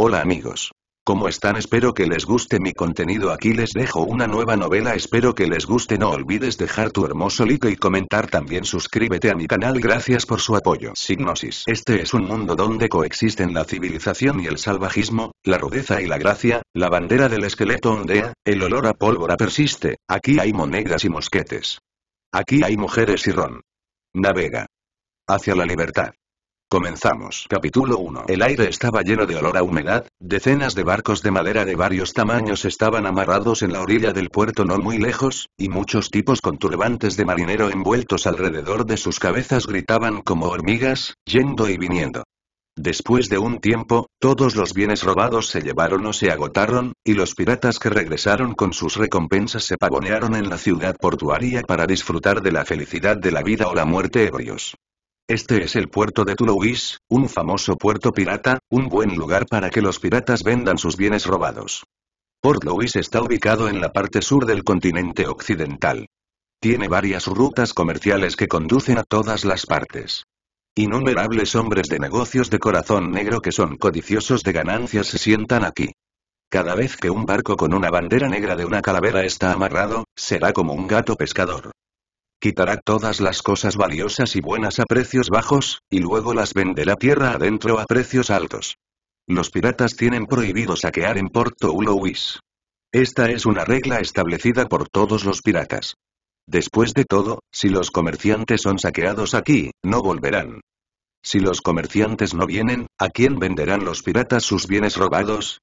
Hola amigos. ¿Cómo están? Espero que les guste mi contenido. Aquí les dejo una nueva novela. Espero que les guste. No olvides dejar tu hermoso like y comentar también. Suscríbete a mi canal. Gracias por su apoyo. Signosis. Este es un mundo donde coexisten la civilización y el salvajismo, la rudeza y la gracia. La bandera del esqueleto ondea, el olor a pólvora persiste. Aquí hay monedas y mosquetes. Aquí hay mujeres y ron. Navega. Hacia la libertad. Comenzamos. Capítulo 1. El aire estaba lleno de olor a humedad, decenas de barcos de madera de varios tamaños estaban amarrados en la orilla del puerto no muy lejos, y muchos tipos con turbantes de marinero envueltos alrededor de sus cabezas gritaban como hormigas, yendo y viniendo. Después de un tiempo, todos los bienes robados se llevaron o se agotaron, y los piratas que regresaron con sus recompensas se pavonearon en la ciudad portuaria para disfrutar de la felicidad de la vida o la muerte ebrios. Este es el puerto de Toulouse, un famoso puerto pirata, un buen lugar para que los piratas vendan sus bienes robados. Port Louis está ubicado en la parte sur del continente occidental. Tiene varias rutas comerciales que conducen a todas las partes. Innumerables hombres de negocios de corazón negro que son codiciosos de ganancias se sientan aquí. Cada vez que un barco con una bandera negra de una calavera está amarrado, será como un gato pescador. Quitará todas las cosas valiosas y buenas a precios bajos, y luego las venderá tierra adentro a precios altos. Los piratas tienen prohibido saquear en Porto Louis. Esta es una regla establecida por todos los piratas. Después de todo, si los comerciantes son saqueados aquí, no volverán. Si los comerciantes no vienen, ¿a quién venderán los piratas sus bienes robados?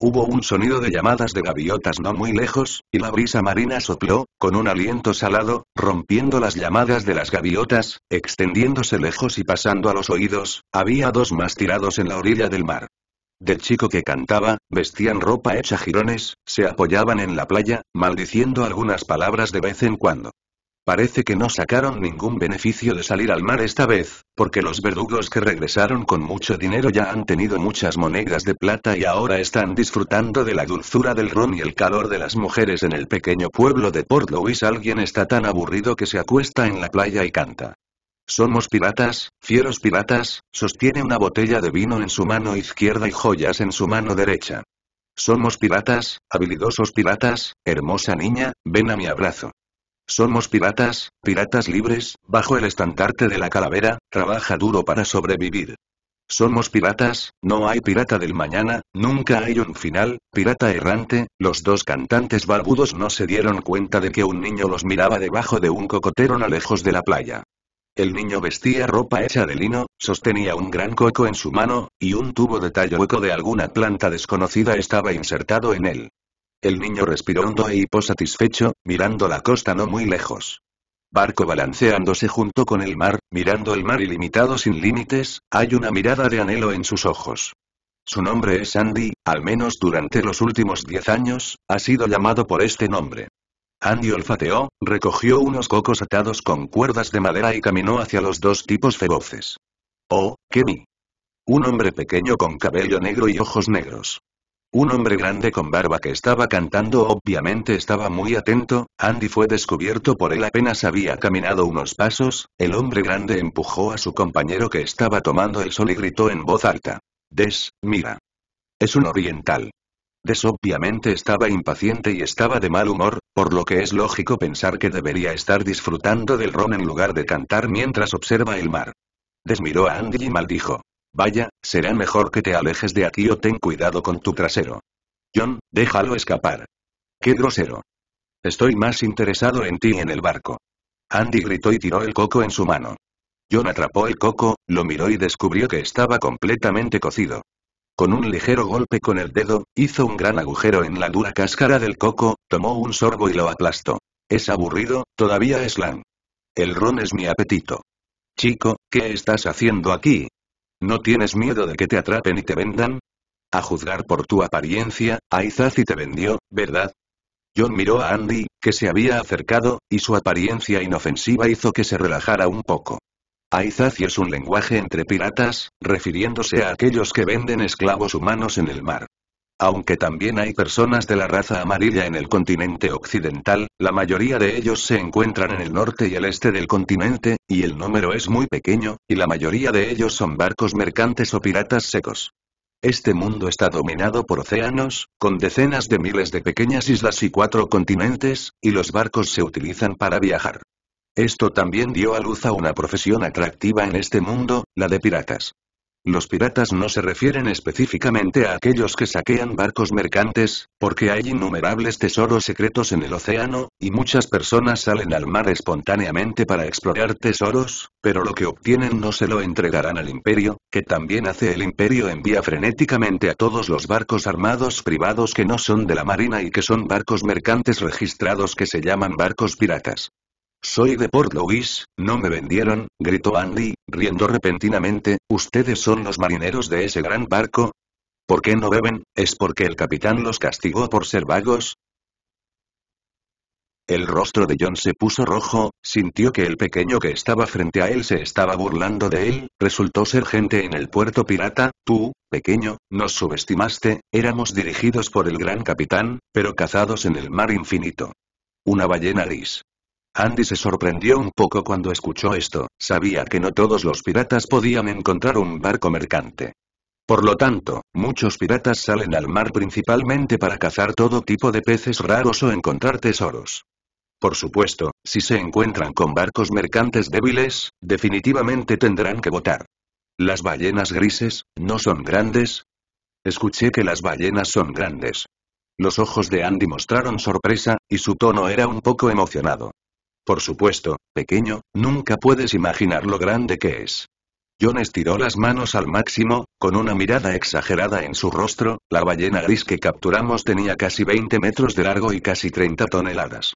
Hubo un sonido de llamadas de gaviotas no muy lejos, y la brisa marina sopló, con un aliento salado, rompiendo las llamadas de las gaviotas, extendiéndose lejos y pasando a los oídos, había dos más tirados en la orilla del mar. Del chico que cantaba, vestían ropa hecha jirones, se apoyaban en la playa, maldiciendo algunas palabras de vez en cuando. Parece que no sacaron ningún beneficio de salir al mar esta vez, porque los verdugos que regresaron con mucho dinero ya han tenido muchas monedas de plata y ahora están disfrutando de la dulzura del ron y el calor de las mujeres en el pequeño pueblo de Port Louis. Alguien está tan aburrido que se acuesta en la playa y canta. Somos piratas, fieros piratas, sostiene una botella de vino en su mano izquierda y joyas en su mano derecha. Somos piratas, habilidosos piratas, hermosa niña, ven a mi abrazo. Somos piratas, piratas libres, bajo el estandarte de la calavera, trabaja duro para sobrevivir. Somos piratas, no hay pirata del mañana, nunca hay un final, pirata errante, los dos cantantes barbudos no se dieron cuenta de que un niño los miraba debajo de un cocotero no lejos de la playa. El niño vestía ropa hecha de lino, sostenía un gran coco en su mano, y un tubo de tallo hueco de alguna planta desconocida estaba insertado en él. El niño respiró hondo e hipo satisfecho, mirando la costa no muy lejos. Barco balanceándose junto con el mar, mirando el mar ilimitado sin límites, hay una mirada de anhelo en sus ojos. Su nombre es Andy, al menos durante los últimos diez años, ha sido llamado por este nombre. Andy olfateó, recogió unos cocos atados con cuerdas de madera y caminó hacia los dos tipos feroces. Oh, Kenny. Un hombre pequeño con cabello negro y ojos negros. Un hombre grande con barba que estaba cantando obviamente estaba muy atento, Andy fue descubierto por él apenas había caminado unos pasos, el hombre grande empujó a su compañero que estaba tomando el sol y gritó en voz alta. Des, mira. Es un oriental. Des obviamente estaba impaciente y estaba de mal humor, por lo que es lógico pensar que debería estar disfrutando del ron en lugar de cantar mientras observa el mar. Des miró a Andy y maldijo. Vaya, será mejor que te alejes de aquí o ten cuidado con tu trasero. John, déjalo escapar. Qué grosero. Estoy más interesado en ti en el barco. Andy gritó y tiró el coco en su mano. John atrapó el coco, lo miró y descubrió que estaba completamente cocido. Con un ligero golpe con el dedo, hizo un gran agujero en la dura cáscara del coco, tomó un sorbo y lo aplastó. Es aburrido, todavía es lan. El ron es mi apetito. Chico, ¿qué estás haciendo aquí? ¿No tienes miedo de que te atrapen y te vendan? A juzgar por tu apariencia, Aizazi te vendió, ¿verdad? John miró a Andy, que se había acercado, y su apariencia inofensiva hizo que se relajara un poco. Aizazi es un lenguaje entre piratas, refiriéndose a aquellos que venden esclavos humanos en el mar. Aunque también hay personas de la raza amarilla en el continente occidental, la mayoría de ellos se encuentran en el norte y el este del continente, y el número es muy pequeño, y la mayoría de ellos son barcos mercantes o piratas secos. Este mundo está dominado por océanos, con decenas de miles de pequeñas islas y cuatro continentes, y los barcos se utilizan para viajar. Esto también dio a luz a una profesión atractiva en este mundo, la de piratas. Los piratas no se refieren específicamente a aquellos que saquean barcos mercantes, porque hay innumerables tesoros secretos en el océano, y muchas personas salen al mar espontáneamente para explorar tesoros, pero lo que obtienen no se lo entregarán al imperio, que también hace el imperio envía frenéticamente a todos los barcos armados privados que no son de la marina y que son barcos mercantes registrados que se llaman barcos piratas. Soy de Port Louis, no me vendieron, gritó Andy, riendo repentinamente, ¿ustedes son los marineros de ese gran barco? ¿Por qué no beben? ¿Es porque el capitán los castigó por ser vagos? El rostro de John se puso rojo, sintió que el pequeño que estaba frente a él se estaba burlando de él, resultó ser gente en el puerto pirata, tú, pequeño, nos subestimaste, éramos dirigidos por el gran capitán, pero cazados en el mar infinito. Una ballena gris. Andy se sorprendió un poco cuando escuchó esto, sabía que no todos los piratas podían encontrar un barco mercante. Por lo tanto, muchos piratas salen al mar principalmente para cazar todo tipo de peces raros o encontrar tesoros. Por supuesto, si se encuentran con barcos mercantes débiles, definitivamente tendrán que votar. ¿Las ballenas grises, no son grandes? Escuché que las ballenas son grandes. Los ojos de Andy mostraron sorpresa, y su tono era un poco emocionado. Por supuesto, pequeño, nunca puedes imaginar lo grande que es. John estiró las manos al máximo, con una mirada exagerada en su rostro, la ballena gris que capturamos tenía casi 20 metros de largo y casi 30 toneladas.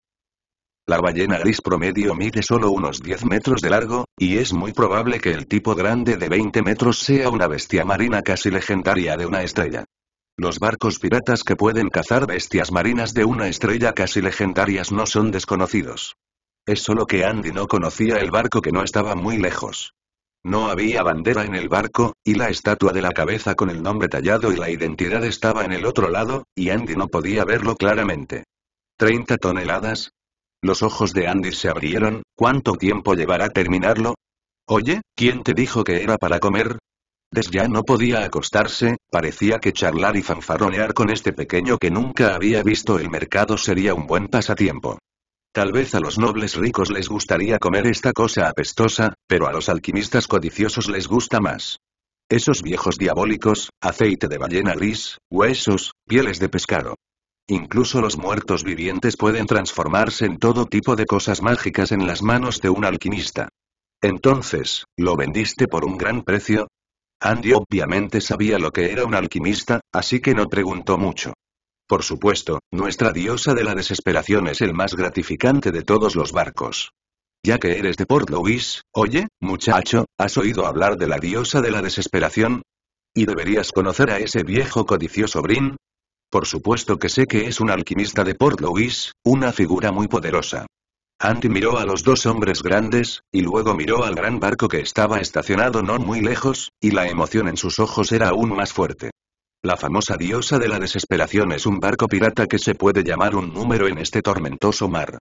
La ballena gris promedio mide solo unos 10 metros de largo, y es muy probable que el tipo grande de 20 metros sea una bestia marina casi legendaria de una estrella. Los barcos piratas que pueden cazar bestias marinas de una estrella casi legendarias no son desconocidos. Es solo que Andy no conocía el barco que no estaba muy lejos. No había bandera en el barco, y la estatua de la cabeza con el nombre tallado y la identidad estaba en el otro lado, y Andy no podía verlo claramente. ¿30 toneladas? Los ojos de Andy se abrieron, ¿cuánto tiempo llevará terminarlo? Oye, ¿quién te dijo que era para comer? Des ya no podía acostarse, parecía que charlar y fanfarronear con este pequeño que nunca había visto el mercado sería un buen pasatiempo. Tal vez a los nobles ricos les gustaría comer esta cosa apestosa, pero a los alquimistas codiciosos les gusta más. Esos viejos diabólicos, aceite de ballena gris, huesos, pieles de pescado. Incluso los muertos vivientes pueden transformarse en todo tipo de cosas mágicas en las manos de un alquimista. Entonces, ¿lo vendiste por un gran precio? Andy obviamente sabía lo que era un alquimista, así que no preguntó mucho. Por supuesto, nuestra diosa de la desesperación es el más gratificante de todos los barcos. Ya que eres de Port Louis, oye, muchacho, ¿has oído hablar de la diosa de la desesperación? ¿Y deberías conocer a ese viejo codicioso Brin? Por supuesto que sé que es un alquimista de Port Louis, una figura muy poderosa. Andy miró a los dos hombres grandes, y luego miró al gran barco que estaba estacionado no muy lejos, y la emoción en sus ojos era aún más fuerte. La famosa diosa de la desesperación es un barco pirata que se puede llamar un número en este tormentoso mar.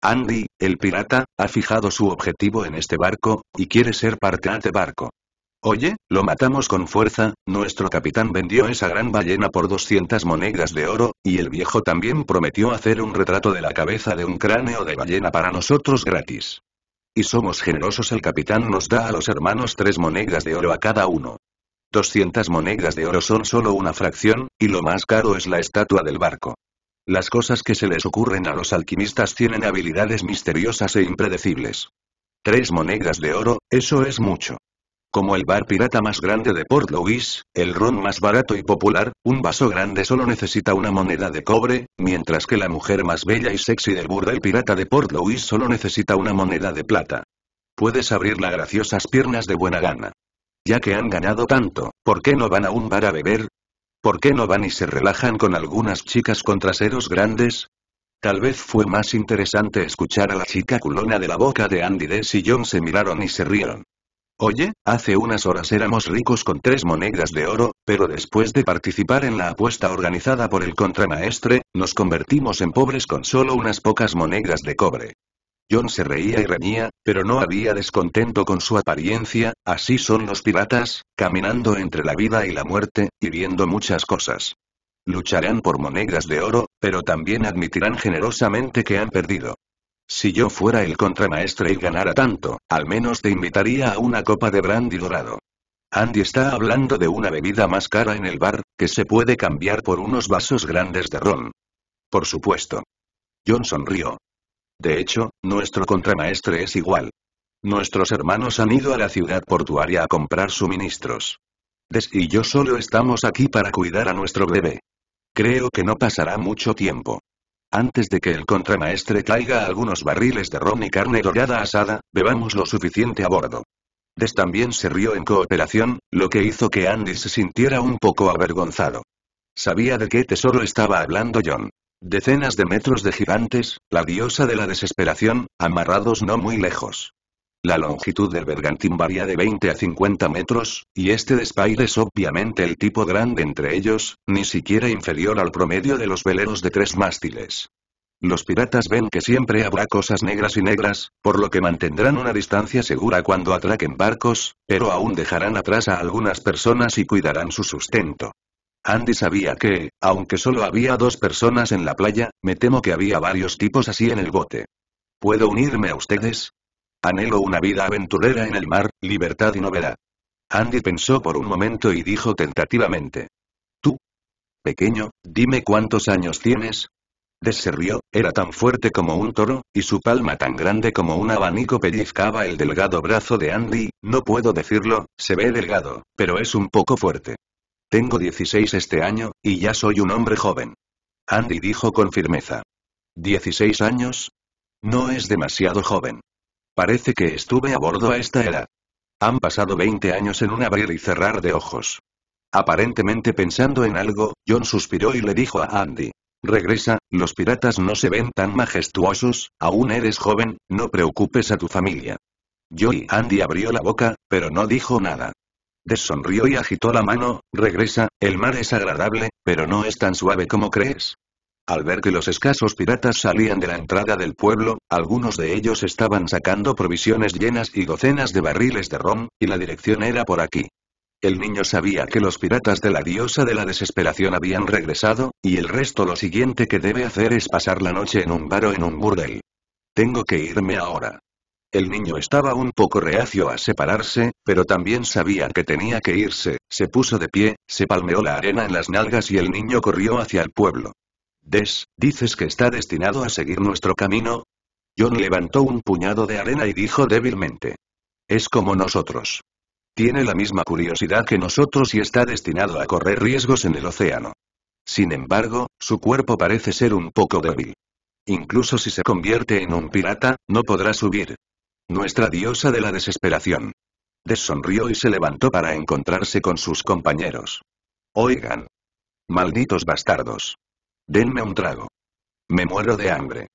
Andy, el pirata, ha fijado su objetivo en este barco, y quiere ser parte de barco. Oye, lo matamos con fuerza, nuestro capitán vendió esa gran ballena por 200 monedas de oro, y el viejo también prometió hacer un retrato de la cabeza de un cráneo de ballena para nosotros gratis. Y somos generosos, el capitán nos da a los hermanos tres monedas de oro a cada uno. 200 monedas de oro son solo una fracción, y lo más caro es la estatua del barco. Las cosas que se les ocurren a los alquimistas tienen habilidades misteriosas e impredecibles. Tres monedas de oro, eso es mucho. Como el bar pirata más grande de Port Louis, el ron más barato y popular, un vaso grande solo necesita una moneda de cobre, mientras que la mujer más bella y sexy del burdel pirata de Port Louis solo necesita una moneda de plata. Puedes abrir las graciosas piernas de buena gana. Ya que han ganado tanto, ¿por qué no van a un bar a beber? ¿Por qué no van y se relajan con algunas chicas con traseros grandes? Tal vez fue más interesante escuchar a la chica culona de la boca de Andy Des y John se miraron y se rieron. Oye, hace unas horas éramos ricos con tres monedas de oro, pero después de participar en la apuesta organizada por el contramaestre, nos convertimos en pobres con solo unas pocas monedas de cobre. John se reía y reñía, pero no había descontento con su apariencia, así son los piratas, caminando entre la vida y la muerte, y viendo muchas cosas. Lucharán por monedas de oro, pero también admitirán generosamente que han perdido. Si yo fuera el contramaestre y ganara tanto, al menos te invitaría a una copa de brandy dorado. Andy está hablando de una bebida más cara en el bar, que se puede cambiar por unos vasos grandes de ron. Por supuesto. John sonrió. De hecho, nuestro contramaestre es igual. Nuestros hermanos han ido a la ciudad portuaria a comprar suministros. Des y yo solo estamos aquí para cuidar a nuestro bebé. Creo que no pasará mucho tiempo. Antes de que el contramaestre traiga algunos barriles de ron y carne dorada asada, bebamos lo suficiente a bordo. Des también se rió en cooperación, lo que hizo que Andy se sintiera un poco avergonzado. Sabía de qué tesoro estaba hablando John. Decenas de metros de gigantes, la diosa de la desesperación, amarrados no muy lejos. La longitud del bergantín varía de 20 a 50 metros, y este de Spire es obviamente el tipo grande entre ellos, ni siquiera inferior al promedio de los veleros de tres mástiles. Los piratas ven que siempre habrá cosas negras y negras, por lo que mantendrán una distancia segura cuando atraquen barcos, pero aún dejarán atrás a algunas personas y cuidarán su sustento. Andy sabía que, aunque solo había dos personas en la playa, me temo que había varios tipos así en el bote. ¿Puedo unirme a ustedes? Anhelo una vida aventurera en el mar, libertad y novedad. Andy pensó por un momento y dijo tentativamente. ¿Tú? Pequeño, dime cuántos años tienes. Des era tan fuerte como un toro, y su palma tan grande como un abanico pellizcaba el delgado brazo de Andy, no puedo decirlo, se ve delgado, pero es un poco fuerte. Tengo 16 este año, y ya soy un hombre joven. Andy dijo con firmeza. ¿16 años? No es demasiado joven. Parece que estuve a bordo a esta edad. Han pasado 20 años en un abrir y cerrar de ojos. Aparentemente pensando en algo, John suspiró y le dijo a Andy. Regresa, los piratas no se ven tan majestuosos, aún eres joven, no preocupes a tu familia. Yo y Andy abrió la boca, pero no dijo nada. Des sonrió y agitó la mano, regresa, el mar es agradable, pero no es tan suave como crees. Al ver que los escasos piratas salían de la entrada del pueblo, algunos de ellos estaban sacando provisiones llenas y docenas de barriles de ron, y la dirección era por aquí. El niño sabía que los piratas de la diosa de la desesperación habían regresado, y el resto lo siguiente que debe hacer es pasar la noche en un bar o en un burdel. Tengo que irme ahora. El niño estaba un poco reacio a separarse, pero también sabía que tenía que irse, se puso de pie, se palmeó la arena en las nalgas y el niño corrió hacia el pueblo. Des, ¿dices que está destinado a seguir nuestro camino? John levantó un puñado de arena y dijo débilmente. Es como nosotros. Tiene la misma curiosidad que nosotros y está destinado a correr riesgos en el océano. Sin embargo, su cuerpo parece ser un poco débil. Incluso si se convierte en un pirata, no podrá subir. Nuestra diosa de la desesperación. Des sonrió y se levantó para encontrarse con sus compañeros. Oigan. Malditos bastardos. Denme un trago. Me muero de hambre.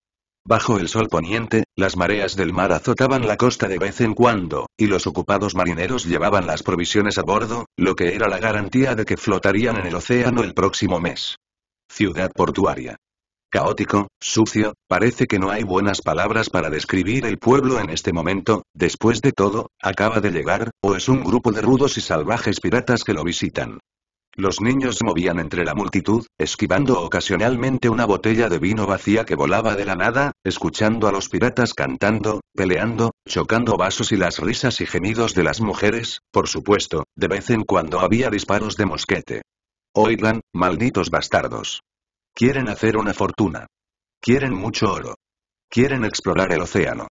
Bajo el sol poniente, las mareas del mar azotaban la costa de vez en cuando, y los ocupados marineros llevaban las provisiones a bordo, lo que era la garantía de que flotarían en el océano el próximo mes. Ciudad portuaria. Caótico, sucio, parece que no hay buenas palabras para describir el pueblo en este momento, después de todo, acaba de llegar, o es un grupo de rudos y salvajes piratas que lo visitan. Los niños movían entre la multitud, esquivando ocasionalmente una botella de vino vacía que volaba de la nada, escuchando a los piratas cantando, peleando, chocando vasos y las risas y gemidos de las mujeres, por supuesto, de vez en cuando había disparos de mosquete. Oigan, malditos bastardos. Quieren hacer una fortuna. Quieren mucho oro. Quieren explorar el océano.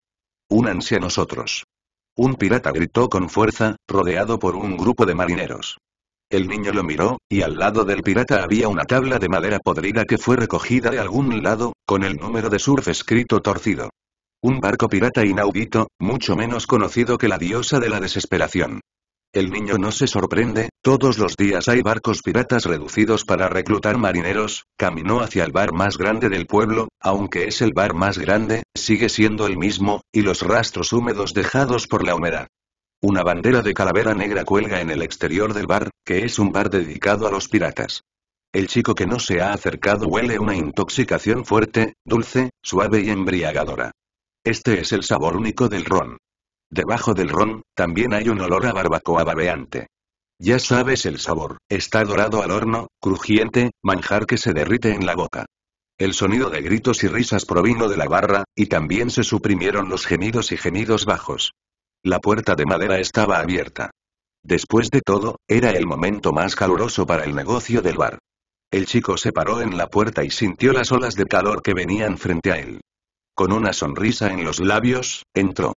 Únanse a nosotros. Un pirata gritó con fuerza, rodeado por un grupo de marineros. El niño lo miró, y al lado del pirata había una tabla de madera podrida que fue recogida de algún lado, con el número de surf escrito torcido. Un barco pirata inaudito, mucho menos conocido que la diosa de la desesperación. El niño no se sorprende, todos los días hay barcos piratas reducidos para reclutar marineros, caminó hacia el bar más grande del pueblo, aunque es el bar más grande, sigue siendo el mismo, y los rastros húmedos dejados por la humedad. Una bandera de calavera negra cuelga en el exterior del bar, que es un bar dedicado a los piratas. El chico que no se ha acercado huele una intoxicación fuerte, dulce, suave y embriagadora. este es el sabor único del ron. Debajo del ron, también hay un olor a barbacoa babeante. Ya sabes el sabor, está dorado al horno, crujiente, manjar que se derrite en la boca. El sonido de gritos y risas provino de la barra, y también se suprimieron los gemidos y gemidos bajos. La puerta de madera estaba abierta. Después de todo, era el momento más caluroso para el negocio del bar. El chico se paró en la puerta y sintió las olas de calor que venían frente a él. Con una sonrisa en los labios, entró.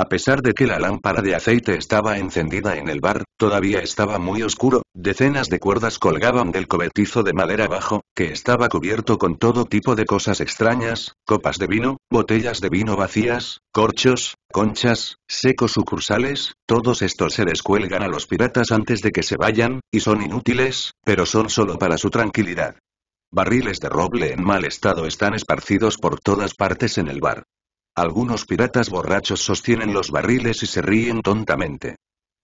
A pesar de que la lámpara de aceite estaba encendida en el bar, todavía estaba muy oscuro, decenas de cuerdas colgaban del cobertizo de madera bajo, que estaba cubierto con todo tipo de cosas extrañas, copas de vino, botellas de vino vacías, corchos, conchas, secos sucursales, todos estos se les cuelgan a los piratas antes de que se vayan, y son inútiles, pero son solo para su tranquilidad. Barriles de roble en mal estado están esparcidos por todas partes en el bar. Algunos piratas borrachos sostienen los barriles y se ríen tontamente.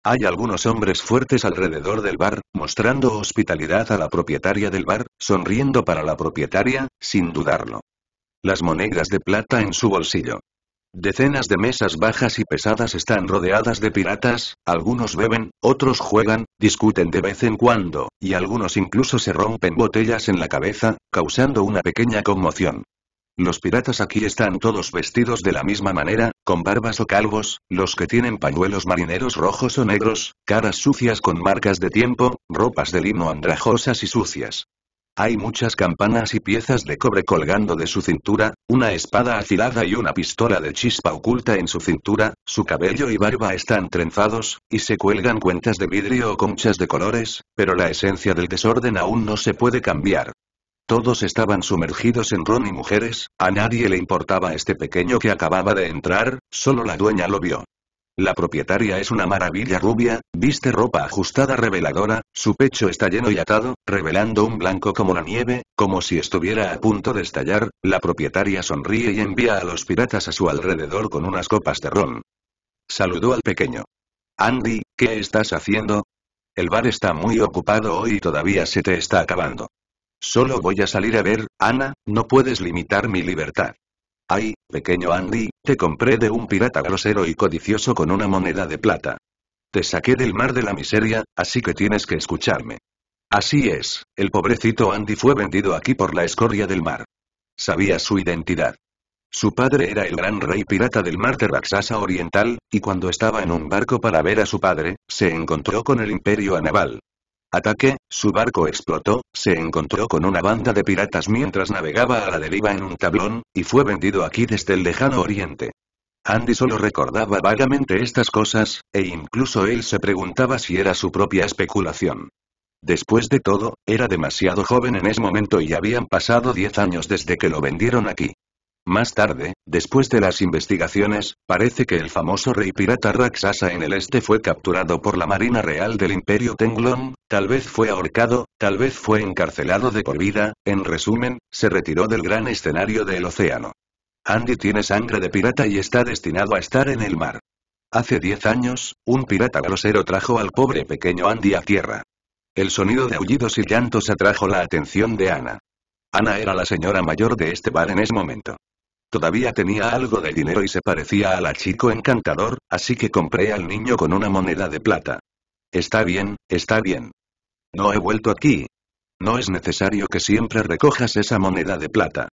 Hay algunos hombres fuertes alrededor del bar, mostrando hospitalidad a la propietaria del bar, sonriendo para la propietaria, sin dudarlo. Las monedas de plata en su bolsillo. Decenas de mesas bajas y pesadas están rodeadas de piratas, algunos beben, otros juegan, discuten de vez en cuando, y algunos incluso se rompen botellas en la cabeza, causando una pequeña conmoción. Los piratas aquí están todos vestidos de la misma manera, con barbas o calvos, los que tienen pañuelos marineros rojos o negros, caras sucias con marcas de tiempo, ropas de lino andrajosas y sucias. Hay muchas campanas y piezas de cobre colgando de su cintura, una espada afilada y una pistola de chispa oculta en su cintura, su cabello y barba están trenzados, y se cuelgan cuentas de vidrio o conchas de colores, pero la esencia del desorden aún no se puede cambiar. Todos estaban sumergidos en ron y mujeres, a nadie le importaba este pequeño que acababa de entrar, solo la dueña lo vio. La propietaria es una maravilla rubia, viste ropa ajustada reveladora, su pecho está lleno y atado, revelando un blanco como la nieve, como si estuviera a punto de estallar, la propietaria sonríe y envía a los piratas a su alrededor con unas copas de ron. Saludó al pequeño. Andy, ¿qué estás haciendo? El bar está muy ocupado hoy y todavía se te está acabando. Solo voy a salir a ver, Ana, no puedes limitar mi libertad. Ay, pequeño Andy, te compré de un pirata grosero y codicioso con una moneda de plata. Te saqué del mar de la miseria, así que tienes que escucharme. Así es, el pobrecito Andy fue vendido aquí por la escoria del mar. Sabía su identidad. Su padre era el gran rey pirata del mar de Oriental, y cuando estaba en un barco para ver a su padre, se encontró con el imperio Anaval. Ataque, su barco explotó, se encontró con una banda de piratas mientras navegaba a la deriva en un tablón, y fue vendido aquí desde el lejano oriente. Andy solo recordaba vagamente estas cosas, e incluso él se preguntaba si era su propia especulación. Después de todo, era demasiado joven en ese momento y habían pasado diez años desde que lo vendieron aquí. Más tarde, después de las investigaciones, parece que el famoso rey pirata Raksasa en el este fue capturado por la Marina Real del Imperio Tenglon, tal vez fue ahorcado, tal vez fue encarcelado de por vida, en resumen, se retiró del gran escenario del océano. Andy tiene sangre de pirata y está destinado a estar en el mar. Hace diez años, un pirata grosero trajo al pobre pequeño Andy a tierra. El sonido de aullidos y llantos atrajo la atención de Ana. Ana era la señora mayor de este bar en ese momento. Todavía tenía algo de dinero y se parecía a la chico encantador, así que compré al niño con una moneda de plata. Está bien, está bien. No he vuelto aquí. No es necesario que siempre recojas esa moneda de plata.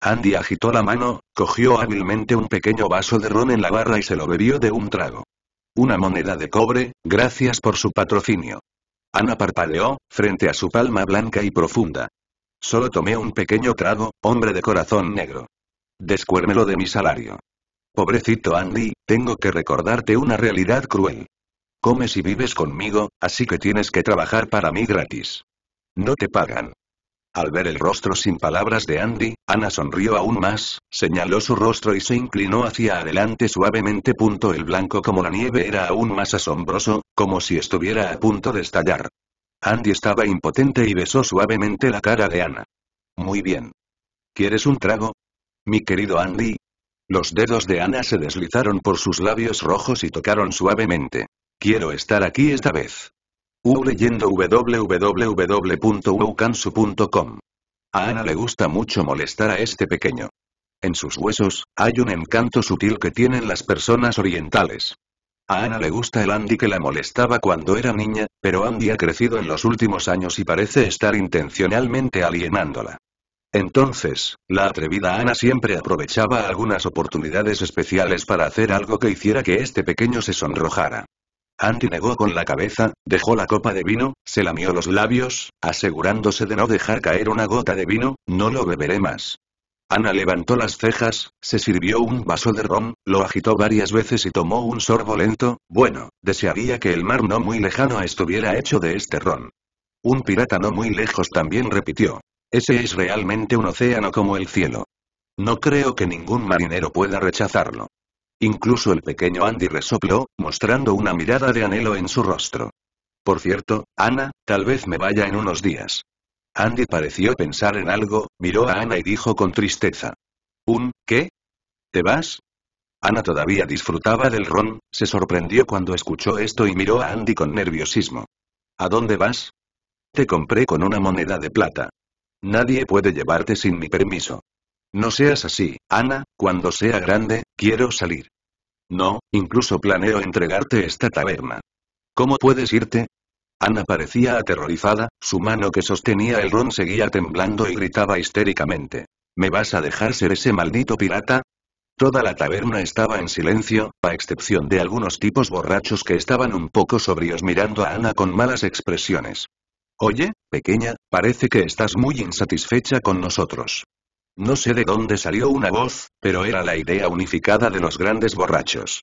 Andy agitó la mano, cogió hábilmente un pequeño vaso de ron en la barra y se lo bebió de un trago. Una moneda de cobre, gracias por su patrocinio. Ana parpadeó, frente a su palma blanca y profunda. Solo tomé un pequeño trago, hombre de corazón negro. Descuérmelo de mi salario. Pobrecito Andy, tengo que recordarte una realidad cruel. Comes y vives conmigo, así que tienes que trabajar para mí gratis. No te pagan. Al ver el rostro sin palabras de Andy, Ana sonrió aún más, señaló su rostro y se inclinó hacia adelante suavemente. El blanco como la nieve era aún más asombroso, como si estuviera a punto de estallar. Andy estaba impotente y besó suavemente la cara de Ana. Muy bien. ¿Quieres un trago? Mi querido Andy. Los dedos de Ana se deslizaron por sus labios rojos y tocaron suavemente. Quiero estar aquí esta vez. U leyendo. A Ana le gusta mucho molestar a este pequeño. En sus huesos, hay un encanto sutil que tienen las personas orientales. A Ana le gusta el Andy que la molestaba cuando era niña, pero Andy ha crecido en los últimos años y parece estar intencionalmente alienándola. Entonces, la atrevida Ana siempre aprovechaba algunas oportunidades especiales para hacer algo que hiciera que este pequeño se sonrojara. Andy negó con la cabeza, dejó la copa de vino, se lamió los labios, asegurándose de no dejar caer una gota de vino, no lo beberé más. Ana levantó las cejas, se sirvió un vaso de ron, lo agitó varias veces y tomó un sorbo lento, bueno, desearía que el mar no muy lejano estuviera hecho de este ron. Un pirata no muy lejos también repitió. Ese es realmente un océano como el cielo. No creo que ningún marinero pueda rechazarlo. Incluso el pequeño Andy resopló, mostrando una mirada de anhelo en su rostro. Por cierto, Ana, tal vez me vaya en unos días. Andy pareció pensar en algo, miró a Ana y dijo con tristeza. ¿Un, qué? ¿Te vas? Ana todavía disfrutaba del ron, se sorprendió cuando escuchó esto y miró a Andy con nerviosismo. ¿A dónde vas? Te compré con una moneda de plata. Nadie puede llevarte sin mi permiso. No seas así, Ana, cuando sea grande, quiero salir. No, incluso planeo entregarte esta taberna. ¿Cómo puedes irte? Ana parecía aterrorizada, su mano que sostenía el ron seguía temblando y gritaba histéricamente. ¿Me vas a dejar ser ese maldito pirata? Toda la taberna estaba en silencio, a excepción de algunos tipos borrachos que estaban un poco sobrios mirando a Ana con malas expresiones. Oye, pequeña, parece que estás muy insatisfecha con nosotros. No sé de dónde salió una voz, pero era la idea unificada de los grandes borrachos.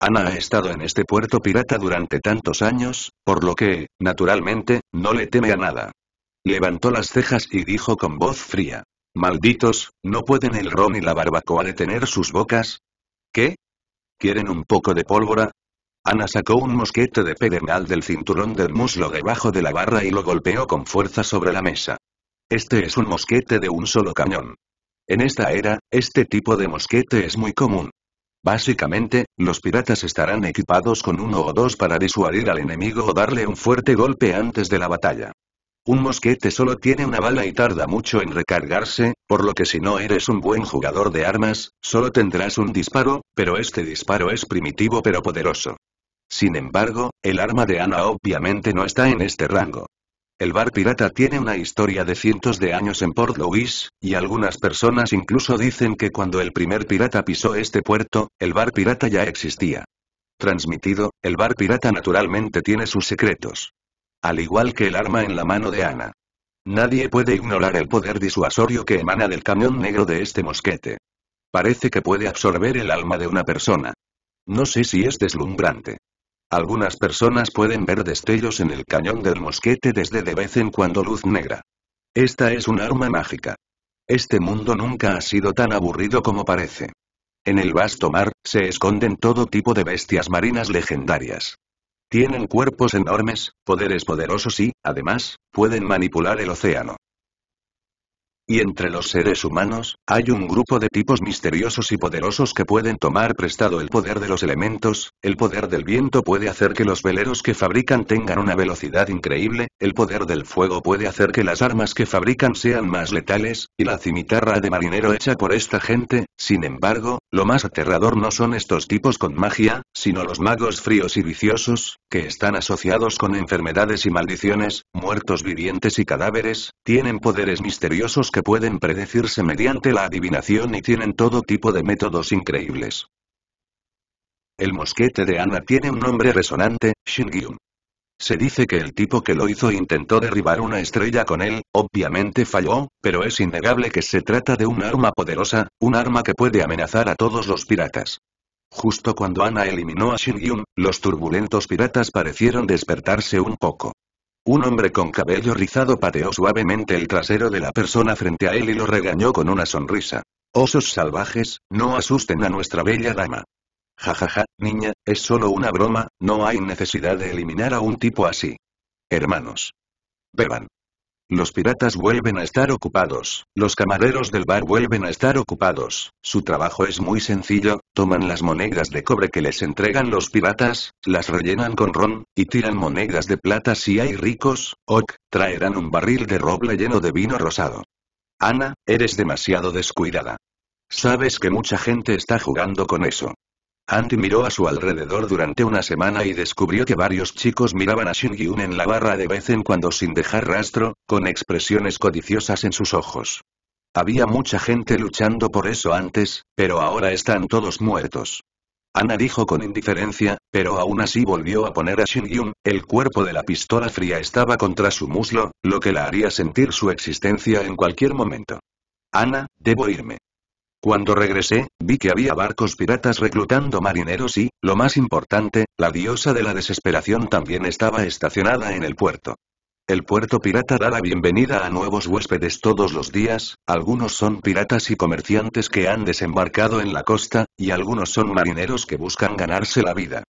Ana ha estado en este puerto pirata durante tantos años, por lo que, naturalmente, no le teme a nada. Levantó las cejas y dijo con voz fría. Malditos, ¿no pueden el ron y la barbacoa detener sus bocas? ¿Qué? ¿Quieren un poco de pólvora? Ana sacó un mosquete de pedernal del cinturón del muslo debajo de la barra y lo golpeó con fuerza sobre la mesa. Este es un mosquete de un solo cañón. En esta era, este tipo de mosquete es muy común. Básicamente, los piratas estarán equipados con uno o dos para disuadir al enemigo o darle un fuerte golpe antes de la batalla. Un mosquete solo tiene una bala y tarda mucho en recargarse, por lo que si no eres un buen jugador de armas, solo tendrás un disparo, pero este disparo es primitivo pero poderoso. Sin embargo, el arma de Ana obviamente no está en este rango. El bar pirata tiene una historia de cientos de años en Port Louis, y algunas personas incluso dicen que cuando el primer pirata pisó este puerto, el bar pirata ya existía. Transmitido, el bar pirata naturalmente tiene sus secretos. Al igual que el arma en la mano de Ana. Nadie puede ignorar el poder disuasorio que emana del camión negro de este mosquete. Parece que puede absorber el alma de una persona. No sé si es deslumbrante. Algunas personas pueden ver destellos en el cañón del mosquete desde de vez en cuando luz negra. Esta es un arma mágica. Este mundo nunca ha sido tan aburrido como parece. En el vasto mar, se esconden todo tipo de bestias marinas legendarias. Tienen cuerpos enormes, poderes poderosos y, además, pueden manipular el océano. Y entre los seres humanos, hay un grupo de tipos misteriosos y poderosos que pueden tomar prestado el poder de los elementos, el poder del viento puede hacer que los veleros que fabrican tengan una velocidad increíble, el poder del fuego puede hacer que las armas que fabrican sean más letales, y la cimitarra de marinero hecha por esta gente, sin embargo, lo más aterrador no son estos tipos con magia, sino los magos fríos y viciosos, que están asociados con enfermedades y maldiciones, muertos vivientes y cadáveres, tienen poderes misteriosos que pueden predecirse mediante la adivinación y tienen todo tipo de métodos increíbles. El mosquete de Ana tiene un nombre resonante, Shingyun. Se dice que el tipo que lo hizo intentó derribar una estrella con él, obviamente falló, pero es innegable que se trata de un arma poderosa, un arma que puede amenazar a todos los piratas. Justo cuando Ana eliminó a Shingyun, los turbulentos piratas parecieron despertarse un poco. Un hombre con cabello rizado pateó suavemente el trasero de la persona frente a él y lo regañó con una sonrisa. Osos salvajes, no asusten a nuestra bella dama. Jajaja, niña, es solo una broma, no hay necesidad de eliminar a un tipo así. Hermanos. Beban. Los piratas vuelven a estar ocupados, los camareros del bar vuelven a estar ocupados, su trabajo es muy sencillo, toman las monedas de cobre que les entregan los piratas, las rellenan con ron, y tiran monedas de plata si hay ricos, ok, traerán un barril de roble lleno de vino rosado. Ana, eres demasiado descuidada. Sabes que mucha gente está jugando con eso. Andy miró a su alrededor durante una semana y descubrió que varios chicos miraban a Shingyun en la barra de vez en cuando sin dejar rastro, con expresiones codiciosas en sus ojos. Había mucha gente luchando por eso antes, pero ahora están todos muertos. Ana dijo con indiferencia, pero aún así volvió a poner a Shingyun, el cuerpo de la pistola fría estaba contra su muslo, lo que la haría sentir su existencia en cualquier momento. Ana, debo irme. Cuando regresé, vi que había barcos piratas reclutando marineros y, lo más importante, la diosa de la desesperación también estaba estacionada en el puerto. El puerto pirata da la bienvenida a nuevos huéspedes todos los días, algunos son piratas y comerciantes que han desembarcado en la costa, y algunos son marineros que buscan ganarse la vida.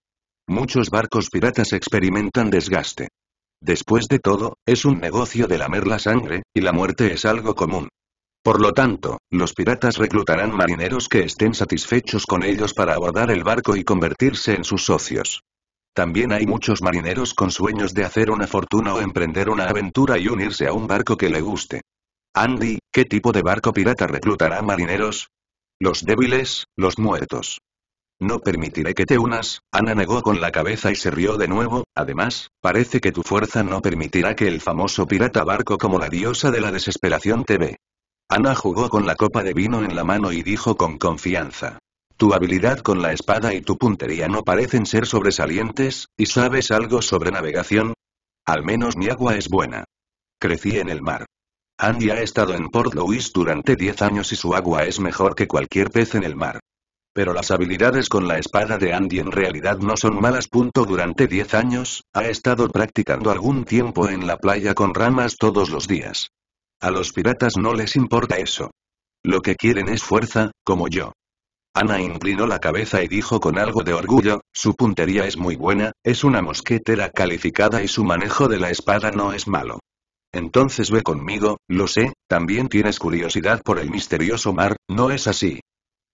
Muchos barcos piratas experimentan desgaste. Después de todo, es un negocio de lamer la sangre, y la muerte es algo común. Por lo tanto, los piratas reclutarán marineros que estén satisfechos con ellos para abordar el barco y convertirse en sus socios. También hay muchos marineros con sueños de hacer una fortuna o emprender una aventura y unirse a un barco que le guste. Andy, ¿qué tipo de barco pirata reclutará marineros? Los débiles, los muertos. No permitiré que te unas, Ana negó con la cabeza y se rió de nuevo, además, parece que tu fuerza no permitirá que el famoso pirata barco como la diosa de la desesperación te ve. Ana jugó con la copa de vino en la mano y dijo con confianza. Tu habilidad con la espada y tu puntería no parecen ser sobresalientes, ¿y sabes algo sobre navegación? Al menos mi agua es buena. Crecí en el mar. Andy ha estado en Port Louis durante 10 años y su agua es mejor que cualquier pez en el mar. Pero las habilidades con la espada de Andy en realidad no son malas. Punto durante 10 años, ha estado practicando algún tiempo en la playa con ramas todos los días. A los piratas no les importa eso. Lo que quieren es fuerza, como yo. Ana inclinó la cabeza y dijo con algo de orgullo, su puntería es muy buena, es una mosquetera calificada y su manejo de la espada no es malo. Entonces ve conmigo, lo sé, también tienes curiosidad por el misterioso mar, ¿no es así?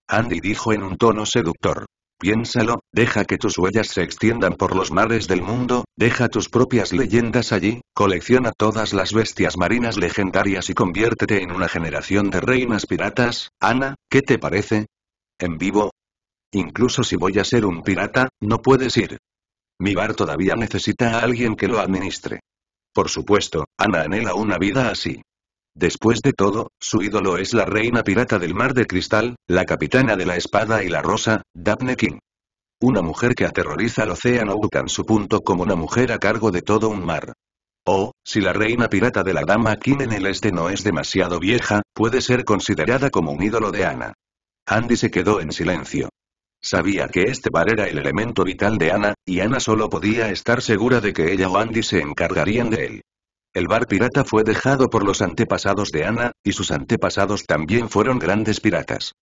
Andy dijo en un tono seductor. Piénsalo, deja que tus huellas se extiendan por los mares del mundo, deja tus propias leyendas allí, colecciona todas las bestias marinas legendarias y conviértete en una generación de reinas piratas. Ana, ¿qué te parece? ¿En vivo? Incluso si voy a ser un pirata, no puedes ir. Mi bar todavía necesita a alguien que lo administre. Por supuesto, Ana anhela una vida así. Después de todo, su ídolo es la reina pirata del mar de cristal, la capitana de la espada y la rosa, Daphne King. Una mujer que aterroriza al océano Ucan su punto como una mujer a cargo de todo un mar. O, si la reina pirata de la dama King en el este no es demasiado vieja, puede ser considerada como un ídolo de Ana. Andy se quedó en silencio. Sabía que este bar era el elemento vital de Ana, y Ana solo podía estar segura de que ella o Andy se encargarían de él. El bar pirata fue dejado por los antepasados de Ana, y sus antepasados también fueron grandes piratas.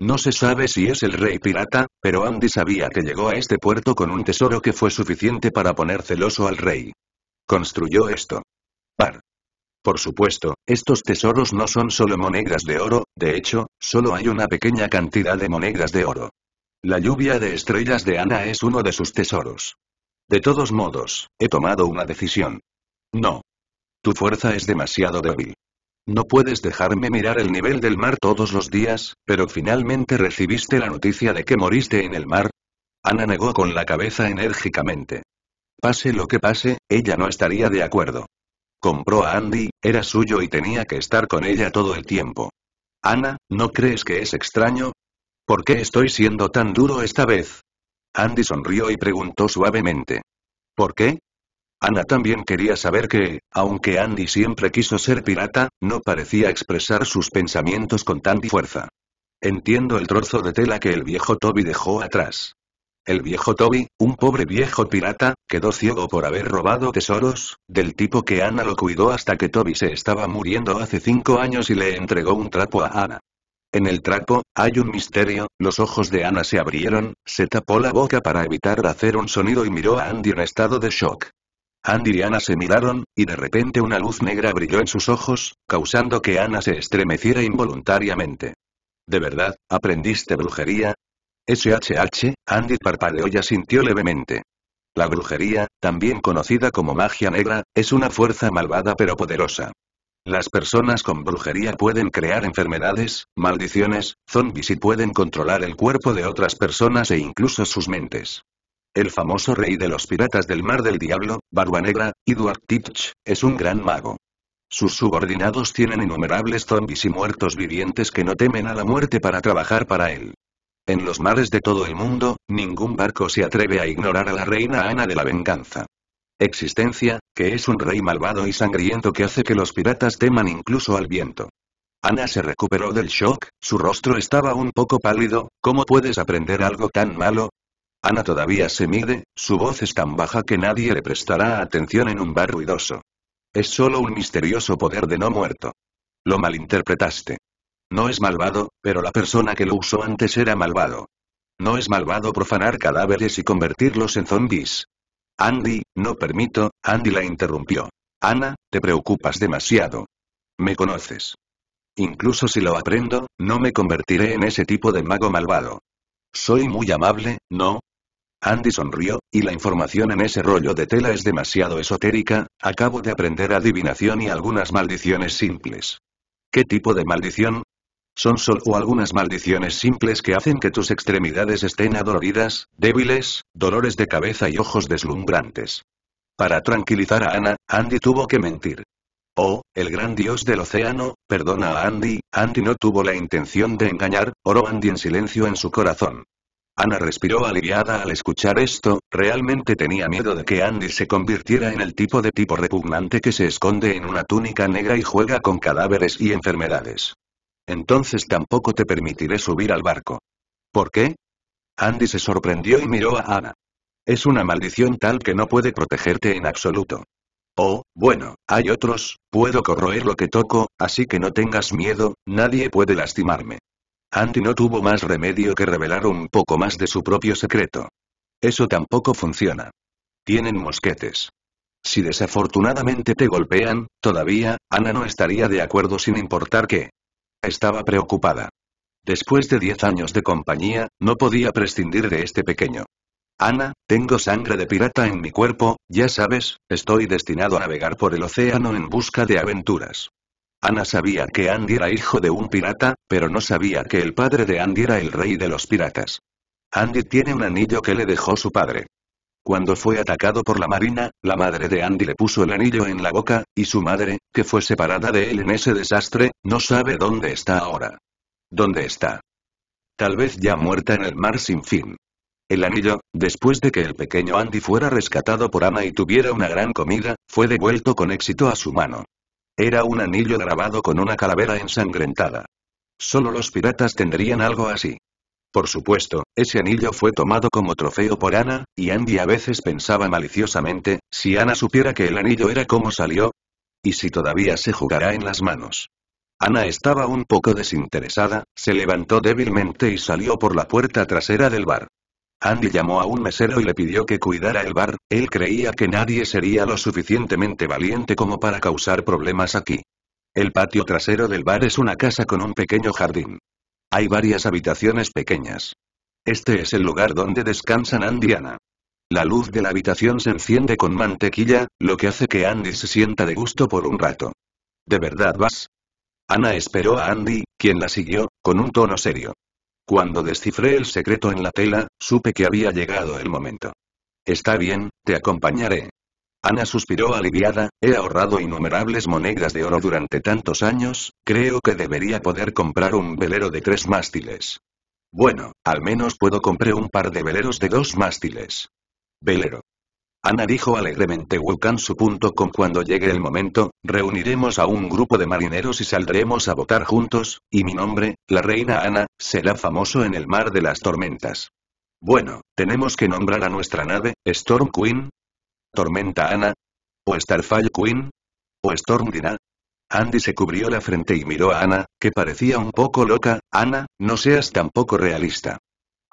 No se sabe si es el rey pirata, pero Andy sabía que llegó a este puerto con un tesoro que fue suficiente para poner celoso al rey. Construyó esto. Par. Por supuesto, estos tesoros no son solo monedas de oro, de hecho, solo hay una pequeña cantidad de monedas de oro. La lluvia de estrellas de Ana es uno de sus tesoros. De todos modos, he tomado una decisión. No. Tu fuerza es demasiado débil. No puedes dejarme mirar el nivel del mar todos los días, pero finalmente recibiste la noticia de que moriste en el mar. Ana negó con la cabeza enérgicamente. Pase lo que pase, ella no estaría de acuerdo. Compró a Andy, era suyo y tenía que estar con ella todo el tiempo. Ana, ¿no crees que es extraño? ¿Por qué estoy siendo tan duro esta vez? Andy sonrió y preguntó suavemente. ¿Por qué? Ana también quería saber que, aunque Andy siempre quiso ser pirata, no parecía expresar sus pensamientos con tanta fuerza. Entiendo el trozo de tela que el viejo Toby dejó atrás. El viejo Toby, un pobre viejo pirata, quedó ciego por haber robado tesoros, del tipo que Ana lo cuidó hasta que Toby se estaba muriendo hace cinco años y le entregó un trapo a Ana. En el trapo, hay un misterio, los ojos de Ana se abrieron, se tapó la boca para evitar hacer un sonido y miró a Andy en estado de shock. Andy y Ana se miraron, y de repente una luz negra brilló en sus ojos, causando que Ana se estremeciera involuntariamente. ¿De verdad, aprendiste brujería? SHH, Andy parpadeó y asintió levemente. La brujería, también conocida como magia negra, es una fuerza malvada pero poderosa. Las personas con brujería pueden crear enfermedades, maldiciones, zombies y pueden controlar el cuerpo de otras personas e incluso sus mentes. El famoso rey de los piratas del mar del diablo, Barba Negra, Edward Teach, es un gran mago. Sus subordinados tienen innumerables zombies y muertos vivientes que no temen a la muerte para trabajar para él. En los mares de todo el mundo, ningún barco se atreve a ignorar a la reina Ana de la venganza. Existencia, que es un rey malvado y sangriento que hace que los piratas teman incluso al viento. Ana se recuperó del shock, su rostro estaba un poco pálido, ¿cómo puedes aprender algo tan malo? Ana todavía se mide, su voz es tan baja que nadie le prestará atención en un bar ruidoso. Es solo un misterioso poder de no muerto. Lo malinterpretaste. No es malvado, pero la persona que lo usó antes era malvado. No es malvado profanar cadáveres y convertirlos en zombies. Andy, no permito, Andy la interrumpió. Ana, te preocupas demasiado. Me conoces. Incluso si lo aprendo, no me convertiré en ese tipo de mago malvado. Soy muy amable, ¿no? Andy sonrió, y la información en ese rollo de tela es demasiado esotérica, acabo de aprender adivinación y algunas maldiciones simples. ¿Qué tipo de maldición? Son solo algunas maldiciones simples que hacen que tus extremidades estén adoloridas, débiles, dolores de cabeza y ojos deslumbrantes. Para tranquilizar a Ana, Andy tuvo que mentir. Oh, el gran dios del océano, perdona a Andy, Andy no tuvo la intención de engañar, oró Andy en silencio en su corazón. Ana respiró aliviada al escuchar esto, realmente tenía miedo de que Andy se convirtiera en el tipo de tipo repugnante que se esconde en una túnica negra y juega con cadáveres y enfermedades. Entonces tampoco te permitiré subir al barco. ¿Por qué? Andy se sorprendió y miró a Ana. Es una maldición tal que no puede protegerte en absoluto. Oh, bueno, hay otros, puedo corroer lo que toco, así que no tengas miedo, nadie puede lastimarme. Andy no tuvo más remedio que revelar un poco más de su propio secreto. Eso tampoco funciona. Tienen mosquetes. Si desafortunadamente te golpean, todavía, Ana no estaría de acuerdo sin importar qué. Estaba preocupada. Después de diez años de compañía, no podía prescindir de este pequeño. Ana, tengo sangre de pirata en mi cuerpo, ya sabes, estoy destinado a navegar por el océano en busca de aventuras. Ana sabía que Andy era hijo de un pirata, pero no sabía que el padre de Andy era el rey de los piratas. Andy tiene un anillo que le dejó su padre. Cuando fue atacado por la marina, la madre de Andy le puso el anillo en la boca, y su madre, que fue separada de él en ese desastre, no sabe dónde está ahora. ¿Dónde está? Tal vez ya muerta en el mar sin fin. El anillo, después de que el pequeño Andy fuera rescatado por Ana y tuviera una gran comida, fue devuelto con éxito a su mano. Era un anillo grabado con una calavera ensangrentada. Solo los piratas tendrían algo así. Por supuesto, ese anillo fue tomado como trofeo por Ana, y Andy a veces pensaba maliciosamente, si Ana supiera que el anillo era como salió. ¿Y si todavía se jugará en las manos? Ana estaba un poco desinteresada, se levantó débilmente y salió por la puerta trasera del bar. Andy llamó a un mesero y le pidió que cuidara el bar, él creía que nadie sería lo suficientemente valiente como para causar problemas aquí. El patio trasero del bar es una casa con un pequeño jardín. Hay varias habitaciones pequeñas. Este es el lugar donde descansan Andy y Ana. La luz de la habitación se enciende con mantequilla, lo que hace que Andy se sienta de gusto por un rato. ¿De verdad vas? Ana esperó a Andy, quien la siguió, con un tono serio. Cuando descifré el secreto en la tela, supe que había llegado el momento. Está bien, te acompañaré. Ana suspiró aliviada, he ahorrado innumerables monedas de oro durante tantos años, creo que debería poder comprar un velero de tres mástiles. Bueno, al menos puedo comprar un par de veleros de dos mástiles. Velero. Ana dijo alegremente Wukansu.com cuando llegue el momento, reuniremos a un grupo de marineros y saldremos a votar juntos, y mi nombre, la reina Ana, será famoso en el mar de las tormentas. Bueno, tenemos que nombrar a nuestra nave, Storm Queen. Tormenta Ana. O Starfire Queen. O Storm Dina. Andy se cubrió la frente y miró a Ana, que parecía un poco loca, Ana, no seas tampoco realista.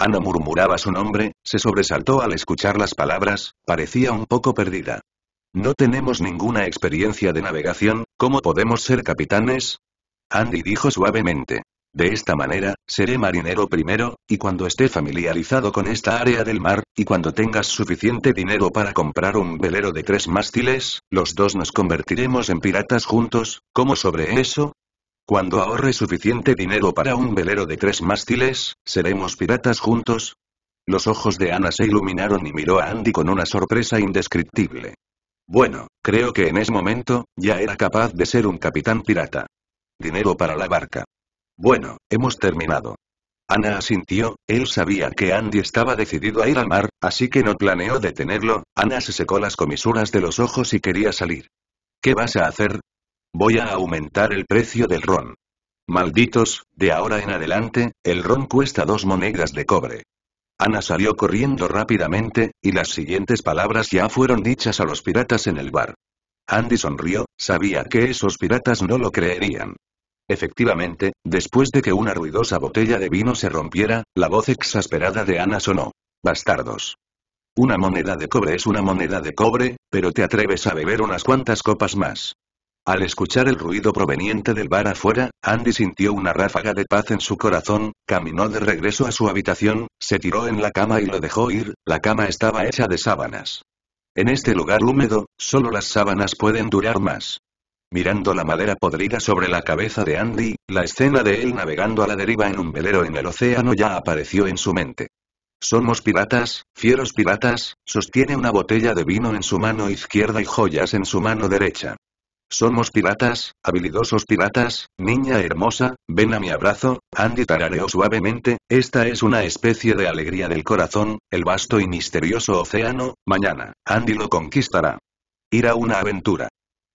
Ana murmuraba su nombre, se sobresaltó al escuchar las palabras, parecía un poco perdida. No tenemos ninguna experiencia de navegación, ¿cómo podemos ser capitanes? Andy dijo suavemente. De esta manera, seré marinero primero, y cuando esté familiarizado con esta área del mar, y cuando tengas suficiente dinero para comprar un velero de tres mástiles, los dos nos convertiremos en piratas juntos, ¿cómo sobre eso? Cuando ahorre suficiente dinero para un velero de tres mástiles, ¿seremos piratas juntos? Los ojos de Ana se iluminaron y miró a Andy con una sorpresa indescriptible. Bueno, creo que en ese momento, ya era capaz de ser un capitán pirata. Dinero para la barca. Bueno, hemos terminado. Ana asintió, él sabía que Andy estaba decidido a ir al mar, así que no planeó detenerlo, Ana se secó las comisuras de los ojos y quería salir. ¿Qué vas a hacer? Voy a aumentar el precio del ron. Malditos, de ahora en adelante, el ron cuesta dos monedas de cobre. Ana salió corriendo rápidamente, y las siguientes palabras ya fueron dichas a los piratas en el bar. Andy sonrió, sabía que esos piratas no lo creerían. Efectivamente, después de que una ruidosa botella de vino se rompiera, la voz exasperada de Ana sonó. Bastardos. Una moneda de cobre es una moneda de cobre, pero te atreves a beber unas cuantas copas más. Al escuchar el ruido proveniente del bar afuera, Andy sintió una ráfaga de paz en su corazón, caminó de regreso a su habitación, se tiró en la cama y lo dejó ir, la cama estaba hecha de sábanas. En este lugar húmedo, solo las sábanas pueden durar más. Mirando la madera podrida sobre la cabeza de Andy, la escena de él navegando a la deriva en un velero en el océano ya apareció en su mente. Somos piratas, fieros piratas, sostiene una botella de vino en su mano izquierda y joyas en su mano derecha. Somos piratas, habilidosos piratas, niña hermosa, ven a mi abrazo, Andy tarareó suavemente, esta es una especie de alegría del corazón, el vasto y misterioso océano, mañana, Andy lo conquistará. Ir a una aventura.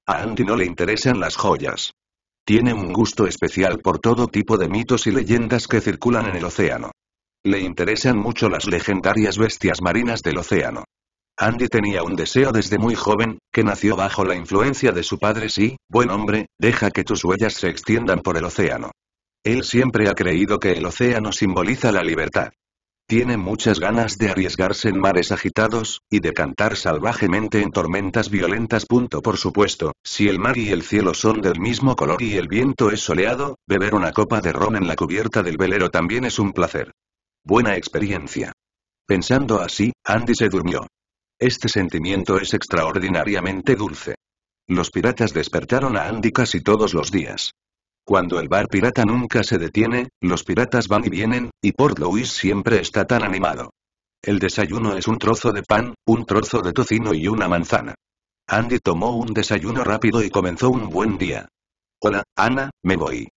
A Andy no le interesan las joyas. Tiene un gusto especial por todo tipo de mitos y leyendas que circulan en el océano. Le interesan mucho las legendarias bestias marinas del océano. Andy tenía un deseo desde muy joven, que nació bajo la influencia de su padre sí, buen hombre, deja que tus huellas se extiendan por el océano. Él siempre ha creído que el océano simboliza la libertad. Tiene muchas ganas de arriesgarse en mares agitados, y de cantar salvajemente en tormentas violentas. Por supuesto, si el mar y el cielo son del mismo color y el viento es soleado, beber una copa de ron en la cubierta del velero también es un placer. Buena experiencia. Pensando así, Andy se durmió. Este sentimiento es extraordinariamente dulce. Los piratas despertaron a Andy casi todos los días. Cuando el bar pirata nunca se detiene, los piratas van y vienen, y Port Louis siempre está tan animado. El desayuno es un trozo de pan, un trozo de tocino y una manzana. Andy tomó un desayuno rápido y comenzó un buen día. Hola, Ana, me voy.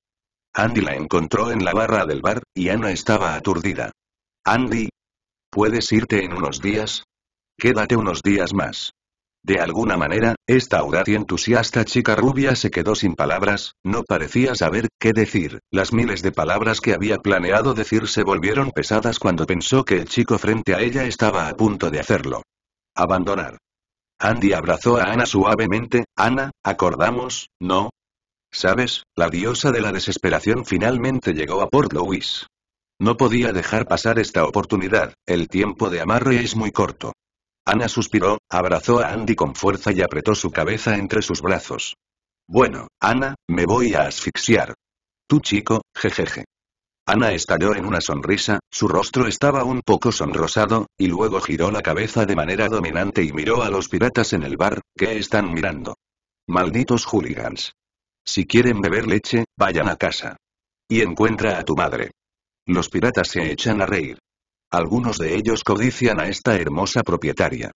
Andy la encontró en la barra del bar, y Ana estaba aturdida. Andy. ¿Puedes irte en unos días? Quédate unos días más. De alguna manera, esta audaz y entusiasta chica rubia se quedó sin palabras, no parecía saber qué decir, las miles de palabras que había planeado decir se volvieron pesadas cuando pensó que el chico frente a ella estaba a punto de hacerlo. Abandonar. Andy abrazó a Ana suavemente, Ana, acordamos, ¿no? Sabes, la diosa de la desesperación finalmente llegó a Port Louis. No podía dejar pasar esta oportunidad, el tiempo de amarre es muy corto. Ana suspiró, abrazó a Andy con fuerza y apretó su cabeza entre sus brazos. Bueno, Ana, me voy a asfixiar. Tú chico, jejeje. Ana estalló en una sonrisa, su rostro estaba un poco sonrosado, y luego giró la cabeza de manera dominante y miró a los piratas en el bar, ¿qué están mirando? Malditos hooligans. Si quieren beber leche, vayan a casa. Y encuentra a tu madre. Los piratas se echan a reír. Algunos de ellos codician a esta hermosa propietaria.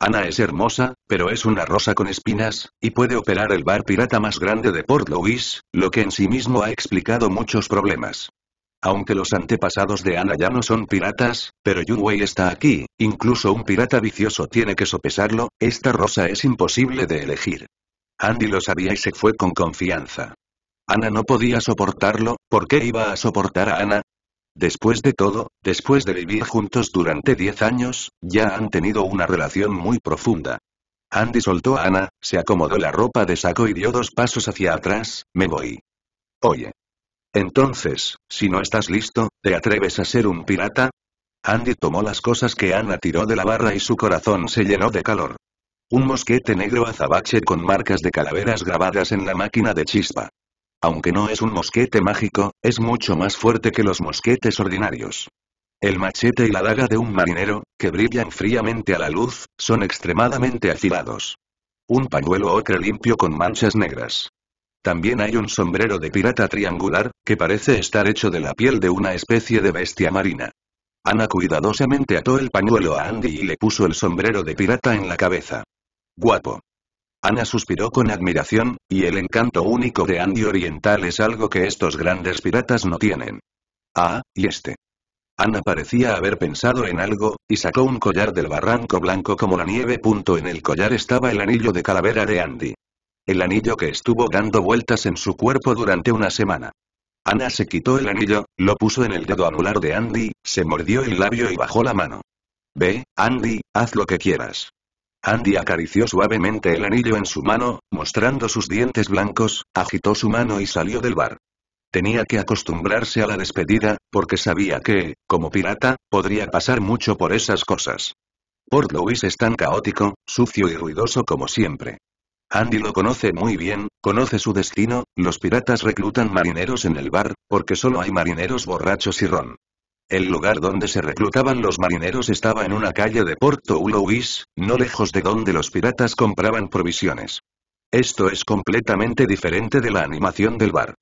Ana es hermosa, pero es una rosa con espinas, y puede operar el bar pirata más grande de Port Louis, lo que en sí mismo ha explicado muchos problemas. Aunque los antepasados de Ana ya no son piratas, pero Yunwei está aquí, incluso un pirata vicioso tiene que sopesarlo, esta rosa es imposible de elegir. Andy lo sabía y se fue con confianza. Ana no podía soportarlo, ¿por qué iba a soportar a Ana? Después de todo, después de vivir juntos durante 10 años, ya han tenido una relación muy profunda. Andy soltó a Ana, se acomodó la ropa de saco y dio dos pasos hacia atrás, me voy. Oye. Entonces, si no estás listo, ¿te atreves a ser un pirata? Andy tomó las cosas que Ana tiró de la barra y su corazón se llenó de calor. Un mosquete negro azabache con marcas de calaveras grabadas en la máquina de chispa. Aunque no es un mosquete mágico, es mucho más fuerte que los mosquetes ordinarios. El machete y la daga de un marinero, que brillan fríamente a la luz, son extremadamente afilados. Un pañuelo ocre limpio con manchas negras. También hay un sombrero de pirata triangular, que parece estar hecho de la piel de una especie de bestia marina. Ana cuidadosamente ató el pañuelo a Andy y le puso el sombrero de pirata en la cabeza. Guapo. Ana suspiró con admiración, y el encanto único de Andy Oriental es algo que estos grandes piratas no tienen. Ah, y este. Ana parecía haber pensado en algo, y sacó un collar del barranco blanco como la nieve. En el collar estaba el anillo de calavera de Andy. El anillo que estuvo dando vueltas en su cuerpo durante una semana. Ana se quitó el anillo, lo puso en el dedo anular de Andy, se mordió el labio y bajó la mano. Ve, Andy, haz lo que quieras. Andy acarició suavemente el anillo en su mano, mostrando sus dientes blancos, agitó su mano y salió del bar. Tenía que acostumbrarse a la despedida, porque sabía que, como pirata, podría pasar mucho por esas cosas. Port Louis es tan caótico, sucio y ruidoso como siempre. Andy lo conoce muy bien, conoce su destino, los piratas reclutan marineros en el bar, porque solo hay marineros borrachos y ron. El lugar donde se reclutaban los marineros estaba en una calle de Porto Louis, no lejos de donde los piratas compraban provisiones. Esto es completamente diferente de la animación del bar.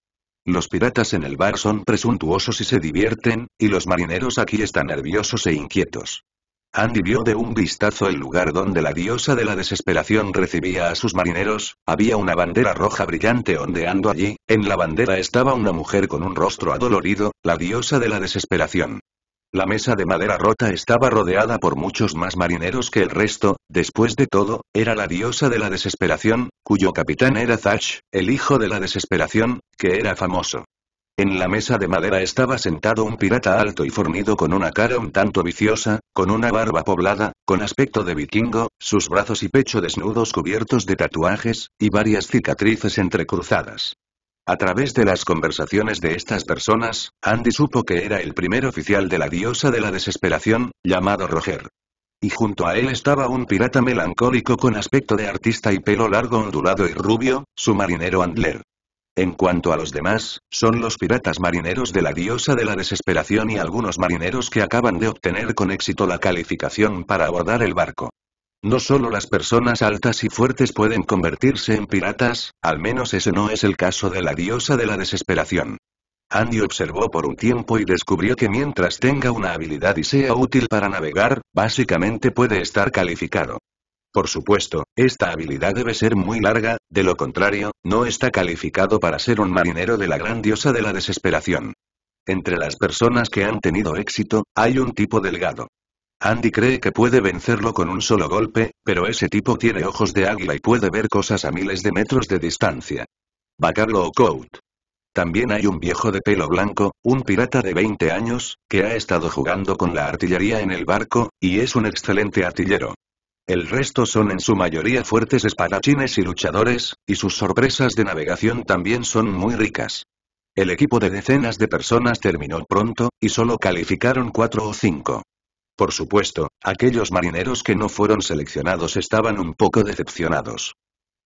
Los piratas en el bar son presuntuosos y se divierten, y los marineros aquí están nerviosos e inquietos. Andy vio de un vistazo el lugar donde la diosa de la desesperación recibía a sus marineros, había una bandera roja brillante ondeando allí, en la bandera estaba una mujer con un rostro adolorido, la diosa de la desesperación. La mesa de madera rota estaba rodeada por muchos más marineros que el resto, después de todo, era la diosa de la desesperación, cuyo capitán era Thatch, el hijo de la desesperación, que era famoso. En la mesa de madera estaba sentado un pirata alto y fornido con una cara un tanto viciosa, con una barba poblada, con aspecto de vikingo, sus brazos y pecho desnudos cubiertos de tatuajes, y varias cicatrices entrecruzadas. A través de las conversaciones de estas personas, Andy supo que era el primer oficial de la diosa de la desesperación, llamado Roger. Y junto a él estaba un pirata melancólico con aspecto de artista y pelo largo ondulado y rubio, su marinero Andler. En cuanto a los demás, son los piratas marineros de la diosa de la desesperación y algunos marineros que acaban de obtener con éxito la calificación para abordar el barco. No solo las personas altas y fuertes pueden convertirse en piratas, al menos ese no es el caso de la diosa de la desesperación. Andy observó por un tiempo y descubrió que mientras tenga una habilidad y sea útil para navegar, básicamente puede estar calificado. Por supuesto, esta habilidad debe ser muy larga, de lo contrario, no está calificado para ser un marinero de la gran diosa de la desesperación. Entre las personas que han tenido éxito, hay un tipo delgado. Andy cree que puede vencerlo con un solo golpe, pero ese tipo tiene ojos de águila y puede ver cosas a miles de metros de distancia. Bacalo O'Cout. También hay un viejo de pelo blanco, un pirata de 20 años, que ha estado jugando con la artillería en el barco, y es un excelente artillero. El resto son en su mayoría fuertes espadachines y luchadores, y sus sorpresas de navegación también son muy ricas. El equipo de decenas de personas terminó pronto, y solo calificaron cuatro o cinco. Por supuesto, aquellos marineros que no fueron seleccionados estaban un poco decepcionados.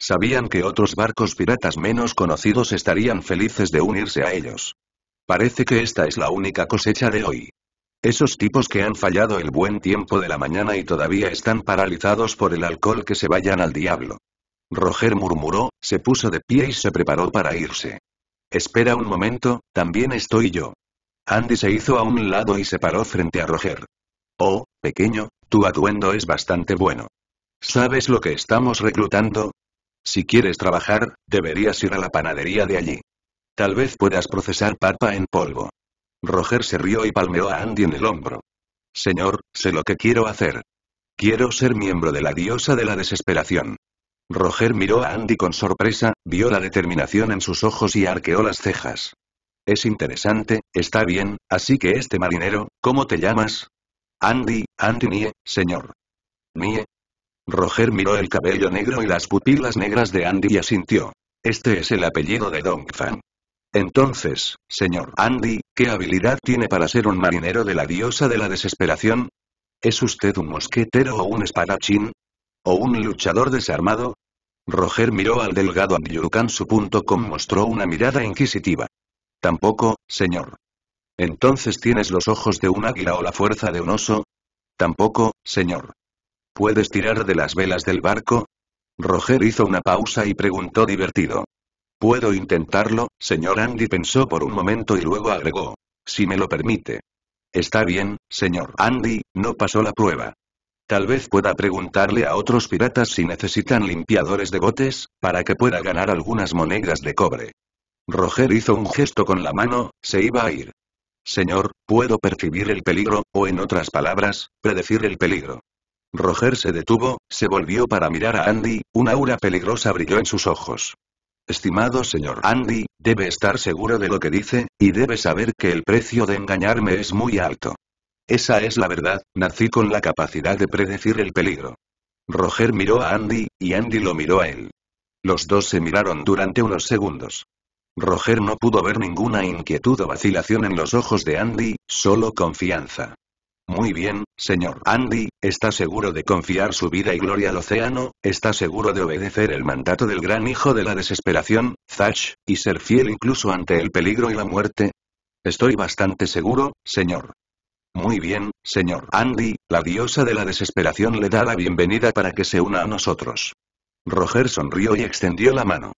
Sabían que otros barcos piratas menos conocidos estarían felices de unirse a ellos. Parece que esta es la única cosecha de hoy. Esos tipos que han fallado el buen tiempo de la mañana y todavía están paralizados por el alcohol que se vayan al diablo. Roger murmuró, se puso de pie y se preparó para irse. Espera un momento, también estoy yo. Andy se hizo a un lado y se paró frente a Roger. Oh, pequeño, tu atuendo es bastante bueno. ¿Sabes lo que estamos reclutando? Si quieres trabajar, deberías ir a la panadería de allí. Tal vez puedas procesar papa en polvo. Roger se rió y palmeó a Andy en el hombro. Señor, sé lo que quiero hacer. Quiero ser miembro de la diosa de la desesperación. Roger miró a Andy con sorpresa, vio la determinación en sus ojos y arqueó las cejas. Es interesante, está bien, así que este marinero, ¿cómo te llamas? Andy, Andy Nie, señor. Nie. Roger miró el cabello negro y las pupilas negras de Andy y asintió. Este es el apellido de Dongfang. Entonces, señor Andy, ¿qué habilidad tiene para ser un marinero de la diosa de la desesperación? ¿Es usted un mosquetero o un espadachín? ¿O un luchador desarmado? Roger miró al delgado Andyurukansu.com mostró una mirada inquisitiva. Tampoco, señor. Entonces tienes los ojos de un águila o la fuerza de un oso. Tampoco, señor. ¿Puedes tirar de las velas del barco? Roger hizo una pausa y preguntó divertido. Puedo intentarlo, señor Andy pensó por un momento y luego agregó. Si me lo permite. Está bien, señor Andy, no pasó la prueba. Tal vez pueda preguntarle a otros piratas si necesitan limpiadores de botes, para que pueda ganar algunas monedas de cobre. Roger hizo un gesto con la mano, se iba a ir. Señor, puedo percibir el peligro, o en otras palabras, predecir el peligro. Roger se detuvo, se volvió para mirar a Andy, una aura peligrosa brilló en sus ojos. Estimado señor Andy, debe estar seguro de lo que dice, y debe saber que el precio de engañarme es muy alto. Esa es la verdad, nací con la capacidad de predecir el peligro. Roger miró a Andy, y Andy lo miró a él. Los dos se miraron durante unos segundos. Roger no pudo ver ninguna inquietud o vacilación en los ojos de Andy, solo confianza. Muy bien, señor Andy, ¿está seguro de confiar su vida y gloria al océano? ¿Está seguro de obedecer el mandato del gran hijo de la desesperación, Thatch, y ser fiel incluso ante el peligro y la muerte? Estoy bastante seguro, señor. Muy bien, señor Andy, la diosa de la desesperación le da la bienvenida para que se una a nosotros. Roger sonrió y extendió la mano.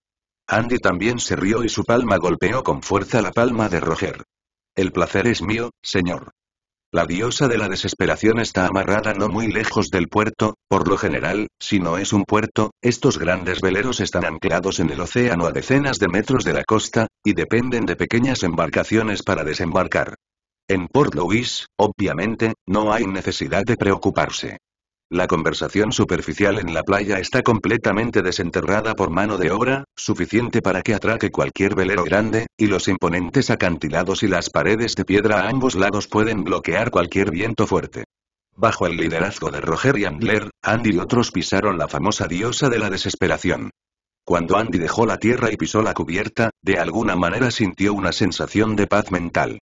Andy también se rió y su palma golpeó con fuerza la palma de Roger. El placer es mío, señor. La diosa de la desesperación está amarrada no muy lejos del puerto, por lo general, si no es un puerto, estos grandes veleros están anclados en el océano a decenas de metros de la costa, y dependen de pequeñas embarcaciones para desembarcar. En Port Louis, obviamente, no hay necesidad de preocuparse. La conversación superficial en la playa está completamente desenterrada por mano de obra, suficiente para que atraque cualquier velero grande, y los imponentes acantilados y las paredes de piedra a ambos lados pueden bloquear cualquier viento fuerte. Bajo el liderazgo de Roger y Andler, Andy y otros pisaron la famosa diosa de la desesperación. Cuando Andy dejó la tierra y pisó la cubierta, de alguna manera sintió una sensación de paz mental.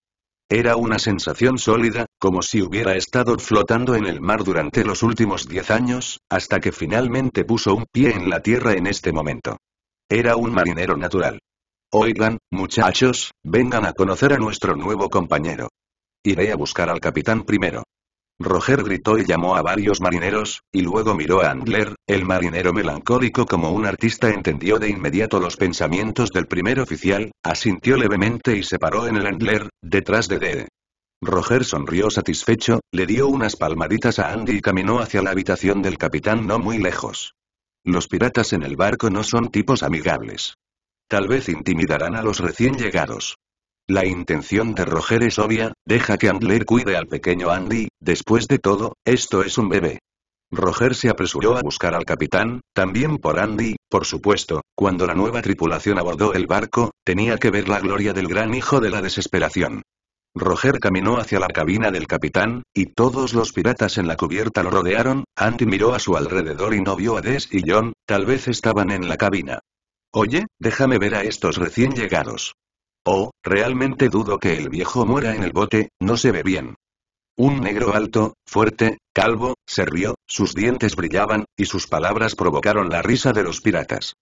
Era una sensación sólida, como si hubiera estado flotando en el mar durante los últimos diez años, hasta que finalmente puso un pie en la tierra en este momento. Era un marinero natural. Oigan, muchachos, vengan a conocer a nuestro nuevo compañero. Iré a buscar al capitán primero. Roger gritó y llamó a varios marineros, y luego miró a Andler, el marinero melancólico como un artista entendió de inmediato los pensamientos del primer oficial, asintió levemente y se paró en el Andler, detrás de Dee. Roger sonrió satisfecho, le dio unas palmaditas a Andy y caminó hacia la habitación del capitán no muy lejos. Los piratas en el barco no son tipos amigables. Tal vez intimidarán a los recién llegados. La intención de Roger es obvia, deja que Andler cuide al pequeño Andy, después de todo, esto es un bebé. Roger se apresuró a buscar al capitán, también por Andy, por supuesto, cuando la nueva tripulación abordó el barco, tenía que ver la gloria del gran hijo de la desesperación. Roger caminó hacia la cabina del capitán, y todos los piratas en la cubierta lo rodearon, Andy miró a su alrededor y no vio a Des y John, tal vez estaban en la cabina. Oye, déjame ver a estos recién llegados. Oh, realmente dudo que el viejo muera en el bote, no se ve bien. Un negro alto, fuerte, calvo, se rió, sus dientes brillaban, y sus palabras provocaron la risa de los piratas.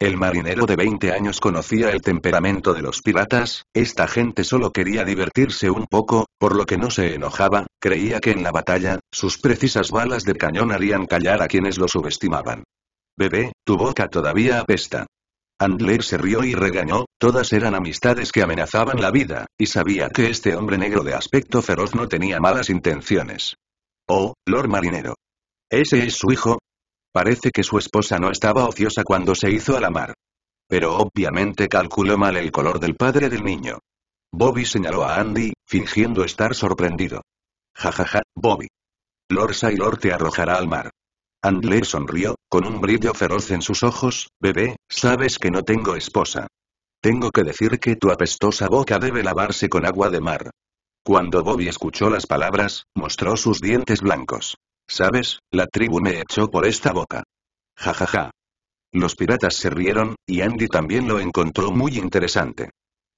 El marinero de 20 años conocía el temperamento de los piratas, esta gente solo quería divertirse un poco, por lo que no se enojaba, creía que en la batalla, sus precisas balas de cañón harían callar a quienes lo subestimaban. Bebé, tu boca todavía apesta. Andler se rió y regañó, todas eran amistades que amenazaban la vida, y sabía que este hombre negro de aspecto feroz no tenía malas intenciones. Oh, Lord Marinero. ¿Ese es su hijo? Parece que su esposa no estaba ociosa cuando se hizo a la mar. Pero obviamente calculó mal el color del padre del niño. Bobby señaló a Andy, fingiendo estar sorprendido. Jajaja, Bobby. Lord Sailor te arrojará al mar. Andler sonrió, con un brillo feroz en sus ojos, bebé, sabes que no tengo esposa. Tengo que decir que tu apestosa boca debe lavarse con agua de mar. Cuando Bobby escuchó las palabras, mostró sus dientes blancos. ¿Sabes? La tribu me echó por esta boca. Ja ja ja. Los piratas se rieron, y Andy también lo encontró muy interesante.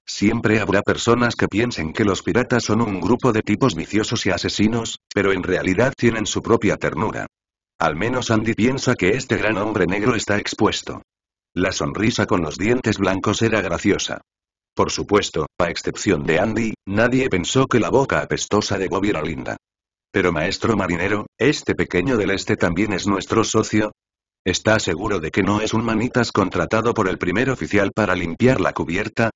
Siempre habrá personas que piensen que los piratas son un grupo de tipos viciosos y asesinos, pero en realidad tienen su propia ternura. Al menos Andy piensa que este gran hombre negro está expuesto. La sonrisa con los dientes blancos era graciosa. Por supuesto, a excepción de Andy, nadie pensó que la boca apestosa de Bobby era linda. Pero maestro marinero, ¿este pequeño del este también es nuestro socio? ¿Está seguro de que no es un manitas contratado por el primer oficial para limpiar la cubierta?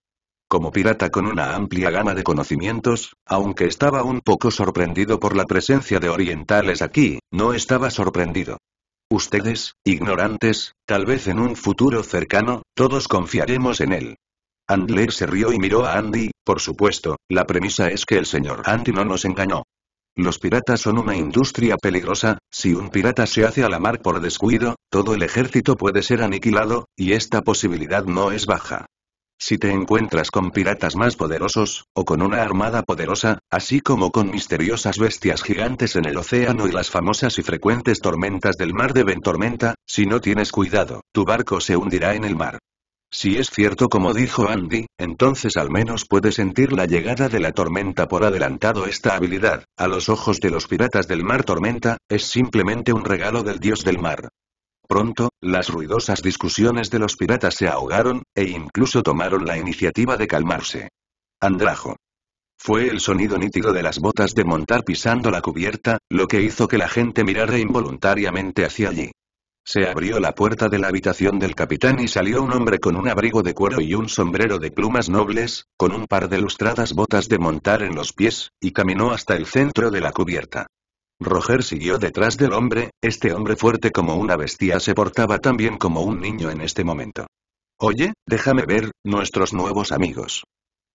Como pirata con una amplia gama de conocimientos, aunque estaba un poco sorprendido por la presencia de orientales aquí, no estaba sorprendido. Ustedes, ignorantes, tal vez en un futuro cercano, todos confiaremos en él. Andler se rió y miró a Andy, por supuesto, la premisa es que el señor Andy no nos engañó. Los piratas son una industria peligrosa, si un pirata se hace a la mar por descuido, todo el ejército puede ser aniquilado, y esta posibilidad no es baja. Si te encuentras con piratas más poderosos, o con una armada poderosa, así como con misteriosas bestias gigantes en el océano y las famosas y frecuentes tormentas del mar de Ventormenta, si no tienes cuidado, tu barco se hundirá en el mar. Si es cierto como dijo Andy, entonces al menos puede sentir la llegada de la tormenta por adelantado esta habilidad, a los ojos de los piratas del mar tormenta, es simplemente un regalo del dios del mar. Pronto, las ruidosas discusiones de los piratas se ahogaron, e incluso tomaron la iniciativa de calmarse. Andrajo. Fue el sonido nítido de las botas de montar pisando la cubierta, lo que hizo que la gente mirara involuntariamente hacia allí. Se abrió la puerta de la habitación del capitán y salió un hombre con un abrigo de cuero y un sombrero de plumas nobles, con un par de lustradas botas de montar en los pies, y caminó hasta el centro de la cubierta. Roger siguió detrás del hombre, este hombre fuerte como una bestia se portaba tan bien como un niño en este momento. Oye, déjame ver, nuestros nuevos amigos.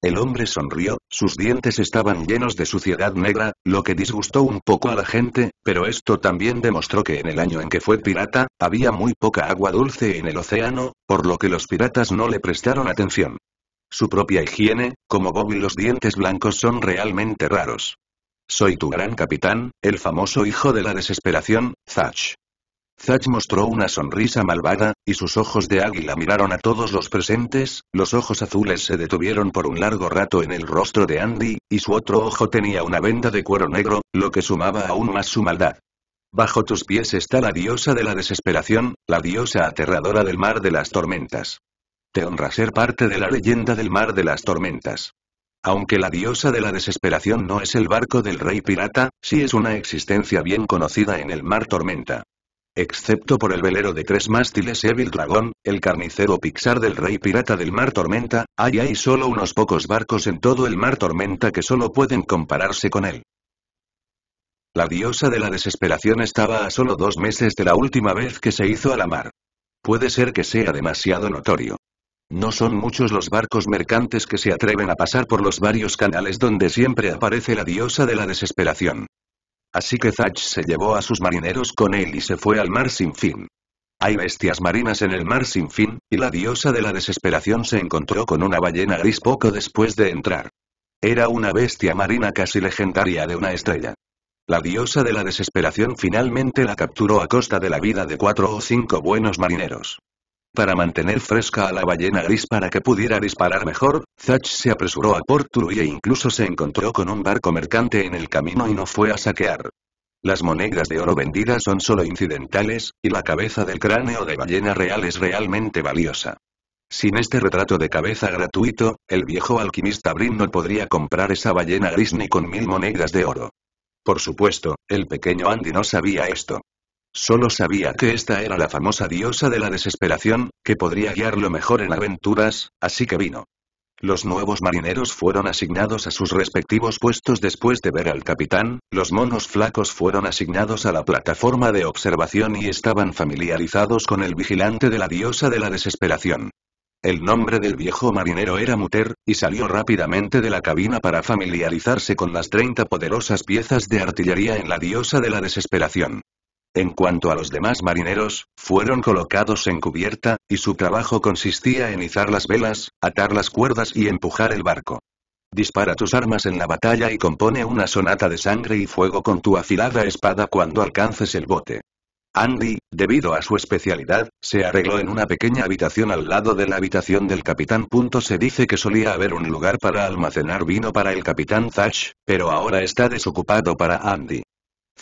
El hombre sonrió, sus dientes estaban llenos de suciedad negra, lo que disgustó un poco a la gente, pero esto también demostró que en el año en que fue pirata, había muy poca agua dulce en el océano, por lo que los piratas no le prestaron atención. Su propia higiene, como Bob y los dientes blancos son realmente raros. Soy tu gran capitán, el famoso hijo de la desesperación, Zach. Zach mostró una sonrisa malvada, y sus ojos de águila miraron a todos los presentes, los ojos azules se detuvieron por un largo rato en el rostro de Andy, y su otro ojo tenía una venda de cuero negro, lo que sumaba aún más su maldad. Bajo tus pies está la diosa de la desesperación, la diosa aterradora del mar de las tormentas. Te honra ser parte de la leyenda del mar de las tormentas. Aunque la diosa de la desesperación no es el barco del rey pirata, sí es una existencia bien conocida en el mar tormenta. Excepto por el velero de tres mástiles Evil Dragon, el carnicero Pixar del rey pirata del mar tormenta, hay hay solo unos pocos barcos en todo el mar tormenta que solo pueden compararse con él. La diosa de la desesperación estaba a solo dos meses de la última vez que se hizo a la mar. Puede ser que sea demasiado notorio. No son muchos los barcos mercantes que se atreven a pasar por los varios canales donde siempre aparece la diosa de la desesperación. Así que Zach se llevó a sus marineros con él y se fue al mar sin fin. Hay bestias marinas en el mar sin fin, y la diosa de la desesperación se encontró con una ballena gris poco después de entrar. Era una bestia marina casi legendaria de una estrella. La diosa de la desesperación finalmente la capturó a costa de la vida de cuatro o cinco buenos marineros. Para mantener fresca a la ballena gris para que pudiera disparar mejor, Zach se apresuró a Port e incluso se encontró con un barco mercante en el camino y no fue a saquear. Las monedas de oro vendidas son solo incidentales, y la cabeza del cráneo de ballena real es realmente valiosa. Sin este retrato de cabeza gratuito, el viejo alquimista Brin no podría comprar esa ballena gris ni con mil monedas de oro. Por supuesto, el pequeño Andy no sabía esto. Solo sabía que esta era la famosa diosa de la desesperación, que podría guiarlo mejor en aventuras, así que vino. Los nuevos marineros fueron asignados a sus respectivos puestos después de ver al capitán, los monos flacos fueron asignados a la plataforma de observación y estaban familiarizados con el vigilante de la diosa de la desesperación. El nombre del viejo marinero era Muter, y salió rápidamente de la cabina para familiarizarse con las 30 poderosas piezas de artillería en la diosa de la desesperación. En cuanto a los demás marineros, fueron colocados en cubierta, y su trabajo consistía en izar las velas, atar las cuerdas y empujar el barco. Dispara tus armas en la batalla y compone una sonata de sangre y fuego con tu afilada espada cuando alcances el bote. Andy, debido a su especialidad, se arregló en una pequeña habitación al lado de la habitación del capitán. Se dice que solía haber un lugar para almacenar vino para el capitán Thatch, pero ahora está desocupado para Andy.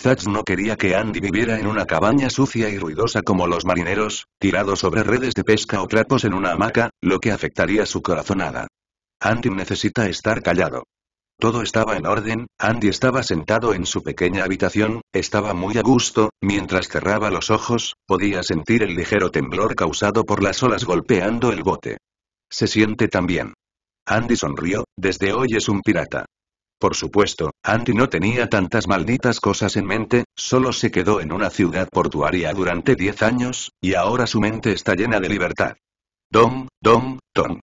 Thatch no quería que Andy viviera en una cabaña sucia y ruidosa como los marineros, tirado sobre redes de pesca o trapos en una hamaca, lo que afectaría su corazonada. Andy necesita estar callado. Todo estaba en orden, Andy estaba sentado en su pequeña habitación, estaba muy a gusto, mientras cerraba los ojos, podía sentir el ligero temblor causado por las olas golpeando el bote. Se siente tan bien. Andy sonrió, desde hoy es un pirata. Por supuesto, Andy no tenía tantas malditas cosas en mente, solo se quedó en una ciudad portuaria durante 10 años, y ahora su mente está llena de libertad. Dom, dom, tom.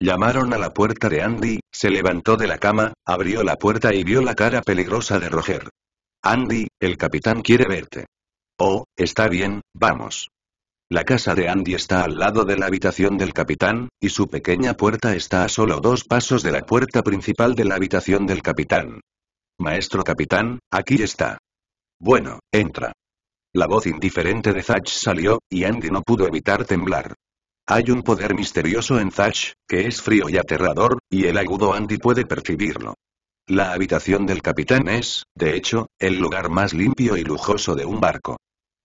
Llamaron a la puerta de Andy, se levantó de la cama, abrió la puerta y vio la cara peligrosa de Roger. Andy, el capitán quiere verte. Oh, está bien, vamos. La casa de Andy está al lado de la habitación del capitán, y su pequeña puerta está a solo dos pasos de la puerta principal de la habitación del capitán. Maestro capitán, aquí está. Bueno, entra. La voz indiferente de Thatch salió, y Andy no pudo evitar temblar. Hay un poder misterioso en Thatch, que es frío y aterrador, y el agudo Andy puede percibirlo. La habitación del capitán es, de hecho, el lugar más limpio y lujoso de un barco.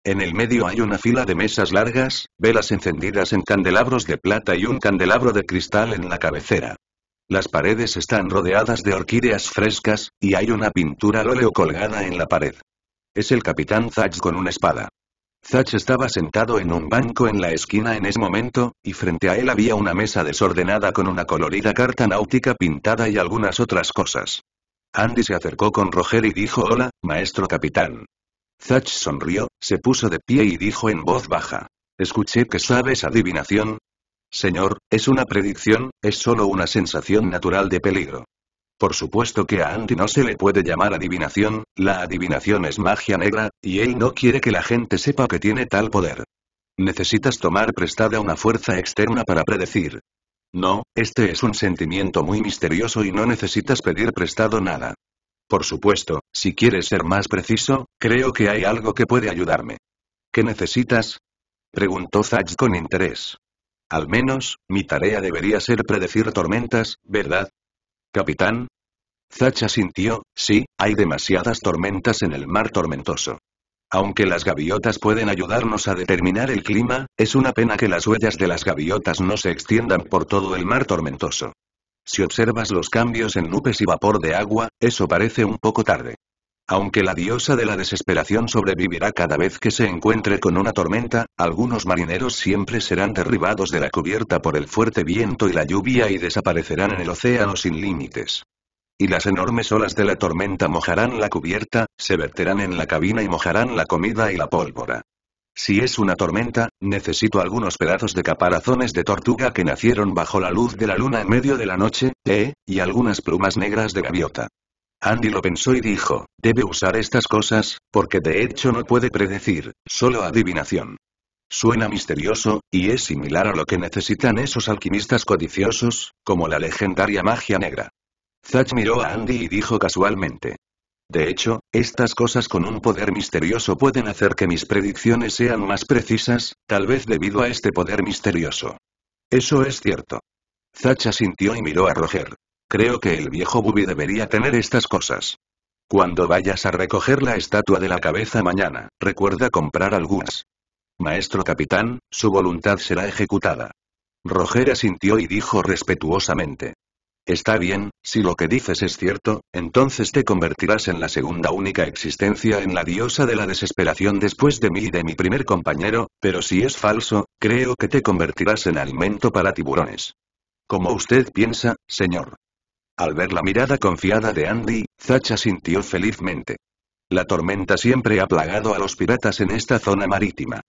En el medio hay una fila de mesas largas, velas encendidas en candelabros de plata y un candelabro de cristal en la cabecera. Las paredes están rodeadas de orquídeas frescas, y hay una pintura al óleo colgada en la pared. Es el capitán Thatch con una espada. Thatch estaba sentado en un banco en la esquina en ese momento, y frente a él había una mesa desordenada con una colorida carta náutica pintada y algunas otras cosas. Andy se acercó con Roger y dijo hola, maestro capitán. Thatch sonrió, se puso de pie y dijo en voz baja. Escuché que sabes adivinación. Señor, es una predicción, es solo una sensación natural de peligro. Por supuesto que a Andy no se le puede llamar adivinación, la adivinación es magia negra, y él no quiere que la gente sepa que tiene tal poder. Necesitas tomar prestada una fuerza externa para predecir. No, este es un sentimiento muy misterioso y no necesitas pedir prestado nada. Por supuesto, si quieres ser más preciso, creo que hay algo que puede ayudarme. ¿Qué necesitas? Preguntó Zach con interés. Al menos, mi tarea debería ser predecir tormentas, ¿verdad? Capitán. Zach asintió, sí, hay demasiadas tormentas en el mar tormentoso. Aunque las gaviotas pueden ayudarnos a determinar el clima, es una pena que las huellas de las gaviotas no se extiendan por todo el mar tormentoso. Si observas los cambios en nubes y vapor de agua, eso parece un poco tarde. Aunque la diosa de la desesperación sobrevivirá cada vez que se encuentre con una tormenta, algunos marineros siempre serán derribados de la cubierta por el fuerte viento y la lluvia y desaparecerán en el océano sin límites. Y las enormes olas de la tormenta mojarán la cubierta, se verterán en la cabina y mojarán la comida y la pólvora. Si es una tormenta, necesito algunos pedazos de caparazones de tortuga que nacieron bajo la luz de la luna en medio de la noche, eh, y algunas plumas negras de gaviota. Andy lo pensó y dijo, debe usar estas cosas, porque de hecho no puede predecir, solo adivinación. Suena misterioso, y es similar a lo que necesitan esos alquimistas codiciosos, como la legendaria magia negra. Zach miró a Andy y dijo casualmente, de hecho, estas cosas con un poder misterioso pueden hacer que mis predicciones sean más precisas, tal vez debido a este poder misterioso. Eso es cierto. Zacha sintió y miró a Roger. Creo que el viejo Bubi debería tener estas cosas. Cuando vayas a recoger la estatua de la cabeza mañana, recuerda comprar algunas. Maestro capitán, su voluntad será ejecutada. Roger asintió y dijo respetuosamente. Está bien, si lo que dices es cierto, entonces te convertirás en la segunda única existencia en la diosa de la desesperación después de mí y de mi primer compañero, pero si es falso, creo que te convertirás en alimento para tiburones. Como usted piensa, señor. Al ver la mirada confiada de Andy, Zacha sintió felizmente. La tormenta siempre ha plagado a los piratas en esta zona marítima.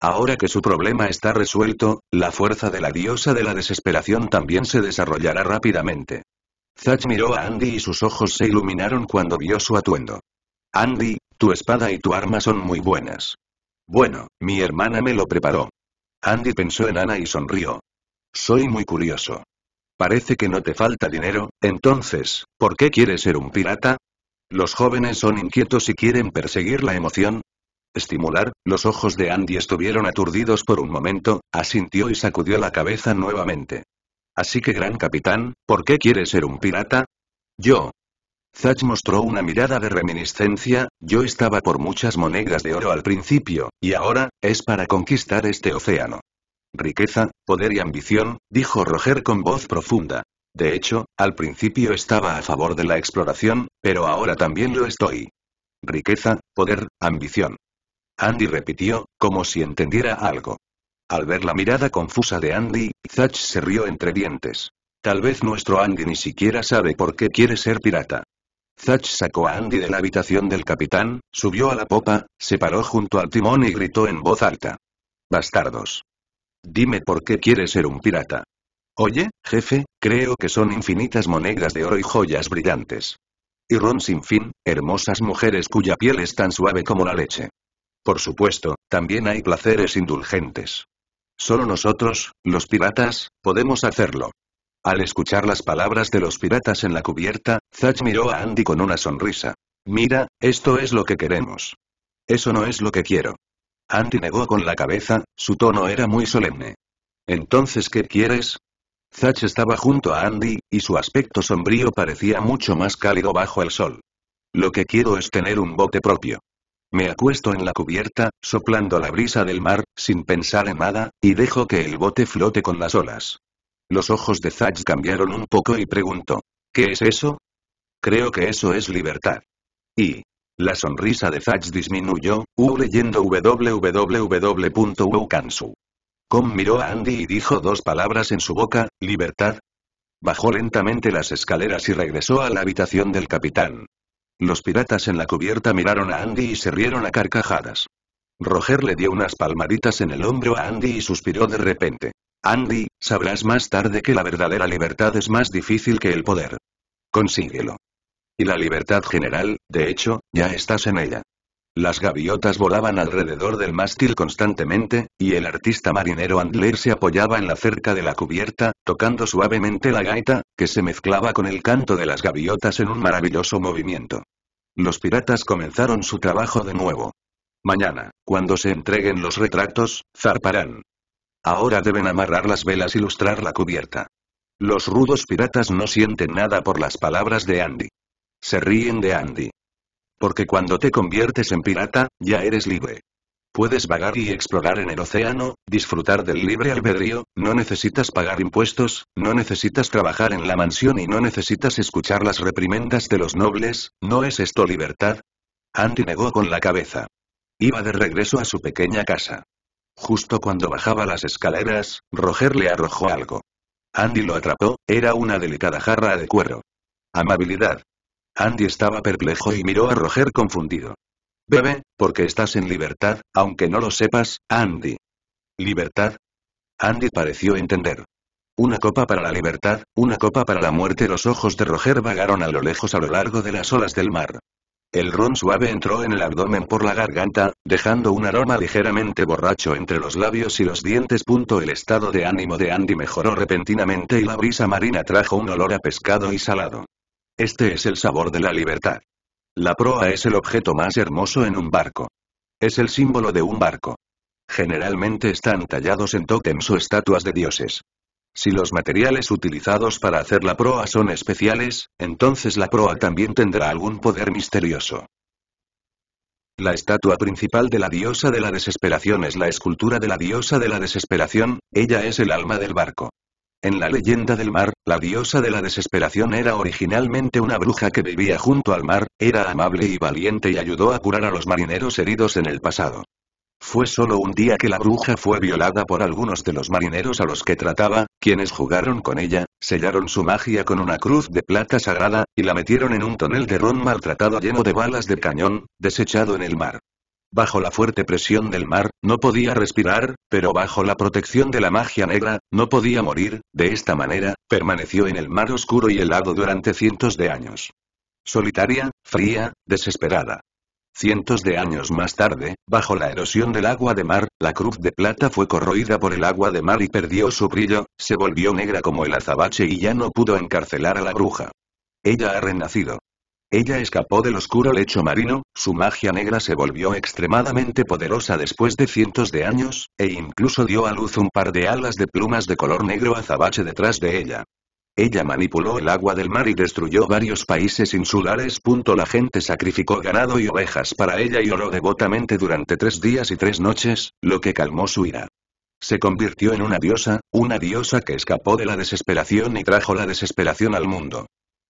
Ahora que su problema está resuelto, la fuerza de la diosa de la desesperación también se desarrollará rápidamente. Zach miró a Andy y sus ojos se iluminaron cuando vio su atuendo. Andy, tu espada y tu arma son muy buenas. Bueno, mi hermana me lo preparó. Andy pensó en Ana y sonrió. Soy muy curioso. Parece que no te falta dinero, entonces, ¿por qué quieres ser un pirata? Los jóvenes son inquietos y quieren perseguir la emoción, estimular, los ojos de Andy estuvieron aturdidos por un momento, asintió y sacudió la cabeza nuevamente. Así que gran capitán, ¿por qué quiere ser un pirata? Yo. Zach mostró una mirada de reminiscencia, yo estaba por muchas monedas de oro al principio, y ahora, es para conquistar este océano. Riqueza, poder y ambición, dijo Roger con voz profunda. De hecho, al principio estaba a favor de la exploración, pero ahora también lo estoy. Riqueza, poder, ambición. Andy repitió, como si entendiera algo. Al ver la mirada confusa de Andy, Zach se rió entre dientes. Tal vez nuestro Andy ni siquiera sabe por qué quiere ser pirata. Zach sacó a Andy de la habitación del capitán, subió a la popa, se paró junto al timón y gritó en voz alta. Bastardos. Dime por qué quieres ser un pirata. Oye, jefe, creo que son infinitas monedas de oro y joyas brillantes. Y ron sin fin, hermosas mujeres cuya piel es tan suave como la leche. Por supuesto, también hay placeres indulgentes. Solo nosotros, los piratas, podemos hacerlo. Al escuchar las palabras de los piratas en la cubierta, Zach miró a Andy con una sonrisa. Mira, esto es lo que queremos. Eso no es lo que quiero. Andy negó con la cabeza, su tono era muy solemne. Entonces, ¿qué quieres? Zach estaba junto a Andy, y su aspecto sombrío parecía mucho más cálido bajo el sol. Lo que quiero es tener un bote propio. Me acuesto en la cubierta, soplando la brisa del mar, sin pensar en nada, y dejo que el bote flote con las olas. Los ojos de Zach cambiaron un poco y preguntó. ¿Qué es eso? Creo que eso es libertad. Y. La sonrisa de Zach disminuyó, U leyendo www.ukansu. Com miró a Andy y dijo dos palabras en su boca, libertad. Bajó lentamente las escaleras y regresó a la habitación del capitán. Los piratas en la cubierta miraron a Andy y se rieron a carcajadas. Roger le dio unas palmaditas en el hombro a Andy y suspiró de repente. Andy, sabrás más tarde que la verdadera libertad es más difícil que el poder. Consíguelo. Y la libertad general, de hecho, ya estás en ella. Las gaviotas volaban alrededor del mástil constantemente, y el artista marinero Andler se apoyaba en la cerca de la cubierta, tocando suavemente la gaita, que se mezclaba con el canto de las gaviotas en un maravilloso movimiento. Los piratas comenzaron su trabajo de nuevo. Mañana, cuando se entreguen los retratos, zarparán. Ahora deben amarrar las velas y lustrar la cubierta. Los rudos piratas no sienten nada por las palabras de Andy. Se ríen de Andy. Porque cuando te conviertes en pirata, ya eres libre. Puedes vagar y explorar en el océano, disfrutar del libre albedrío, no necesitas pagar impuestos, no necesitas trabajar en la mansión y no necesitas escuchar las reprimendas de los nobles, ¿no es esto libertad? Andy negó con la cabeza. Iba de regreso a su pequeña casa. Justo cuando bajaba las escaleras, Roger le arrojó algo. Andy lo atrapó, era una delicada jarra de cuero. Amabilidad. Andy estaba perplejo y miró a Roger confundido. Bebe, porque estás en libertad, aunque no lo sepas, Andy. ¿Libertad? Andy pareció entender. Una copa para la libertad, una copa para la muerte. Los ojos de Roger vagaron a lo lejos a lo largo de las olas del mar. El ron suave entró en el abdomen por la garganta, dejando un aroma ligeramente borracho entre los labios y los dientes. El estado de ánimo de Andy mejoró repentinamente y la brisa marina trajo un olor a pescado y salado. Este es el sabor de la libertad. La proa es el objeto más hermoso en un barco. Es el símbolo de un barco. Generalmente están tallados en tótems o estatuas de dioses. Si los materiales utilizados para hacer la proa son especiales, entonces la proa también tendrá algún poder misterioso. La estatua principal de la diosa de la desesperación es la escultura de la diosa de la desesperación, ella es el alma del barco. En la leyenda del mar, la diosa de la desesperación era originalmente una bruja que vivía junto al mar, era amable y valiente y ayudó a curar a los marineros heridos en el pasado. Fue solo un día que la bruja fue violada por algunos de los marineros a los que trataba, quienes jugaron con ella, sellaron su magia con una cruz de plata sagrada, y la metieron en un tonel de ron maltratado lleno de balas de cañón, desechado en el mar. Bajo la fuerte presión del mar, no podía respirar, pero bajo la protección de la magia negra, no podía morir, de esta manera, permaneció en el mar oscuro y helado durante cientos de años. Solitaria, fría, desesperada. Cientos de años más tarde, bajo la erosión del agua de mar, la cruz de plata fue corroída por el agua de mar y perdió su brillo, se volvió negra como el azabache y ya no pudo encarcelar a la bruja. Ella ha renacido. Ella escapó del oscuro lecho marino, su magia negra se volvió extremadamente poderosa después de cientos de años, e incluso dio a luz un par de alas de plumas de color negro azabache detrás de ella. Ella manipuló el agua del mar y destruyó varios países insulares. La gente sacrificó ganado y ovejas para ella y oró devotamente durante tres días y tres noches, lo que calmó su ira. Se convirtió en una diosa, una diosa que escapó de la desesperación y trajo la desesperación al mundo.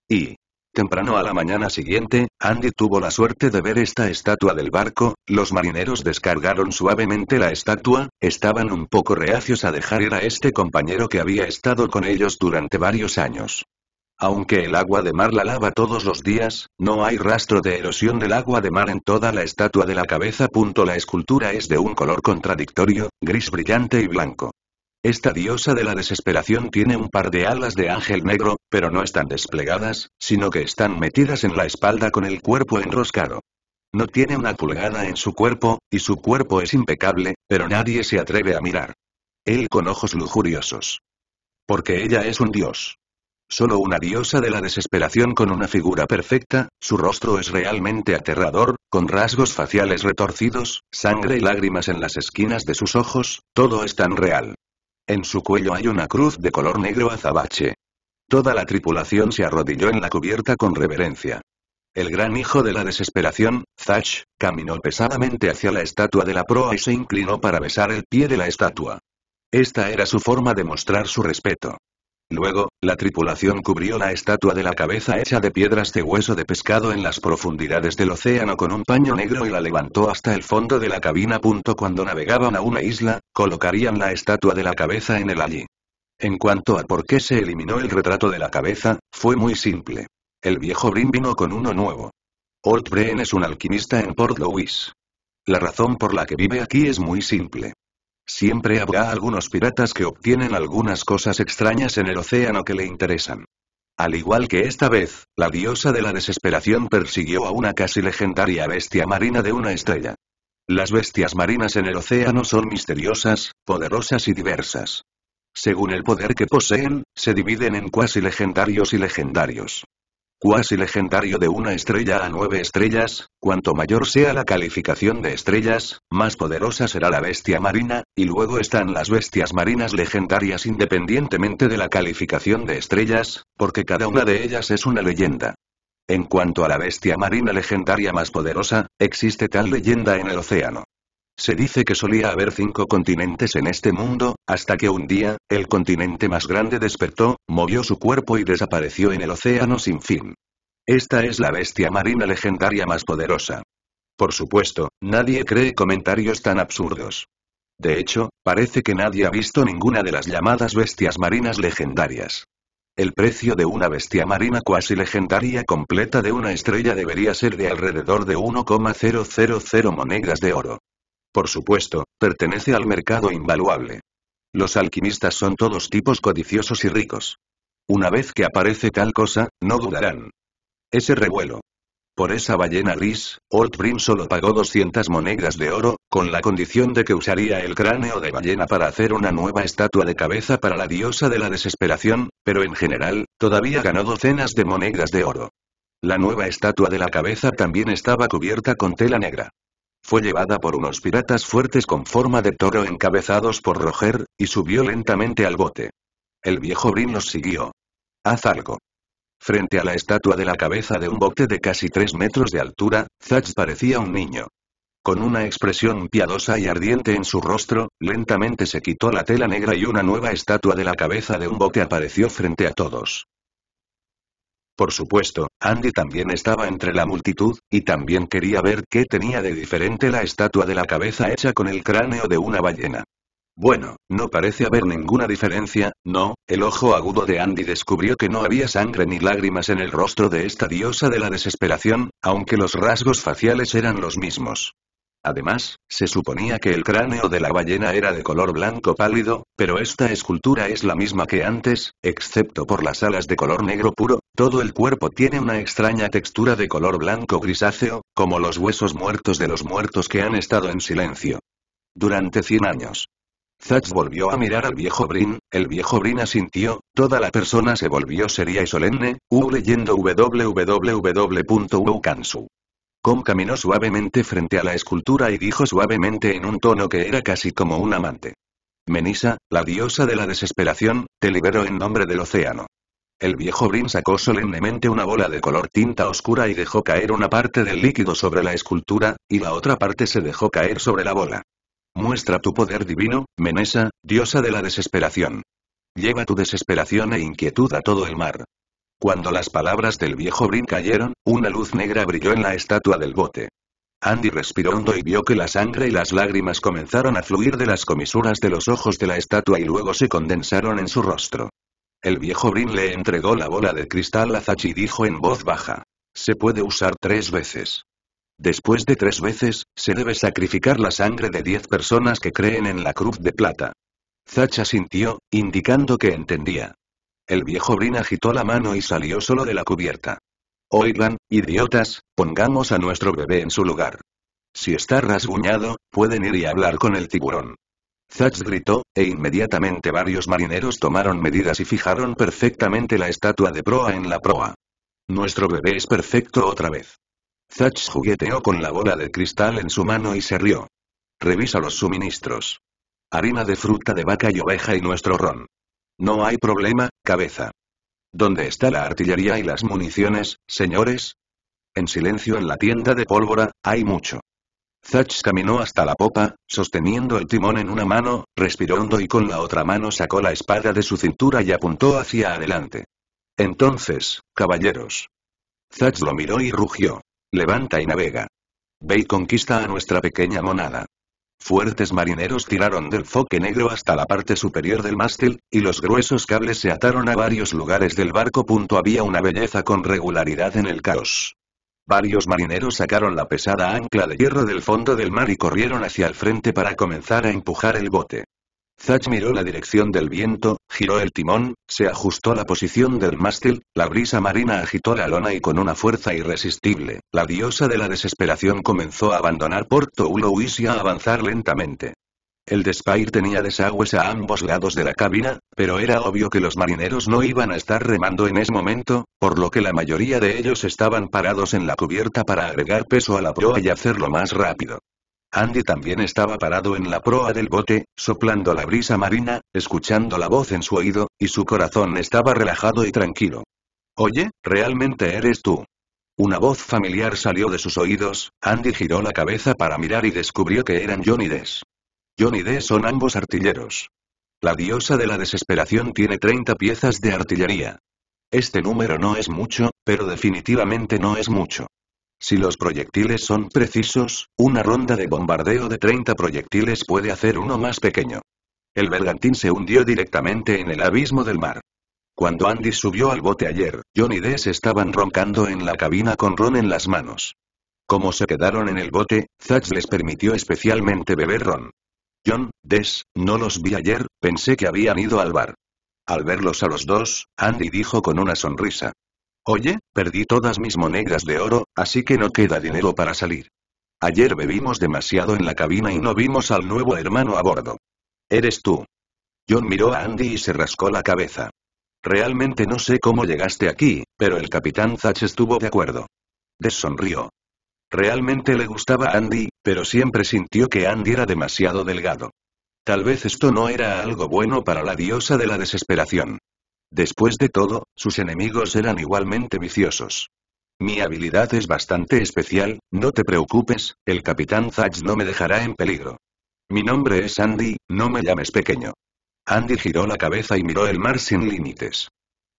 Y, Temprano a la mañana siguiente, Andy tuvo la suerte de ver esta estatua del barco, los marineros descargaron suavemente la estatua, estaban un poco reacios a dejar ir a este compañero que había estado con ellos durante varios años. Aunque el agua de mar la lava todos los días, no hay rastro de erosión del agua de mar en toda la estatua de la cabeza. La escultura es de un color contradictorio, gris brillante y blanco. Esta diosa de la desesperación tiene un par de alas de ángel negro, pero no están desplegadas, sino que están metidas en la espalda con el cuerpo enroscado. No tiene una pulgada en su cuerpo, y su cuerpo es impecable, pero nadie se atreve a mirar. Él con ojos lujuriosos. Porque ella es un dios. Solo una diosa de la desesperación con una figura perfecta, su rostro es realmente aterrador, con rasgos faciales retorcidos, sangre y lágrimas en las esquinas de sus ojos, todo es tan real. En su cuello hay una cruz de color negro azabache. Toda la tripulación se arrodilló en la cubierta con reverencia. El gran hijo de la desesperación, Zach, caminó pesadamente hacia la estatua de la proa y se inclinó para besar el pie de la estatua. Esta era su forma de mostrar su respeto. Luego, la tripulación cubrió la estatua de la cabeza hecha de piedras de hueso de pescado en las profundidades del océano con un paño negro y la levantó hasta el fondo de la cabina. Cuando navegaban a una isla, colocarían la estatua de la cabeza en el allí. En cuanto a por qué se eliminó el retrato de la cabeza, fue muy simple. El viejo Brin vino con uno nuevo. Old Bren es un alquimista en Port Louis. La razón por la que vive aquí es muy simple. Siempre habrá algunos piratas que obtienen algunas cosas extrañas en el océano que le interesan. Al igual que esta vez, la diosa de la desesperación persiguió a una casi legendaria bestia marina de una estrella. Las bestias marinas en el océano son misteriosas, poderosas y diversas. Según el poder que poseen, se dividen en cuasi legendarios y legendarios. Cuasi legendario de una estrella a nueve estrellas, cuanto mayor sea la calificación de estrellas, más poderosa será la bestia marina, y luego están las bestias marinas legendarias independientemente de la calificación de estrellas, porque cada una de ellas es una leyenda. En cuanto a la bestia marina legendaria más poderosa, existe tal leyenda en el océano. Se dice que solía haber cinco continentes en este mundo, hasta que un día, el continente más grande despertó, movió su cuerpo y desapareció en el océano sin fin. Esta es la bestia marina legendaria más poderosa. Por supuesto, nadie cree comentarios tan absurdos. De hecho, parece que nadie ha visto ninguna de las llamadas bestias marinas legendarias. El precio de una bestia marina cuasi legendaria completa de una estrella debería ser de alrededor de 1,000 monedas de oro. Por supuesto, pertenece al mercado invaluable. Los alquimistas son todos tipos codiciosos y ricos. Una vez que aparece tal cosa, no dudarán. Ese revuelo. Por esa ballena gris, Old Brim solo pagó 200 monedas de oro, con la condición de que usaría el cráneo de ballena para hacer una nueva estatua de cabeza para la diosa de la desesperación, pero en general, todavía ganó docenas de monedas de oro. La nueva estatua de la cabeza también estaba cubierta con tela negra. Fue llevada por unos piratas fuertes con forma de toro encabezados por Roger, y subió lentamente al bote. El viejo Brin los siguió. Haz algo. Frente a la estatua de la cabeza de un bote de casi tres metros de altura, Zach parecía un niño. Con una expresión piadosa y ardiente en su rostro, lentamente se quitó la tela negra y una nueva estatua de la cabeza de un bote apareció frente a todos. Por supuesto, Andy también estaba entre la multitud, y también quería ver qué tenía de diferente la estatua de la cabeza hecha con el cráneo de una ballena. Bueno, no parece haber ninguna diferencia, no, el ojo agudo de Andy descubrió que no había sangre ni lágrimas en el rostro de esta diosa de la desesperación, aunque los rasgos faciales eran los mismos. Además, se suponía que el cráneo de la ballena era de color blanco pálido, pero esta escultura es la misma que antes, excepto por las alas de color negro puro, todo el cuerpo tiene una extraña textura de color blanco grisáceo, como los huesos muertos de los muertos que han estado en silencio. Durante 100 años. Zach volvió a mirar al viejo Brin, el viejo Brin asintió, toda la persona se volvió seria y solemne, U leyendo www.wukansu. Com caminó suavemente frente a la escultura y dijo suavemente en un tono que era casi como un amante. Menisa, la diosa de la desesperación, te libero en nombre del océano. El viejo Brin sacó solemnemente una bola de color tinta oscura y dejó caer una parte del líquido sobre la escultura, y la otra parte se dejó caer sobre la bola. Muestra tu poder divino, Menesa, diosa de la desesperación. Lleva tu desesperación e inquietud a todo el mar. Cuando las palabras del viejo Brin cayeron, una luz negra brilló en la estatua del bote. Andy respiró hondo y vio que la sangre y las lágrimas comenzaron a fluir de las comisuras de los ojos de la estatua y luego se condensaron en su rostro. El viejo Brin le entregó la bola de cristal a Zach y dijo en voz baja. Se puede usar tres veces. Después de tres veces, se debe sacrificar la sangre de diez personas que creen en la cruz de plata. Zach asintió, indicando que entendía. El viejo Brin agitó la mano y salió solo de la cubierta. Oigan, idiotas, pongamos a nuestro bebé en su lugar. Si está rasguñado, pueden ir y hablar con el tiburón. Zach gritó, e inmediatamente varios marineros tomaron medidas y fijaron perfectamente la estatua de proa en la proa. Nuestro bebé es perfecto otra vez. Zach jugueteó con la bola de cristal en su mano y se rió. Revisa los suministros. Harina de fruta de vaca y oveja y nuestro ron. No hay problema, cabeza. ¿Dónde está la artillería y las municiones, señores? En silencio en la tienda de pólvora, hay mucho. Zach caminó hasta la popa, sosteniendo el timón en una mano, respiró hondo y con la otra mano sacó la espada de su cintura y apuntó hacia adelante. Entonces, caballeros. Zach lo miró y rugió. Levanta y navega. Ve y conquista a nuestra pequeña monada. Fuertes marineros tiraron del foque negro hasta la parte superior del mástil, y los gruesos cables se ataron a varios lugares del barco. Había una belleza con regularidad en el caos. Varios marineros sacaron la pesada ancla de hierro del fondo del mar y corrieron hacia el frente para comenzar a empujar el bote. Zach miró la dirección del viento, giró el timón, se ajustó la posición del mástil, la brisa marina agitó la lona y con una fuerza irresistible, la diosa de la desesperación comenzó a abandonar Porto Ulois y a avanzar lentamente. El Despire tenía desagües a ambos lados de la cabina, pero era obvio que los marineros no iban a estar remando en ese momento, por lo que la mayoría de ellos estaban parados en la cubierta para agregar peso a la proa y hacerlo más rápido. Andy también estaba parado en la proa del bote, soplando la brisa marina, escuchando la voz en su oído, y su corazón estaba relajado y tranquilo. Oye, ¿realmente eres tú? Una voz familiar salió de sus oídos, Andy giró la cabeza para mirar y descubrió que eran Johnny Des. John y D son ambos artilleros. La diosa de la desesperación tiene 30 piezas de artillería. Este número no es mucho, pero definitivamente no es mucho. Si los proyectiles son precisos, una ronda de bombardeo de 30 proyectiles puede hacer uno más pequeño. El bergantín se hundió directamente en el abismo del mar. Cuando Andy subió al bote ayer, John y Des estaban roncando en la cabina con Ron en las manos. Como se quedaron en el bote, Zach les permitió especialmente beber Ron. John, Des, no los vi ayer, pensé que habían ido al bar. Al verlos a los dos, Andy dijo con una sonrisa. Oye, perdí todas mis monedas de oro, así que no queda dinero para salir. Ayer bebimos demasiado en la cabina y no vimos al nuevo hermano a bordo. Eres tú. John miró a Andy y se rascó la cabeza. Realmente no sé cómo llegaste aquí, pero el capitán Zach estuvo de acuerdo. Des sonrió. Realmente le gustaba Andy, pero siempre sintió que Andy era demasiado delgado. Tal vez esto no era algo bueno para la diosa de la desesperación. Después de todo, sus enemigos eran igualmente viciosos. Mi habilidad es bastante especial, no te preocupes, el capitán Zach no me dejará en peligro. Mi nombre es Andy, no me llames pequeño. Andy giró la cabeza y miró el mar sin límites.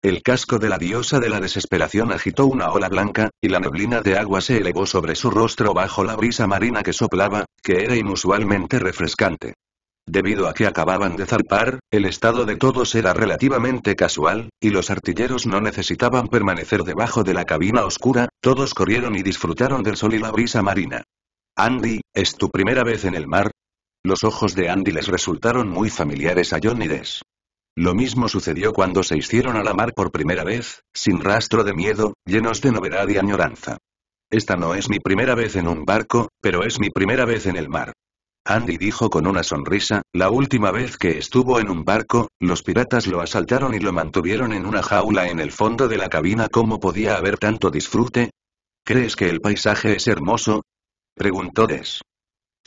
El casco de la diosa de la desesperación agitó una ola blanca, y la neblina de agua se elevó sobre su rostro bajo la brisa marina que soplaba, que era inusualmente refrescante. Debido a que acababan de zarpar, el estado de todos era relativamente casual, y los artilleros no necesitaban permanecer debajo de la cabina oscura, todos corrieron y disfrutaron del sol y la brisa marina. Andy, ¿es tu primera vez en el mar? Los ojos de Andy les resultaron muy familiares a John y Des. Lo mismo sucedió cuando se hicieron a la mar por primera vez, sin rastro de miedo, llenos de novedad y añoranza. Esta no es mi primera vez en un barco, pero es mi primera vez en el mar. Andy dijo con una sonrisa, la última vez que estuvo en un barco, los piratas lo asaltaron y lo mantuvieron en una jaula en el fondo de la cabina. ¿Cómo podía haber tanto disfrute? ¿Crees que el paisaje es hermoso? Preguntó Des.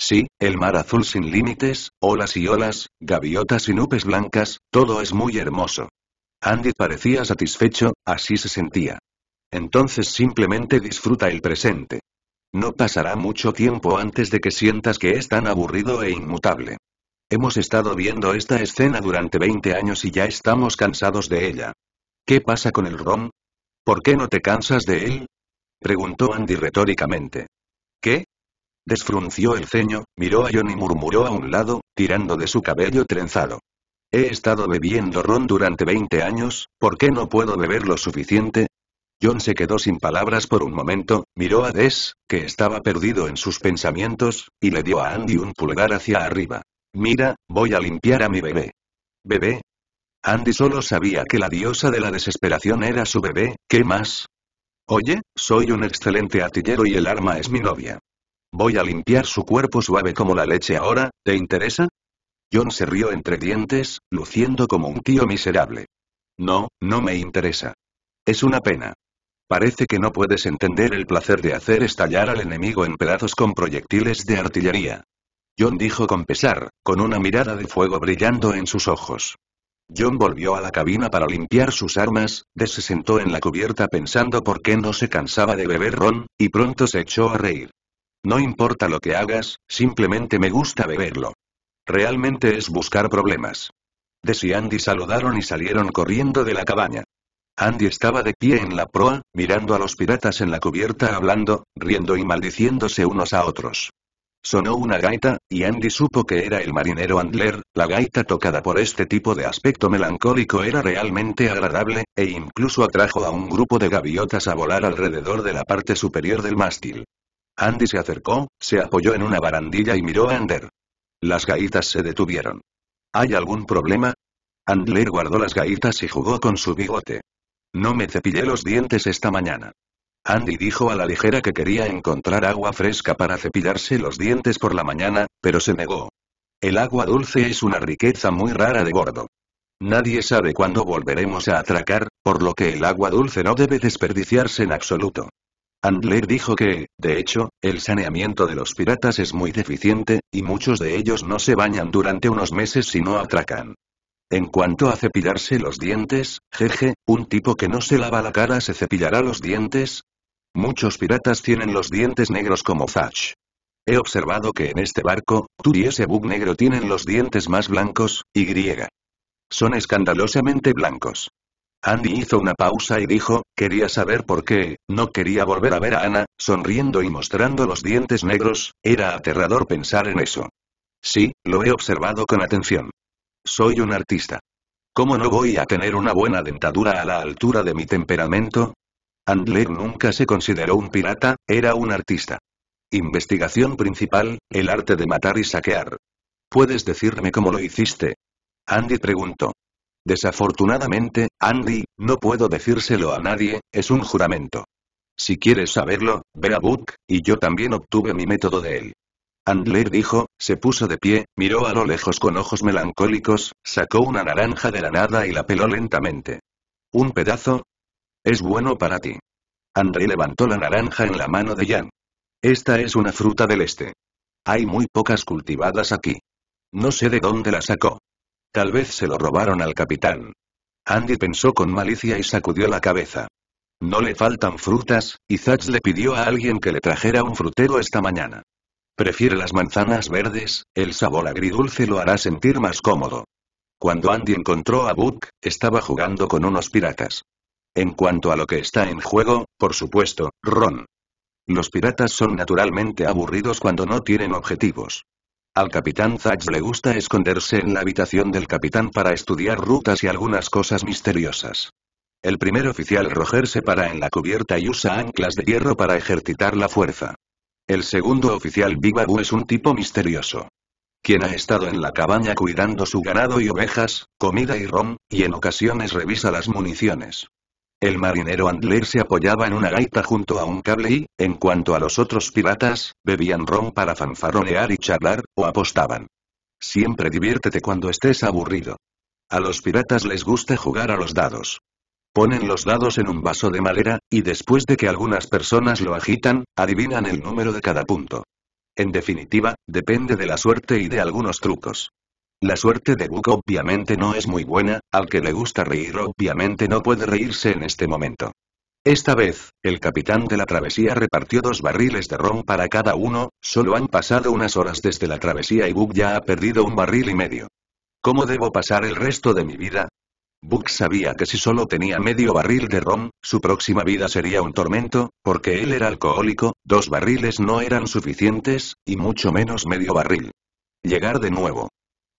Sí, el mar azul sin límites, olas y olas, gaviotas y nubes blancas, todo es muy hermoso. Andy parecía satisfecho, así se sentía. Entonces simplemente disfruta el presente. No pasará mucho tiempo antes de que sientas que es tan aburrido e inmutable. Hemos estado viendo esta escena durante 20 años y ya estamos cansados de ella. ¿Qué pasa con el ron? ¿Por qué no te cansas de él? Preguntó Andy retóricamente. ¿Qué? Desfrunció el ceño, miró a John y murmuró a un lado, tirando de su cabello trenzado. He estado bebiendo ron durante 20 años, ¿por qué no puedo beber lo suficiente? John se quedó sin palabras por un momento, miró a Des, que estaba perdido en sus pensamientos, y le dio a Andy un pulgar hacia arriba. Mira, voy a limpiar a mi bebé. ¿Bebé? Andy solo sabía que la diosa de la desesperación era su bebé, ¿qué más? Oye, soy un excelente artillero y el arma es mi novia. Voy a limpiar su cuerpo suave como la leche ahora, ¿te interesa? John se rió entre dientes, luciendo como un tío miserable. No, no me interesa. Es una pena. Parece que no puedes entender el placer de hacer estallar al enemigo en pedazos con proyectiles de artillería. John dijo con pesar, con una mirada de fuego brillando en sus ojos. John volvió a la cabina para limpiar sus armas, se sentó en la cubierta pensando por qué no se cansaba de beber ron, y pronto se echó a reír. No importa lo que hagas, simplemente me gusta beberlo. Realmente es buscar problemas. Des y Andy saludaron y salieron corriendo de la cabaña. Andy estaba de pie en la proa, mirando a los piratas en la cubierta hablando, riendo y maldiciéndose unos a otros. Sonó una gaita, y Andy supo que era el marinero Andler, la gaita tocada por este tipo de aspecto melancólico era realmente agradable, e incluso atrajo a un grupo de gaviotas a volar alrededor de la parte superior del mástil. Andy se acercó, se apoyó en una barandilla y miró a Ander. Las gaitas se detuvieron. ¿Hay algún problema? Andler guardó las gaitas y jugó con su bigote. No me cepillé los dientes esta mañana. Andy dijo a la ligera que quería encontrar agua fresca para cepillarse los dientes por la mañana, pero se negó. El agua dulce es una riqueza muy rara de bordo. Nadie sabe cuándo volveremos a atracar, por lo que el agua dulce no debe desperdiciarse en absoluto. Andler dijo que, de hecho, el saneamiento de los piratas es muy deficiente, y muchos de ellos no se bañan durante unos meses si no atracan. En cuanto a cepillarse los dientes, jeje, un tipo que no se lava la cara se cepillará los dientes. Muchos piratas tienen los dientes negros como Thatch. He observado que en este barco, tú y ese bug negro tienen los dientes más blancos, y griega. Son escandalosamente blancos. Andy hizo una pausa y dijo, quería saber por qué, no quería volver a ver a Ana, sonriendo y mostrando los dientes negros, era aterrador pensar en eso. Sí, lo he observado con atención. Soy un artista. ¿Cómo no voy a tener una buena dentadura a la altura de mi temperamento? Andler nunca se consideró un pirata, era un artista. Investigación principal, el arte de matar y saquear. ¿Puedes decirme cómo lo hiciste? Andy preguntó. Desafortunadamente, Andy, no puedo decírselo a nadie, es un juramento. Si quieres saberlo, ve a Book, y yo también obtuve mi método de él. Andler dijo, se puso de pie, miró a lo lejos con ojos melancólicos, sacó una naranja de la nada y la peló lentamente. ¿Un pedazo? Es bueno para ti. André levantó la naranja en la mano de Jan. Esta es una fruta del este. Hay muy pocas cultivadas aquí. No sé de dónde la sacó. Tal vez se lo robaron al capitán. Andy pensó con malicia y sacudió la cabeza. No le faltan frutas, y Zatch le pidió a alguien que le trajera un frutero esta mañana. Prefiere las manzanas verdes, el sabor agridulce lo hará sentir más cómodo. Cuando Andy encontró a Book, estaba jugando con unos piratas. En cuanto a lo que está en juego, por supuesto, Ron. Los piratas son naturalmente aburridos cuando no tienen objetivos. Al capitán Thatch le gusta esconderse en la habitación del capitán para estudiar rutas y algunas cosas misteriosas. El primer oficial Roger se para en la cubierta y usa anclas de hierro para ejercitar la fuerza. El segundo oficial Bibabu es un tipo misterioso. Quien ha estado en la cabaña cuidando su ganado y ovejas, comida y rom, y en ocasiones revisa las municiones. El marinero Andler se apoyaba en una gaita junto a un cable y, en cuanto a los otros piratas, bebían rom para fanfaronear y charlar, o apostaban. Siempre diviértete cuando estés aburrido. A los piratas les gusta jugar a los dados. Ponen los dados en un vaso de madera, y después de que algunas personas lo agitan, adivinan el número de cada punto. En definitiva, depende de la suerte y de algunos trucos. La suerte de Book obviamente no es muy buena, al que le gusta reír obviamente no puede reírse en este momento. Esta vez, el capitán de la travesía repartió dos barriles de ron para cada uno, solo han pasado unas horas desde la travesía y Book ya ha perdido un barril y medio. ¿Cómo debo pasar el resto de mi vida? Book sabía que si solo tenía medio barril de ron, su próxima vida sería un tormento, porque él era alcohólico, dos barriles no eran suficientes, y mucho menos medio barril. Llegar de nuevo.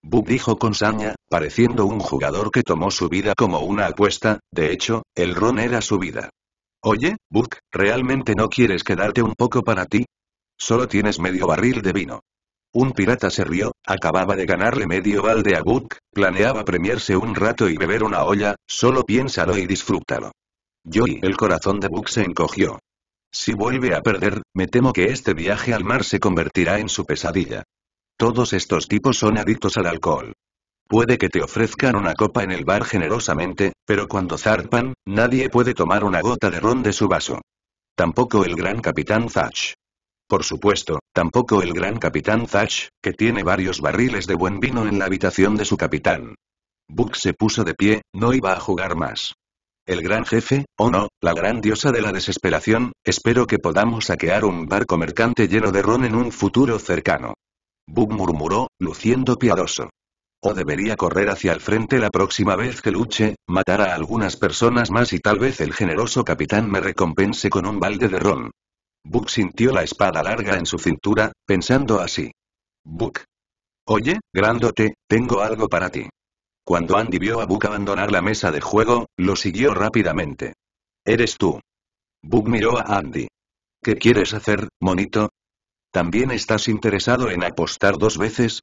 Book dijo con saña, pareciendo un jugador que tomó su vida como una apuesta, de hecho, el ron era su vida. Oye, Book, ¿realmente no quieres quedarte un poco para ti? Solo tienes medio barril de vino. Un pirata se rió, acababa de ganarle medio balde a Book, planeaba premiarse un rato y beber una olla, solo piénsalo y disfrútalo. Yo y el corazón de Book se encogió. Si vuelve a perder, me temo que este viaje al mar se convertirá en su pesadilla. Todos estos tipos son adictos al alcohol. Puede que te ofrezcan una copa en el bar generosamente, pero cuando zarpan, nadie puede tomar una gota de ron de su vaso. Tampoco el gran capitán Thatch. Por supuesto, tampoco el gran capitán Thatch, que tiene varios barriles de buen vino en la habitación de su capitán. Book se puso de pie, no iba a jugar más. El gran jefe, o no, la gran diosa de la desesperación, espero que podamos saquear un barco mercante lleno de ron en un futuro cercano. Book murmuró, luciendo piadoso. O debería correr hacia el frente la próxima vez que luche, matar a algunas personas más y tal vez el generoso capitán me recompense con un balde de ron. Book sintió la espada larga en su cintura, pensando así. Book. Oye, grandote, tengo algo para ti. Cuando Andy vio a Book abandonar la mesa de juego, lo siguió rápidamente. Eres tú. Book miró a Andy. ¿Qué quieres hacer, monito? ¿También estás interesado en apostar dos veces?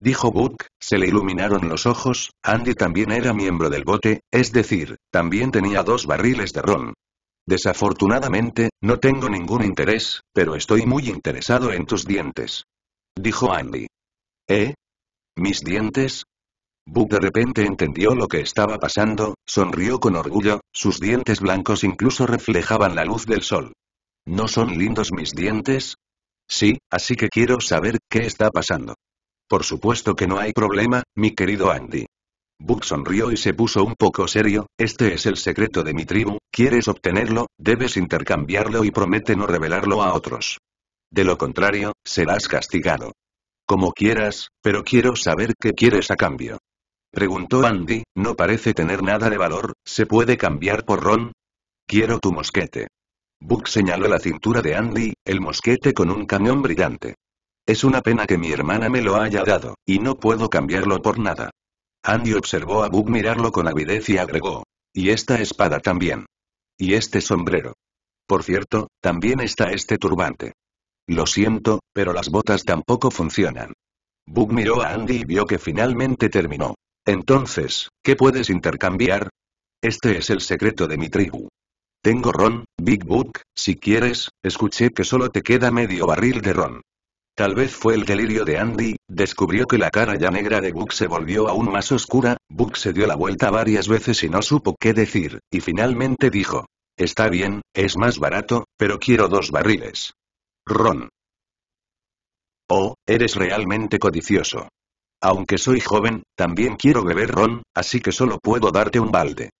Dijo Book, se le iluminaron los ojos, Andy también era miembro del bote, es decir, también tenía dos barriles de ron. Desafortunadamente, no tengo ningún interés, pero estoy muy interesado en tus dientes. Dijo Andy. ¿Eh? ¿Mis dientes? Book de repente entendió lo que estaba pasando, sonrió con orgullo, sus dientes blancos incluso reflejaban la luz del sol. ¿No son lindos mis dientes? Sí, así que quiero saber qué está pasando. Por supuesto que no hay problema, mi querido Andy. Book sonrió y se puso un poco serio, este es el secreto de mi tribu, ¿quieres obtenerlo? Debes intercambiarlo y promete no revelarlo a otros. De lo contrario, serás castigado. Como quieras, pero quiero saber qué quieres a cambio. Preguntó Andy, no parece tener nada de valor, ¿se puede cambiar por Ron? Quiero tu mosquete. Book señaló la cintura de Andy, el mosquete con un cañón brillante. Es una pena que mi hermana me lo haya dado, y no puedo cambiarlo por nada. Andy observó a Book mirarlo con avidez y agregó. Y esta espada también. Y este sombrero. Por cierto, también está este turbante. Lo siento, pero las botas tampoco funcionan. Book miró a Andy y vio que finalmente terminó. Entonces, ¿qué puedes intercambiar? Este es el secreto de mi tribu. Tengo ron, Big Book, si quieres, escuché que solo te queda medio barril de ron. Tal vez fue el delirio de Andy, descubrió que la cara ya negra de Book se volvió aún más oscura, Book se dio la vuelta varias veces y no supo qué decir, y finalmente dijo. Está bien, es más barato, pero quiero dos barriles. Ron. Oh, eres realmente codicioso. Aunque soy joven, también quiero beber ron, así que solo puedo darte un balde.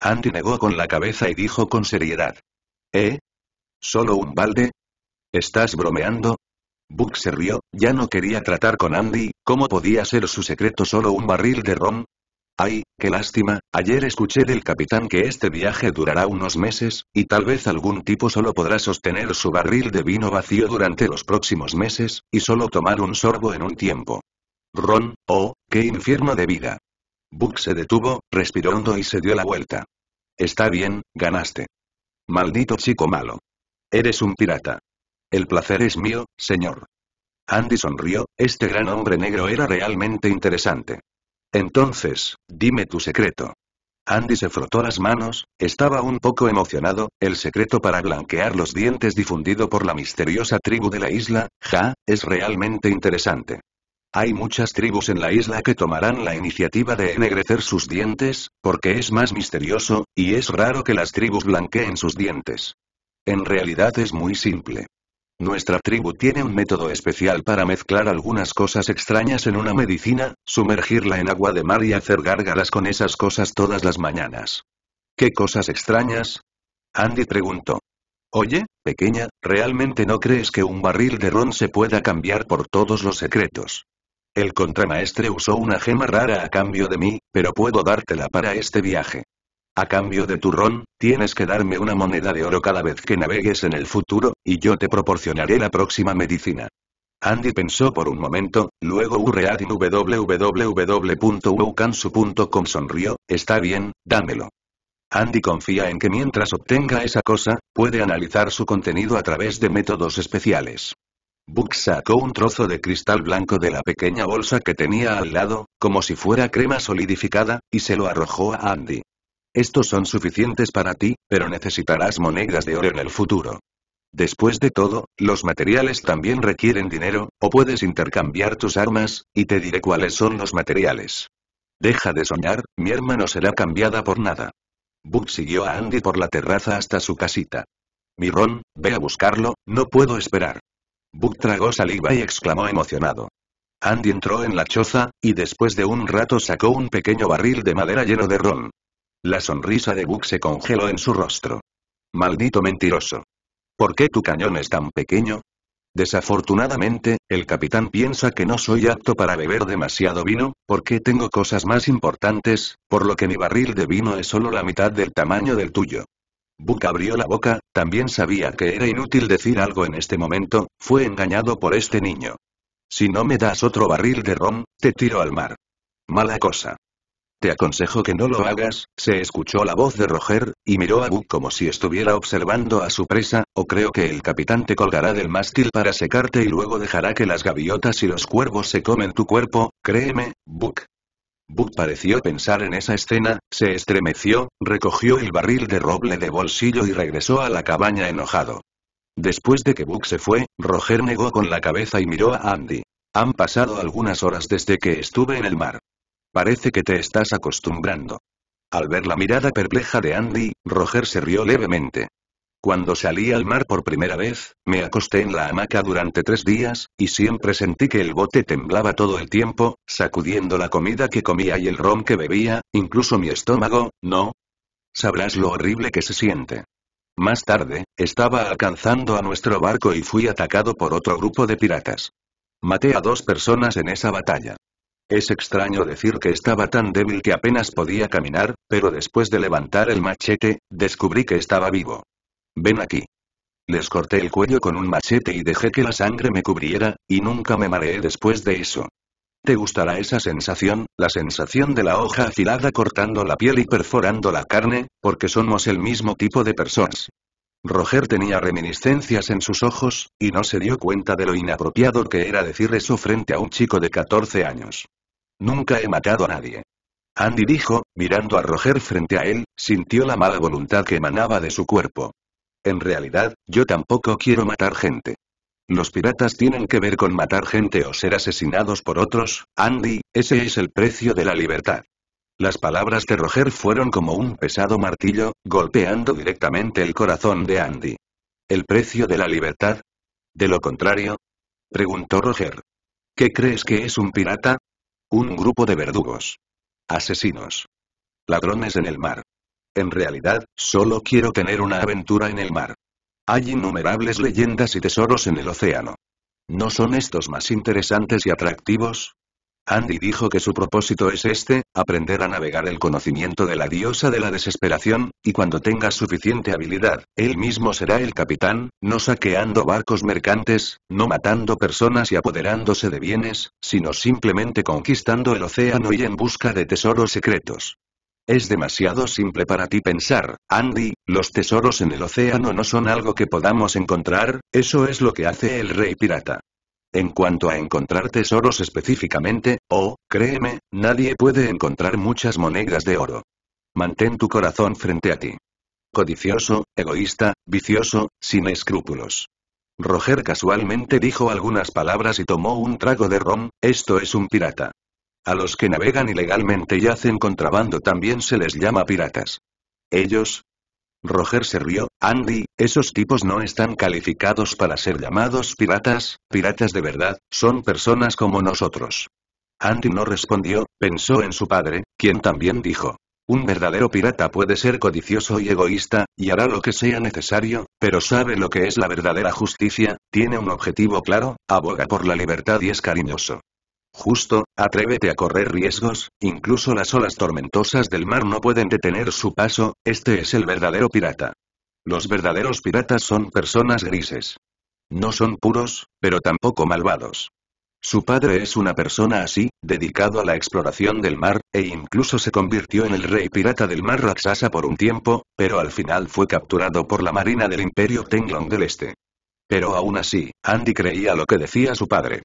Andy negó con la cabeza y dijo con seriedad. ¿Eh? ¿Solo un balde? ¿Estás bromeando? Book se rió, ya no quería tratar con Andy, ¿cómo podía ser su secreto solo un barril de ron? Ay, qué lástima, ayer escuché del capitán que este viaje durará unos meses, y tal vez algún tipo solo podrá sostener su barril de vino vacío durante los próximos meses, y solo tomar un sorbo en un tiempo. Ron, oh, qué infierno de vida. Book se detuvo, respiró hondo y se dio la vuelta. Está bien, ganaste. Maldito chico malo. Eres un pirata. El placer es mío, señor. Andy sonrió, este gran hombre negro era realmente interesante. Entonces, dime tu secreto. Andy se frotó las manos, estaba un poco emocionado, el secreto para blanquear los dientes difundido por la misteriosa tribu de la isla, ja, es realmente interesante. Hay muchas tribus en la isla que tomarán la iniciativa de ennegrecer sus dientes, porque es más misterioso, y es raro que las tribus blanqueen sus dientes. En realidad es muy simple. Nuestra tribu tiene un método especial para mezclar algunas cosas extrañas en una medicina, sumergirla en agua de mar y hacer gárgaras con esas cosas todas las mañanas. ¿Qué cosas extrañas? Andy preguntó. Oye, pequeña, ¿realmente no crees que un barril de ron se pueda cambiar por todos los secretos? El contramaestre usó una gema rara a cambio de mí, pero puedo dártela para este viaje. A cambio de tu ron, tienes que darme una moneda de oro cada vez que navegues en el futuro, y yo te proporcionaré la próxima medicina. Andy pensó por un momento, luego Urreadin www.ukansu.com sonrió, está bien, dámelo. Andy confía en que mientras obtenga esa cosa, puede analizar su contenido a través de métodos especiales. Book sacó un trozo de cristal blanco de la pequeña bolsa que tenía al lado, como si fuera crema solidificada, y se lo arrojó a Andy. Estos son suficientes para ti, pero necesitarás monedas de oro en el futuro. Después de todo, los materiales también requieren dinero, o puedes intercambiar tus armas, y te diré cuáles son los materiales. Deja de soñar, mi hermano será cambiada por nada. Book siguió a Andy por la terraza hasta su casita. Mirón, ve a buscarlo, no puedo esperar. Book tragó saliva y exclamó emocionado. Andy entró en la choza, y después de un rato sacó un pequeño barril de madera lleno de ron. La sonrisa de Book se congeló en su rostro. Maldito mentiroso. ¿Por qué tu cañón es tan pequeño? Desafortunadamente, el capitán piensa que no soy apto para beber demasiado vino, porque tengo cosas más importantes, por lo que mi barril de vino es solo la mitad del tamaño del tuyo. Book abrió la boca, también sabía que era inútil decir algo en este momento, fue engañado por este niño. Si no me das otro barril de ron, te tiro al mar. Mala cosa. Te aconsejo que no lo hagas, se escuchó la voz de Roger, y miró a Book como si estuviera observando a su presa, o creo que el capitán te colgará del mástil para secarte y luego dejará que las gaviotas y los cuervos se comen tu cuerpo, créeme, Book. Book pareció pensar en esa escena, se estremeció, recogió el barril de roble de bolsillo y regresó a la cabaña enojado. Después de que Book se fue, Roger negó con la cabeza y miró a Andy. Han pasado algunas horas desde que estuve en el mar. Parece que te estás acostumbrando. Al ver la mirada perpleja de Andy, Roger se rió levemente. Cuando salí al mar por primera vez, me acosté en la hamaca durante tres días, y siempre sentí que el bote temblaba todo el tiempo, sacudiendo la comida que comía y el ron que bebía, incluso mi estómago, ¿no? Sabrás lo horrible que se siente. Más tarde, estaba alcanzando a nuestro barco y fui atacado por otro grupo de piratas. Maté a dos personas en esa batalla. Es extraño decir que estaba tan débil que apenas podía caminar, pero después de levantar el machete, descubrí que estaba vivo. Ven aquí. Les corté el cuello con un machete y dejé que la sangre me cubriera, y nunca me mareé después de eso. ¿Te gustará esa sensación, la sensación de la hoja afilada cortando la piel y perforando la carne, porque somos el mismo tipo de personas? Roger tenía reminiscencias en sus ojos, y no se dio cuenta de lo inapropiado que era decir eso frente a un chico de 14 años. Nunca he matado a nadie. Andy dijo, mirando a Roger frente a él, sintió la mala voluntad que emanaba de su cuerpo. En realidad, yo tampoco quiero matar gente. Los piratas tienen que ver con matar gente o ser asesinados por otros, Andy, ese es el precio de la libertad. Las palabras de Roger fueron como un pesado martillo, golpeando directamente el corazón de Andy. ¿El precio de la libertad? ¿De lo contrario? Preguntó Roger. ¿Qué crees que es un pirata? Un grupo de verdugos. Asesinos. Ladrones en el mar. En realidad, solo quiero tener una aventura en el mar. Hay innumerables leyendas y tesoros en el océano. ¿No son estos más interesantes y atractivos? Andy dijo que su propósito es este, aprender a navegar el conocimiento de la diosa de la desesperación, y cuando tenga suficiente habilidad, él mismo será el capitán, no saqueando barcos mercantes, no matando personas y apoderándose de bienes, sino simplemente conquistando el océano y en busca de tesoros secretos. Es demasiado simple para ti pensar, Andy, los tesoros en el océano no son algo que podamos encontrar, eso es lo que hace el rey pirata. En cuanto a encontrar tesoros específicamente, oh, créeme, nadie puede encontrar muchas monedas de oro. Mantén tu corazón frente a ti. Codicioso, egoísta, vicioso, sin escrúpulos. Roger casualmente dijo algunas palabras y tomó un trago de ron, esto es un pirata. A los que navegan ilegalmente y hacen contrabando también se les llama piratas. Ellos, Roger se rió, Andy, esos tipos no están calificados para ser llamados piratas, piratas de verdad, son personas como nosotros. Andy no respondió, pensó en su padre, quien también dijo. Un verdadero pirata puede ser codicioso y egoísta, y hará lo que sea necesario, pero sabe lo que es la verdadera justicia, tiene un objetivo claro, aboga por la libertad y es cariñoso. Justo, atrévete a correr riesgos, incluso las olas tormentosas del mar no pueden detener su paso, este es el verdadero pirata. Los verdaderos piratas son personas grises. No son puros, pero tampoco malvados. Su padre es una persona así, dedicado a la exploración del mar, e incluso se convirtió en el rey pirata del mar Raksasa por un tiempo, pero al final fue capturado por la marina del imperio Tenglong del Este. Pero aún así, Andy creía lo que decía su padre.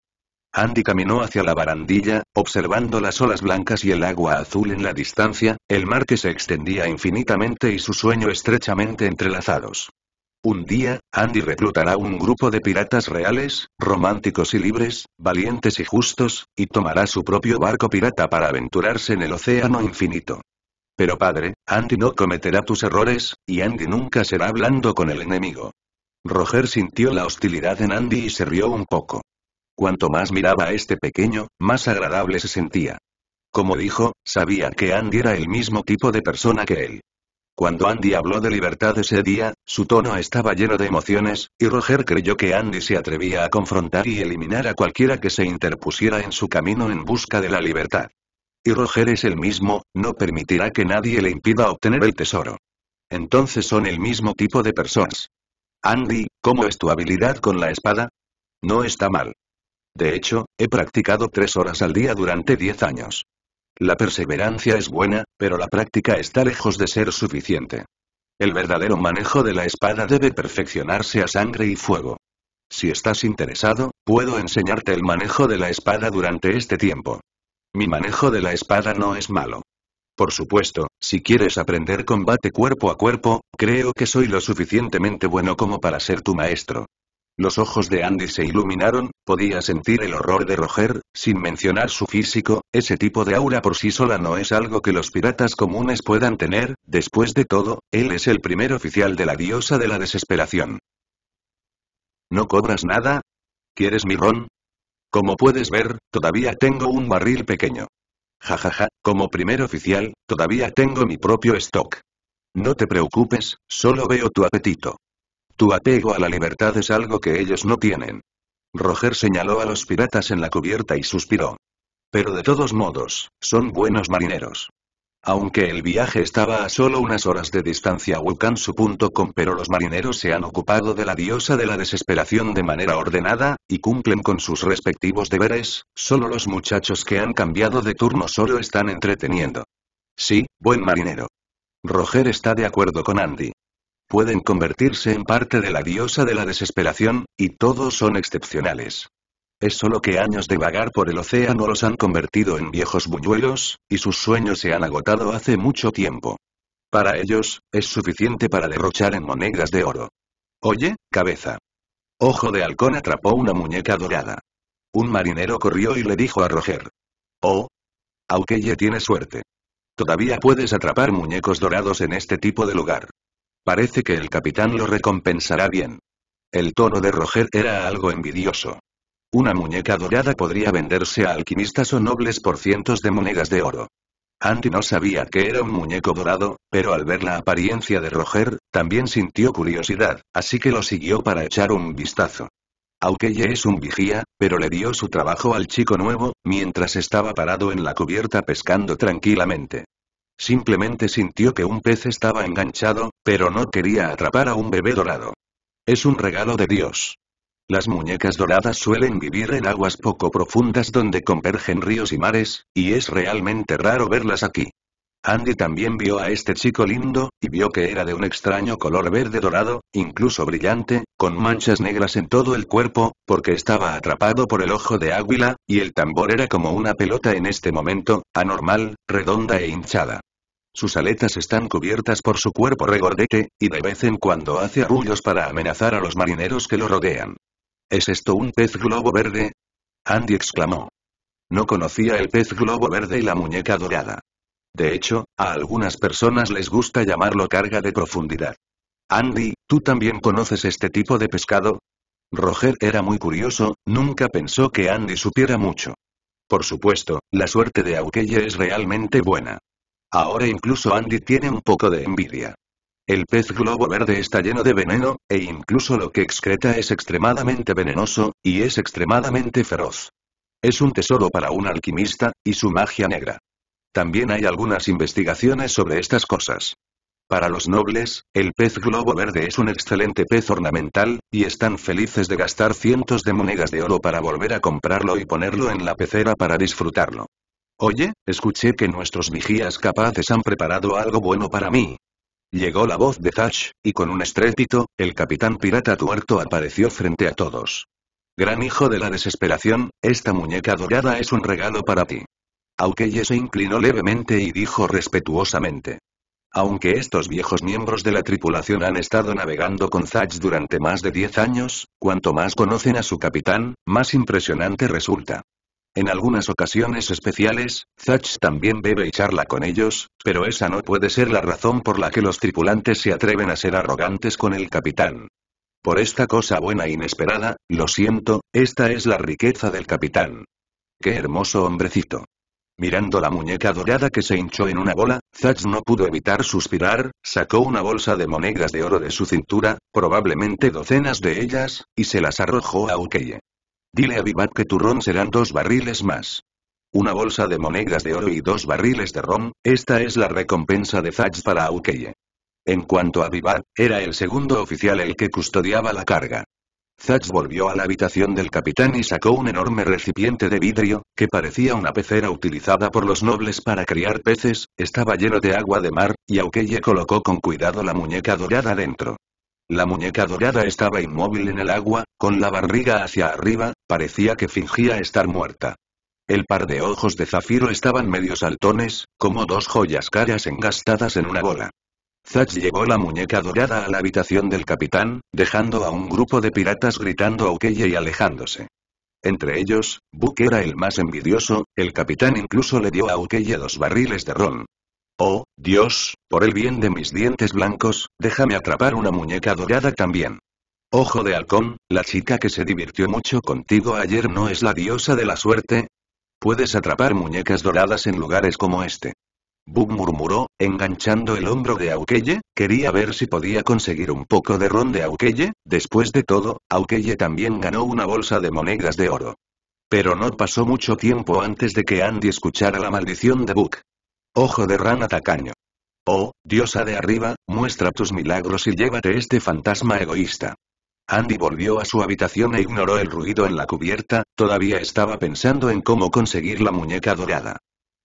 Andy caminó hacia la barandilla, observando las olas blancas y el agua azul en la distancia, el mar que se extendía infinitamente y su sueño estrechamente entrelazados. Un día, Andy reclutará un grupo de piratas reales, románticos y libres, valientes y justos, y tomará su propio barco pirata para aventurarse en el océano infinito. Pero padre, Andy no cometerá tus errores, y Andy nunca será hablando con el enemigo. Roger sintió la hostilidad en Andy y se rió un poco. Cuanto más miraba a este pequeño, más agradable se sentía. Como dijo, sabía que Andy era el mismo tipo de persona que él. Cuando Andy habló de libertad ese día, su tono estaba lleno de emociones, y Roger creyó que Andy se atrevía a confrontar y eliminar a cualquiera que se interpusiera en su camino en busca de la libertad. Y Roger es el mismo, no permitirá que nadie le impida obtener el tesoro. Entonces son el mismo tipo de personas. Andy, ¿cómo es tu habilidad con la espada? No está mal. De hecho, he practicado tres horas al día durante diez años. La perseverancia es buena, pero la práctica está lejos de ser suficiente. El verdadero manejo de la espada debe perfeccionarse a sangre y fuego. Si estás interesado, puedo enseñarte el manejo de la espada durante este tiempo. Mi manejo de la espada no es malo. Por supuesto, si quieres aprender combate cuerpo a cuerpo, creo que soy lo suficientemente bueno como para ser tu maestro. Los ojos de Andy se iluminaron, podía sentir el horror de Roger, sin mencionar su físico, ese tipo de aura por sí sola no es algo que los piratas comunes puedan tener, después de todo, él es el primer oficial de la diosa de la desesperación. ¿No cobras nada? ¿Quieres mi ron? Como puedes ver, todavía tengo un barril pequeño. Jajaja, como primer oficial, todavía tengo mi propio stock. No te preocupes, solo veo tu apetito. Tu apego a la libertad es algo que ellos no tienen. Roger señaló a los piratas en la cubierta y suspiró. Pero de todos modos, son buenos marineros. Aunque el viaje estaba a solo unas horas de distancia a pero los marineros se han ocupado de la diosa de la desesperación de manera ordenada, y cumplen con sus respectivos deberes, solo los muchachos que han cambiado de turno solo están entreteniendo. Sí, buen marinero. Roger está de acuerdo con Andy pueden convertirse en parte de la diosa de la desesperación, y todos son excepcionales. Es solo que años de vagar por el océano los han convertido en viejos buñuelos, y sus sueños se han agotado hace mucho tiempo. Para ellos, es suficiente para derrochar en monedas de oro. Oye, cabeza. Ojo de halcón atrapó una muñeca dorada. Un marinero corrió y le dijo a Roger. Oh. Aukeye tiene suerte. Todavía puedes atrapar muñecos dorados en este tipo de lugar. Parece que el capitán lo recompensará bien. El tono de Roger era algo envidioso. Una muñeca dorada podría venderse a alquimistas o nobles por cientos de monedas de oro. Andy no sabía que era un muñeco dorado, pero al ver la apariencia de Roger, también sintió curiosidad, así que lo siguió para echar un vistazo. Aukeye es un vigía, pero le dio su trabajo al chico nuevo, mientras estaba parado en la cubierta pescando tranquilamente. Simplemente sintió que un pez estaba enganchado, pero no quería atrapar a un bebé dorado. Es un regalo de Dios. Las muñecas doradas suelen vivir en aguas poco profundas donde convergen ríos y mares, y es realmente raro verlas aquí. Andy también vio a este chico lindo, y vio que era de un extraño color verde dorado, incluso brillante, con manchas negras en todo el cuerpo, porque estaba atrapado por el ojo de águila, y el tambor era como una pelota en este momento, anormal, redonda e hinchada. Sus aletas están cubiertas por su cuerpo regordete, y de vez en cuando hace arrullos para amenazar a los marineros que lo rodean. ¿Es esto un pez globo verde? Andy exclamó. No conocía el pez globo verde y la muñeca dorada. De hecho, a algunas personas les gusta llamarlo carga de profundidad. Andy, ¿tú también conoces este tipo de pescado? Roger era muy curioso, nunca pensó que Andy supiera mucho. Por supuesto, la suerte de Aukeye es realmente buena. Ahora incluso Andy tiene un poco de envidia. El pez globo verde está lleno de veneno, e incluso lo que excreta es extremadamente venenoso, y es extremadamente feroz. Es un tesoro para un alquimista, y su magia negra. También hay algunas investigaciones sobre estas cosas. Para los nobles, el pez globo verde es un excelente pez ornamental, y están felices de gastar cientos de monedas de oro para volver a comprarlo y ponerlo en la pecera para disfrutarlo. Oye, escuché que nuestros vigías capaces han preparado algo bueno para mí. Llegó la voz de Thatch, y con un estrépito, el capitán pirata tuerto apareció frente a todos. Gran hijo de la desesperación, esta muñeca dorada es un regalo para ti. Aukeye se inclinó levemente y dijo respetuosamente. Aunque estos viejos miembros de la tripulación han estado navegando con Thatch durante más de 10 años, cuanto más conocen a su capitán, más impresionante resulta. En algunas ocasiones especiales, Thatch también bebe y charla con ellos, pero esa no puede ser la razón por la que los tripulantes se atreven a ser arrogantes con el capitán. Por esta cosa buena e inesperada, lo siento, esta es la riqueza del capitán. Qué hermoso hombrecito. Mirando la muñeca dorada que se hinchó en una bola, Zatch no pudo evitar suspirar, sacó una bolsa de monedas de oro de su cintura, probablemente docenas de ellas, y se las arrojó a Ukeye. Dile a Vivat que tu ron serán dos barriles más. Una bolsa de monedas de oro y dos barriles de ron, esta es la recompensa de Zatch para Ukeye. En cuanto a Vivat, era el segundo oficial el que custodiaba la carga. Zatch volvió a la habitación del capitán y sacó un enorme recipiente de vidrio, que parecía una pecera utilizada por los nobles para criar peces, estaba lleno de agua de mar, y Aukeye colocó con cuidado la muñeca dorada dentro. La muñeca dorada estaba inmóvil en el agua, con la barriga hacia arriba, parecía que fingía estar muerta. El par de ojos de zafiro estaban medio saltones, como dos joyas caras engastadas en una bola. Zatch llevó la muñeca dorada a la habitación del capitán, dejando a un grupo de piratas gritando a Ukeye y alejándose. Entre ellos, Book era el más envidioso, el capitán incluso le dio a Ukeye dos barriles de ron. Oh, Dios, por el bien de mis dientes blancos, déjame atrapar una muñeca dorada también. Ojo de halcón, la chica que se divirtió mucho contigo ayer no es la diosa de la suerte. Puedes atrapar muñecas doradas en lugares como este. Bug murmuró, enganchando el hombro de Aukeye, quería ver si podía conseguir un poco de ron de Aukeye, después de todo, Aukeye también ganó una bolsa de monedas de oro. Pero no pasó mucho tiempo antes de que Andy escuchara la maldición de Bug. Ojo de rana tacaño. Oh, diosa de arriba, muestra tus milagros y llévate este fantasma egoísta. Andy volvió a su habitación e ignoró el ruido en la cubierta, todavía estaba pensando en cómo conseguir la muñeca dorada.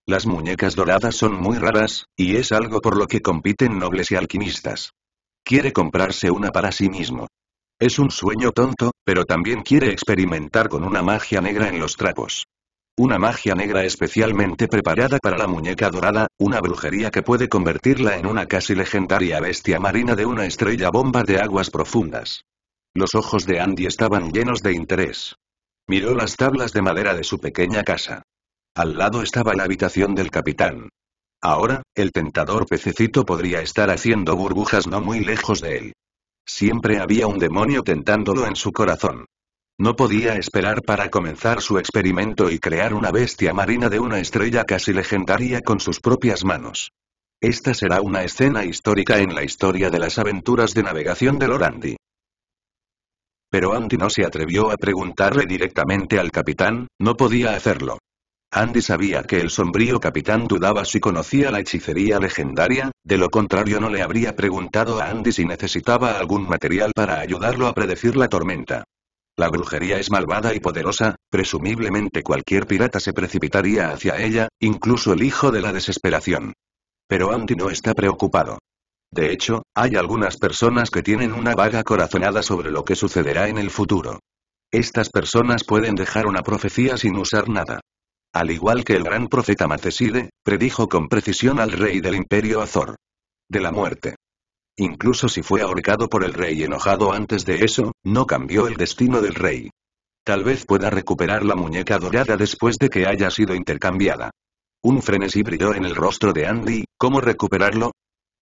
Las muñecas doradas son muy raras, y es algo por lo que compiten nobles y alquimistas. Quiere comprarse una para sí mismo. Es un sueño tonto, pero también quiere experimentar con una magia negra en los trapos. Una magia negra especialmente preparada para la muñeca dorada, una brujería que puede convertirla en una casi legendaria bestia marina de una estrella bomba de aguas profundas. Los ojos de Andy estaban llenos de interés. Miró las tablas de madera de su pequeña casa. Al lado estaba la habitación del capitán. Ahora, el tentador pececito podría estar haciendo burbujas no muy lejos de él. Siempre había un demonio tentándolo en su corazón. No podía esperar para comenzar su experimento y crear una bestia marina de una estrella casi legendaria con sus propias manos. Esta será una escena histórica en la historia de las aventuras de navegación de Lorandi. Pero Andy no se atrevió a preguntarle directamente al capitán, no podía hacerlo. Andy sabía que el sombrío capitán dudaba si conocía la hechicería legendaria, de lo contrario no le habría preguntado a Andy si necesitaba algún material para ayudarlo a predecir la tormenta. La brujería es malvada y poderosa, presumiblemente cualquier pirata se precipitaría hacia ella, incluso el hijo de la desesperación. Pero Andy no está preocupado. De hecho, hay algunas personas que tienen una vaga corazonada sobre lo que sucederá en el futuro. Estas personas pueden dejar una profecía sin usar nada. Al igual que el gran profeta Maceside, predijo con precisión al rey del imperio Azor. De la muerte. Incluso si fue ahorcado por el rey enojado antes de eso, no cambió el destino del rey. Tal vez pueda recuperar la muñeca dorada después de que haya sido intercambiada. Un frenesí brilló en el rostro de Andy, ¿cómo recuperarlo?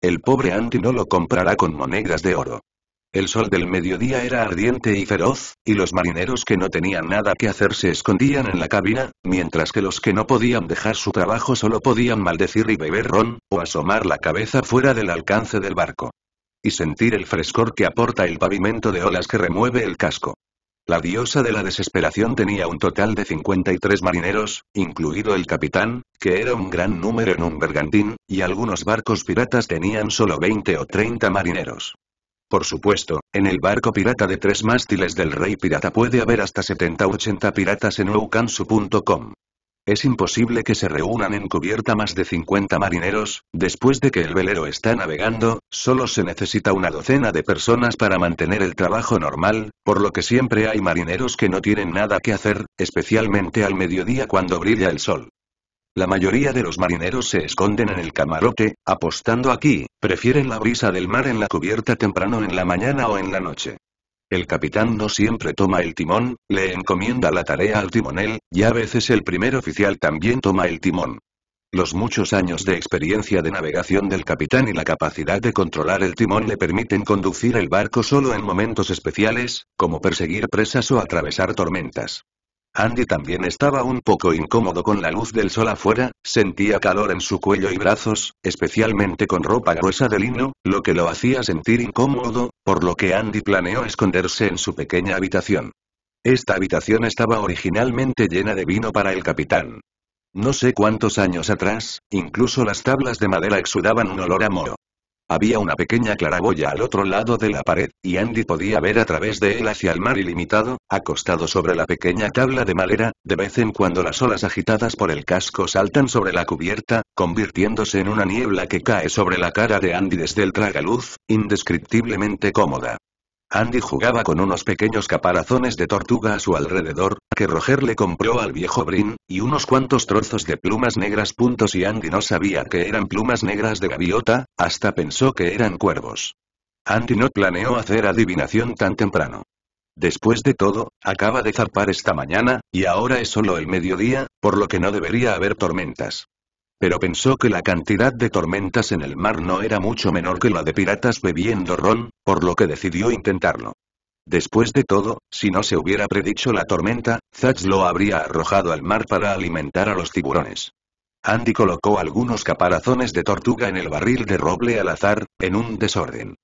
El pobre Andy no lo comprará con monedas de oro. El sol del mediodía era ardiente y feroz, y los marineros que no tenían nada que hacer se escondían en la cabina, mientras que los que no podían dejar su trabajo solo podían maldecir y beber ron, o asomar la cabeza fuera del alcance del barco. Y sentir el frescor que aporta el pavimento de olas que remueve el casco. La diosa de la desesperación tenía un total de 53 marineros, incluido el capitán, que era un gran número en un bergantín, y algunos barcos piratas tenían solo 20 o 30 marineros. Por supuesto, en el barco pirata de tres mástiles del rey pirata puede haber hasta 70 u 80 piratas en oukansu.com. Es imposible que se reúnan en cubierta más de 50 marineros, después de que el velero está navegando, solo se necesita una docena de personas para mantener el trabajo normal, por lo que siempre hay marineros que no tienen nada que hacer, especialmente al mediodía cuando brilla el sol. La mayoría de los marineros se esconden en el camarote, apostando aquí, prefieren la brisa del mar en la cubierta temprano en la mañana o en la noche. El capitán no siempre toma el timón, le encomienda la tarea al timonel, y a veces el primer oficial también toma el timón. Los muchos años de experiencia de navegación del capitán y la capacidad de controlar el timón le permiten conducir el barco solo en momentos especiales, como perseguir presas o atravesar tormentas. Andy también estaba un poco incómodo con la luz del sol afuera, sentía calor en su cuello y brazos, especialmente con ropa gruesa de lino, lo que lo hacía sentir incómodo, por lo que Andy planeó esconderse en su pequeña habitación. Esta habitación estaba originalmente llena de vino para el capitán. No sé cuántos años atrás, incluso las tablas de madera exudaban un olor a moho. Había una pequeña claraboya al otro lado de la pared, y Andy podía ver a través de él hacia el mar ilimitado, acostado sobre la pequeña tabla de madera, de vez en cuando las olas agitadas por el casco saltan sobre la cubierta, convirtiéndose en una niebla que cae sobre la cara de Andy desde el tragaluz, indescriptiblemente cómoda. Andy jugaba con unos pequeños caparazones de tortuga a su alrededor, que Roger le compró al viejo Brin, y unos cuantos trozos de plumas negras. Puntos y Andy no sabía que eran plumas negras de gaviota, hasta pensó que eran cuervos. Andy no planeó hacer adivinación tan temprano. Después de todo, acaba de zarpar esta mañana, y ahora es solo el mediodía, por lo que no debería haber tormentas. Pero pensó que la cantidad de tormentas en el mar no era mucho menor que la de piratas bebiendo ron, por lo que decidió intentarlo. Después de todo, si no se hubiera predicho la tormenta, Zatch lo habría arrojado al mar para alimentar a los tiburones. Andy colocó algunos caparazones de tortuga en el barril de roble al azar, en un desorden.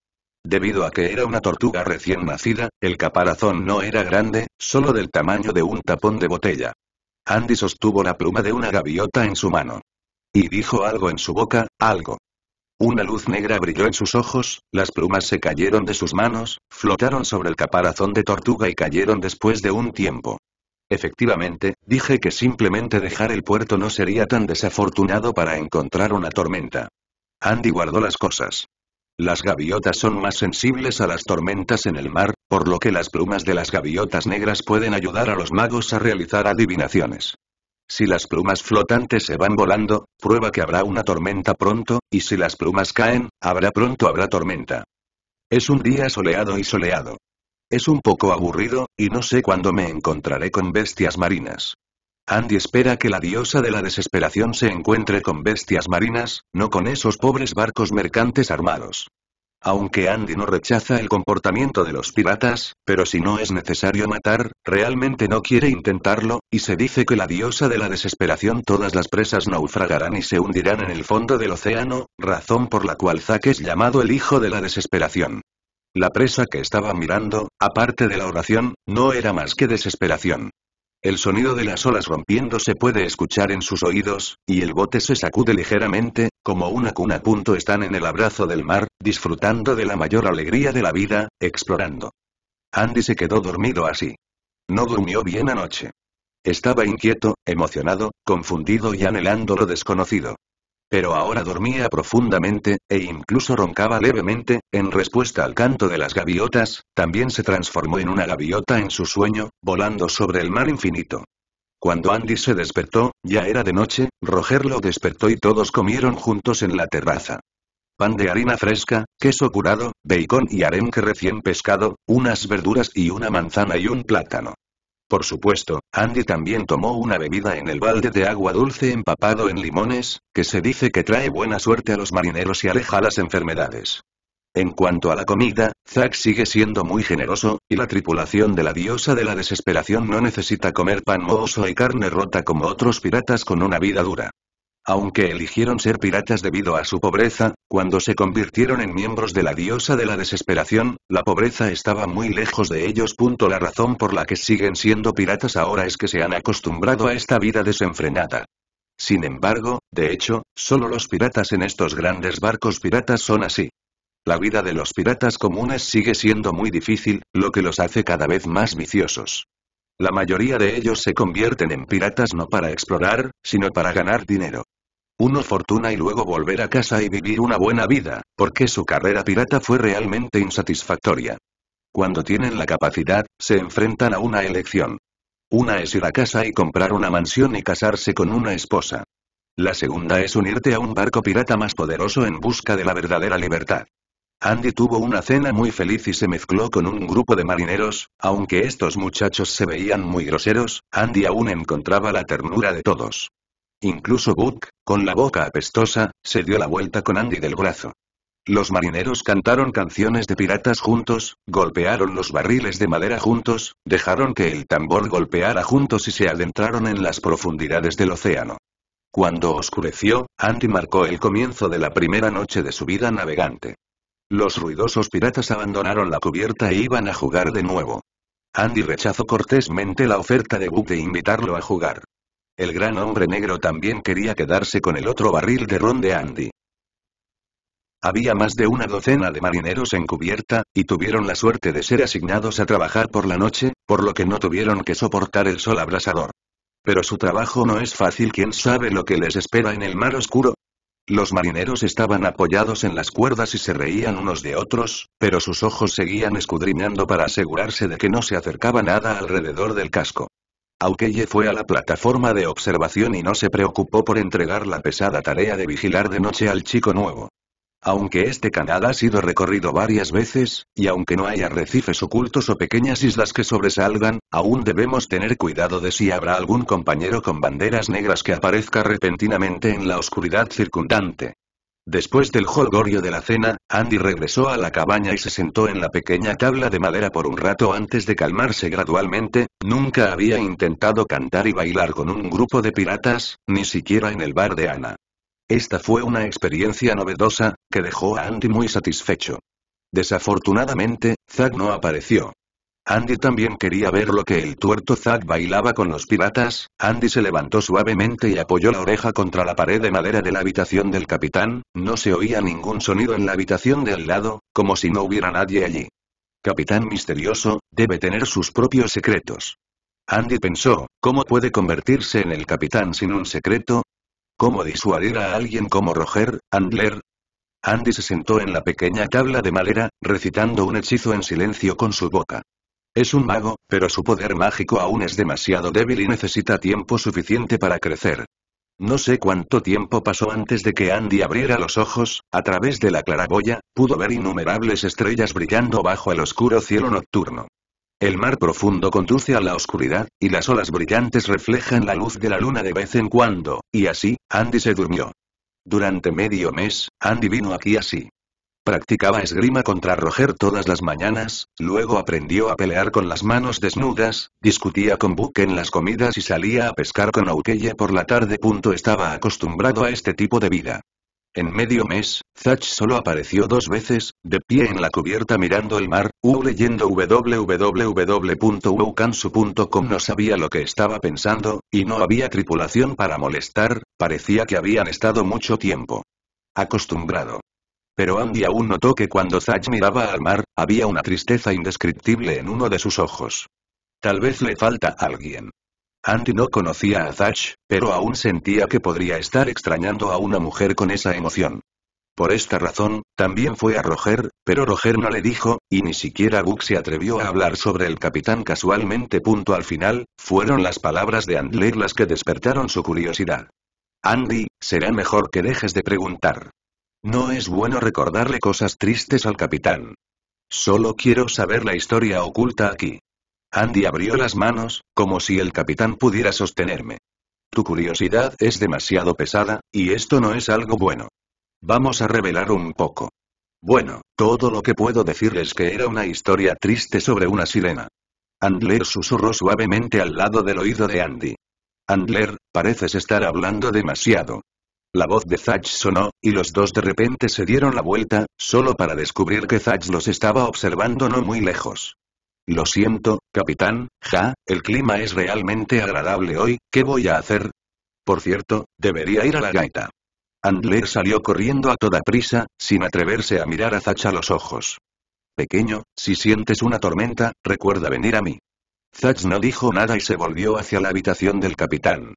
Debido a que era una tortuga recién nacida, el caparazón no era grande, solo del tamaño de un tapón de botella. Andy sostuvo la pluma de una gaviota en su mano. Y dijo algo en su boca, algo. Una luz negra brilló en sus ojos, las plumas se cayeron de sus manos, flotaron sobre el caparazón de tortuga y cayeron después de un tiempo. Efectivamente, dije que simplemente dejar el puerto no sería tan desafortunado para encontrar una tormenta. Andy guardó las cosas. Las gaviotas son más sensibles a las tormentas en el mar, por lo que las plumas de las gaviotas negras pueden ayudar a los magos a realizar adivinaciones. Si las plumas flotantes se van volando, prueba que habrá una tormenta pronto, y si las plumas caen, habrá pronto habrá tormenta. Es un día soleado y soleado. Es un poco aburrido, y no sé cuándo me encontraré con bestias marinas. Andy espera que la diosa de la desesperación se encuentre con bestias marinas, no con esos pobres barcos mercantes armados. Aunque Andy no rechaza el comportamiento de los piratas, pero si no es necesario matar, realmente no quiere intentarlo, y se dice que la diosa de la desesperación todas las presas naufragarán y se hundirán en el fondo del océano, razón por la cual Zack es llamado el hijo de la desesperación. La presa que estaba mirando, aparte de la oración, no era más que desesperación. El sonido de las olas rompiendo se puede escuchar en sus oídos, y el bote se sacude ligeramente, como una cuna. Punto están en el abrazo del mar, disfrutando de la mayor alegría de la vida, explorando. Andy se quedó dormido así. No durmió bien anoche. Estaba inquieto, emocionado, confundido y anhelando lo desconocido. Pero ahora dormía profundamente, e incluso roncaba levemente, en respuesta al canto de las gaviotas, también se transformó en una gaviota en su sueño, volando sobre el mar infinito. Cuando Andy se despertó, ya era de noche, Roger lo despertó y todos comieron juntos en la terraza. Pan de harina fresca, queso curado, bacon y arenque recién pescado, unas verduras y una manzana y un plátano. Por supuesto, Andy también tomó una bebida en el balde de agua dulce empapado en limones, que se dice que trae buena suerte a los marineros y aleja las enfermedades. En cuanto a la comida, Zack sigue siendo muy generoso, y la tripulación de la diosa de la desesperación no necesita comer pan mohoso y carne rota como otros piratas con una vida dura. Aunque eligieron ser piratas debido a su pobreza, cuando se convirtieron en miembros de la diosa de la desesperación, la pobreza estaba muy lejos de ellos. La razón por la que siguen siendo piratas ahora es que se han acostumbrado a esta vida desenfrenada. Sin embargo, de hecho, solo los piratas en estos grandes barcos piratas son así. La vida de los piratas comunes sigue siendo muy difícil, lo que los hace cada vez más viciosos. La mayoría de ellos se convierten en piratas no para explorar, sino para ganar dinero. Uno fortuna y luego volver a casa y vivir una buena vida, porque su carrera pirata fue realmente insatisfactoria. Cuando tienen la capacidad, se enfrentan a una elección. Una es ir a casa y comprar una mansión y casarse con una esposa. La segunda es unirte a un barco pirata más poderoso en busca de la verdadera libertad. Andy tuvo una cena muy feliz y se mezcló con un grupo de marineros, aunque estos muchachos se veían muy groseros, Andy aún encontraba la ternura de todos. Incluso Book, con la boca apestosa, se dio la vuelta con Andy del brazo. Los marineros cantaron canciones de piratas juntos, golpearon los barriles de madera juntos, dejaron que el tambor golpeara juntos y se adentraron en las profundidades del océano. Cuando oscureció, Andy marcó el comienzo de la primera noche de su vida navegante. Los ruidosos piratas abandonaron la cubierta e iban a jugar de nuevo. Andy rechazó cortésmente la oferta de Book de invitarlo a jugar. El gran hombre negro también quería quedarse con el otro barril de ron de Andy. Había más de una docena de marineros en cubierta, y tuvieron la suerte de ser asignados a trabajar por la noche, por lo que no tuvieron que soportar el sol abrasador. Pero su trabajo no es fácil, ¿quién sabe lo que les espera en el mar oscuro? Los marineros estaban apoyados en las cuerdas y se reían unos de otros, pero sus ojos seguían escudriñando para asegurarse de que no se acercaba nada alrededor del casco. Aukeye fue a la plataforma de observación y no se preocupó por entregar la pesada tarea de vigilar de noche al chico nuevo. Aunque este canal ha sido recorrido varias veces, y aunque no hay arrecifes ocultos o pequeñas islas que sobresalgan, aún debemos tener cuidado de si habrá algún compañero con banderas negras que aparezca repentinamente en la oscuridad circundante. Después del holgorio de la cena, Andy regresó a la cabaña y se sentó en la pequeña tabla de madera por un rato antes de calmarse gradualmente, nunca había intentado cantar y bailar con un grupo de piratas, ni siquiera en el bar de Ana. Esta fue una experiencia novedosa, que dejó a Andy muy satisfecho. Desafortunadamente, Zack no apareció. Andy también quería ver lo que el tuerto Zack bailaba con los piratas, Andy se levantó suavemente y apoyó la oreja contra la pared de madera de la habitación del capitán, no se oía ningún sonido en la habitación de al lado, como si no hubiera nadie allí. Capitán misterioso, debe tener sus propios secretos. Andy pensó, ¿cómo puede convertirse en el capitán sin un secreto? ¿Cómo disuadir a alguien como Roger, Andler? Andy se sentó en la pequeña tabla de madera, recitando un hechizo en silencio con su boca. Es un mago, pero su poder mágico aún es demasiado débil y necesita tiempo suficiente para crecer. No sé cuánto tiempo pasó antes de que Andy abriera los ojos, a través de la claraboya, pudo ver innumerables estrellas brillando bajo el oscuro cielo nocturno. El mar profundo conduce a la oscuridad, y las olas brillantes reflejan la luz de la luna de vez en cuando, y así, Andy se durmió. Durante medio mes, Andy vino aquí así. Practicaba esgrima contra Roger todas las mañanas, luego aprendió a pelear con las manos desnudas, discutía con Book en las comidas y salía a pescar con Aukeye por la tarde. Estaba acostumbrado a este tipo de vida. En medio mes, Zach solo apareció dos veces, de pie en la cubierta mirando el mar, U leyendo www.ukansu.com no sabía lo que estaba pensando, y no había tripulación para molestar, parecía que habían estado mucho tiempo. Acostumbrado. Pero Andy aún notó que cuando Zach miraba al mar, había una tristeza indescriptible en uno de sus ojos. Tal vez le falta alguien. Andy no conocía a Thatch, pero aún sentía que podría estar extrañando a una mujer con esa emoción. Por esta razón, también fue a Roger, pero Roger no le dijo, y ni siquiera Book se atrevió a hablar sobre el capitán casualmente. Punto al final, fueron las palabras de Andler las que despertaron su curiosidad. Andy, será mejor que dejes de preguntar. No es bueno recordarle cosas tristes al capitán. Solo quiero saber la historia oculta aquí. Andy abrió las manos, como si el capitán pudiera sostenerme. Tu curiosidad es demasiado pesada, y esto no es algo bueno. Vamos a revelar un poco. Bueno, todo lo que puedo decir es que era una historia triste sobre una sirena. Andler susurró suavemente al lado del oído de Andy. Andler, pareces estar hablando demasiado. La voz de Zach sonó, y los dos de repente se dieron la vuelta, solo para descubrir que Zach los estaba observando no muy lejos. Lo siento, capitán, ja, el clima es realmente agradable hoy, ¿qué voy a hacer? Por cierto, debería ir a la gaita. Andler salió corriendo a toda prisa, sin atreverse a mirar a Zach a los ojos. Pequeño, si sientes una tormenta, recuerda venir a mí. Zach no dijo nada y se volvió hacia la habitación del capitán.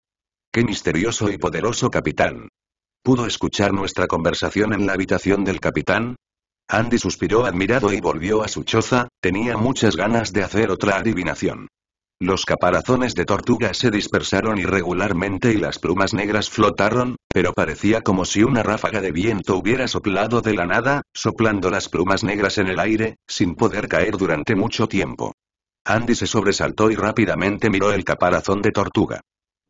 ¡Qué misterioso y poderoso capitán! ¿Pudo escuchar nuestra conversación en la habitación del capitán? Andy suspiró admirado y volvió a su choza, tenía muchas ganas de hacer otra adivinación. Los caparazones de tortuga se dispersaron irregularmente y las plumas negras flotaron, pero parecía como si una ráfaga de viento hubiera soplado de la nada, soplando las plumas negras en el aire, sin poder caer durante mucho tiempo. Andy se sobresaltó y rápidamente miró el caparazón de tortuga.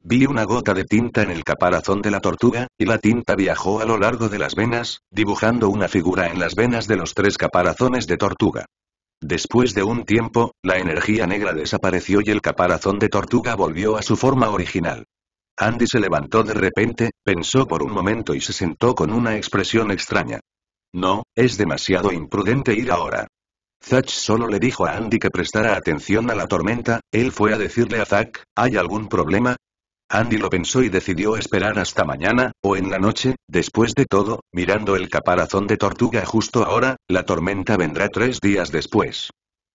Vi una gota de tinta en el caparazón de la tortuga, y la tinta viajó a lo largo de las venas, dibujando una figura en las venas de los tres caparazones de tortuga. Después de un tiempo, la energía negra desapareció y el caparazón de tortuga volvió a su forma original. Andy se levantó de repente, pensó por un momento y se sentó con una expresión extraña. No, es demasiado imprudente ir ahora. Zach solo le dijo a Andy que prestara atención a la tormenta, él fue a decirle a Zack, ¿hay algún problema? Andy lo pensó y decidió esperar hasta mañana, o en la noche, después de todo, mirando el caparazón de tortuga justo ahora, la tormenta vendrá tres días después.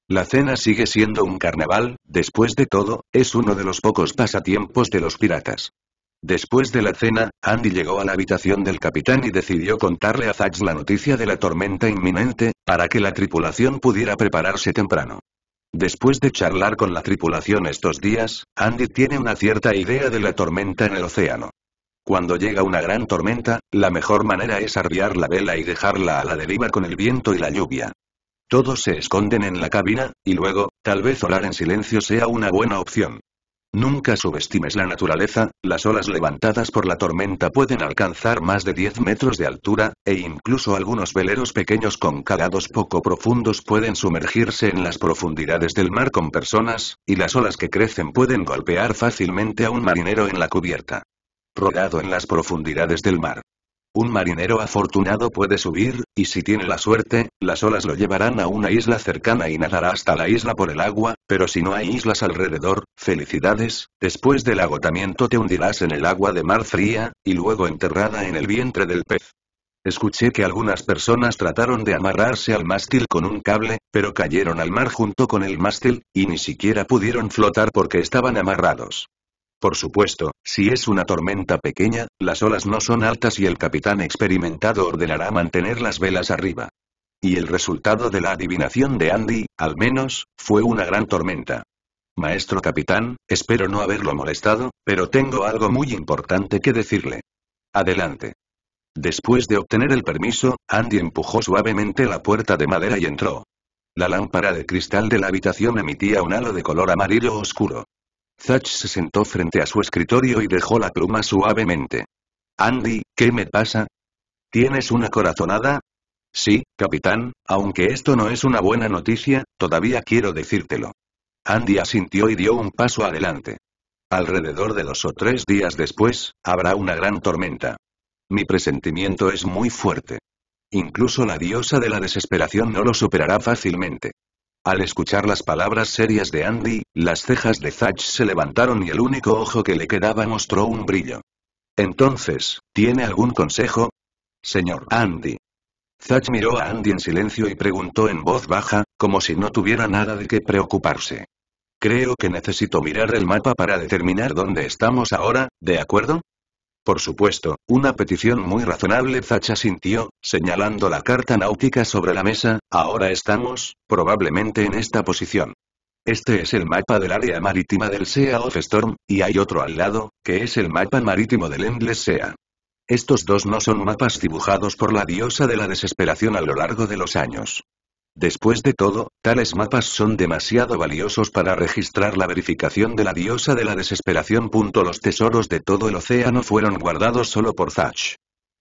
La cena sigue siendo un carnaval, después de todo, es uno de los pocos pasatiempos de los piratas. Después de la cena, Andy llegó a la habitación del capitán y decidió contarle a Zack la noticia de la tormenta inminente, para que la tripulación pudiera prepararse temprano. Después de charlar con la tripulación estos días, Andy tiene una cierta idea de la tormenta en el océano. Cuando llega una gran tormenta, la mejor manera es arriar la vela y dejarla a la deriva con el viento y la lluvia. Todos se esconden en la cabina, y luego, tal vez orar en silencio sea una buena opción. Nunca subestimes la naturaleza, las olas levantadas por la tormenta pueden alcanzar más de 10 metros de altura, e incluso algunos veleros pequeños con calados poco profundos pueden sumergirse en las profundidades del mar con personas, y las olas que crecen pueden golpear fácilmente a un marinero en la cubierta. Rodado en las profundidades del mar. Un marinero afortunado puede subir, y si tiene la suerte, las olas lo llevarán a una isla cercana y nadará hasta la isla por el agua, pero si no hay islas alrededor, felicidades, después del agotamiento te hundirás en el agua de mar fría, y luego enterrada en el vientre del pez. Escuché que algunas personas trataron de amarrarse al mástil con un cable, pero cayeron al mar junto con el mástil, y ni siquiera pudieron flotar porque estaban amarrados. Por supuesto, si es una tormenta pequeña, las olas no son altas y el capitán experimentado ordenará mantener las velas arriba. Y el resultado de la adivinación de Andy, al menos, fue una gran tormenta. Maestro capitán, espero no haberlo molestado, pero tengo algo muy importante que decirle. Adelante. Después de obtener el permiso, Andy empujó suavemente la puerta de madera y entró. La lámpara de cristal de la habitación emitía un halo de color amarillo oscuro. Zach se sentó frente a su escritorio y dejó la pluma suavemente. Andy, ¿qué me pasa? ¿Tienes una corazonada? Sí, capitán, aunque esto no es una buena noticia, todavía quiero decírtelo. Andy asintió y dio un paso adelante. Alrededor de dos o tres días después, habrá una gran tormenta. Mi presentimiento es muy fuerte. Incluso la diosa de la desesperación no lo superará fácilmente. Al escuchar las palabras serias de Andy, las cejas de Zach se levantaron y el único ojo que le quedaba mostró un brillo. Entonces, ¿tiene algún consejo? Señor Andy. Zach miró a Andy en silencio y preguntó en voz baja, como si no tuviera nada de qué preocuparse. Creo que necesito mirar el mapa para determinar dónde estamos ahora, ¿de acuerdo? Por supuesto, una petición muy razonable Zacha sintió, señalando la carta náutica sobre la mesa, ahora estamos, probablemente en esta posición. Este es el mapa del área marítima del Sea of Storm, y hay otro al lado, que es el mapa marítimo del Endless Sea. Estos dos no son mapas dibujados por la diosa de la desesperación a lo largo de los años. Después de todo, tales mapas son demasiado valiosos para registrar la verificación de la diosa de la desesperación. Los tesoros de todo el océano fueron guardados solo por Thatch.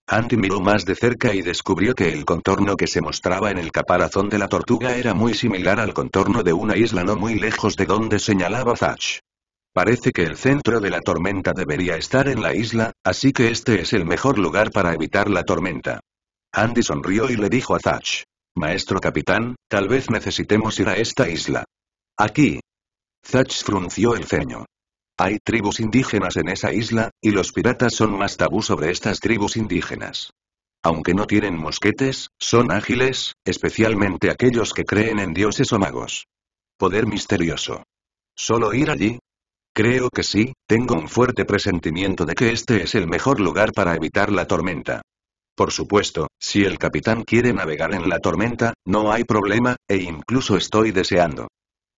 Andy miró más de cerca y descubrió que el contorno que se mostraba en el caparazón de la tortuga era muy similar al contorno de una isla no muy lejos de donde señalaba Thatch. Parece que el centro de la tormenta debería estar en la isla, así que este es el mejor lugar para evitar la tormenta. Andy sonrió y le dijo a Thatch. Maestro capitán, tal vez necesitemos ir a esta isla. Aquí. Thatch frunció el ceño. Hay tribus indígenas en esa isla, y los piratas son más tabú sobre estas tribus indígenas. Aunque no tienen mosquetes, son ágiles, especialmente aquellos que creen en dioses o magos. Poder misterioso. ¿Solo ir allí? Creo que sí, tengo un fuerte presentimiento de que este es el mejor lugar para evitar la tormenta. Por supuesto, si el capitán quiere navegar en la tormenta, no hay problema, e incluso estoy deseando.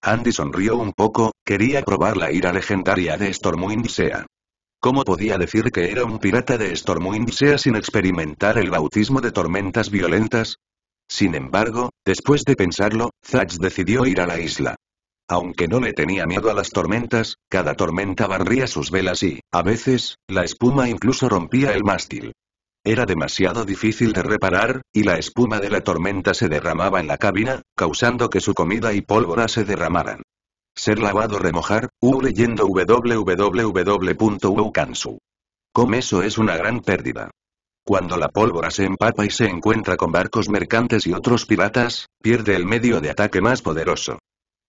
Andy sonrió un poco, quería probar la ira legendaria de Stormwind Sea. ¿Cómo podía decir que era un pirata de Stormwind Sea sin experimentar el bautismo de tormentas violentas? Sin embargo, después de pensarlo, Thatch decidió ir a la isla. Aunque no le tenía miedo a las tormentas, cada tormenta barría sus velas y, a veces, la espuma incluso rompía el mástil. Era demasiado difícil de reparar, y la espuma de la tormenta se derramaba en la cabina, causando que su comida y pólvora se derramaran. Ser lavado remojar, u leyendo www.ukansu. Eso es una gran pérdida. Cuando la pólvora se empapa y se encuentra con barcos mercantes y otros piratas, pierde el medio de ataque más poderoso.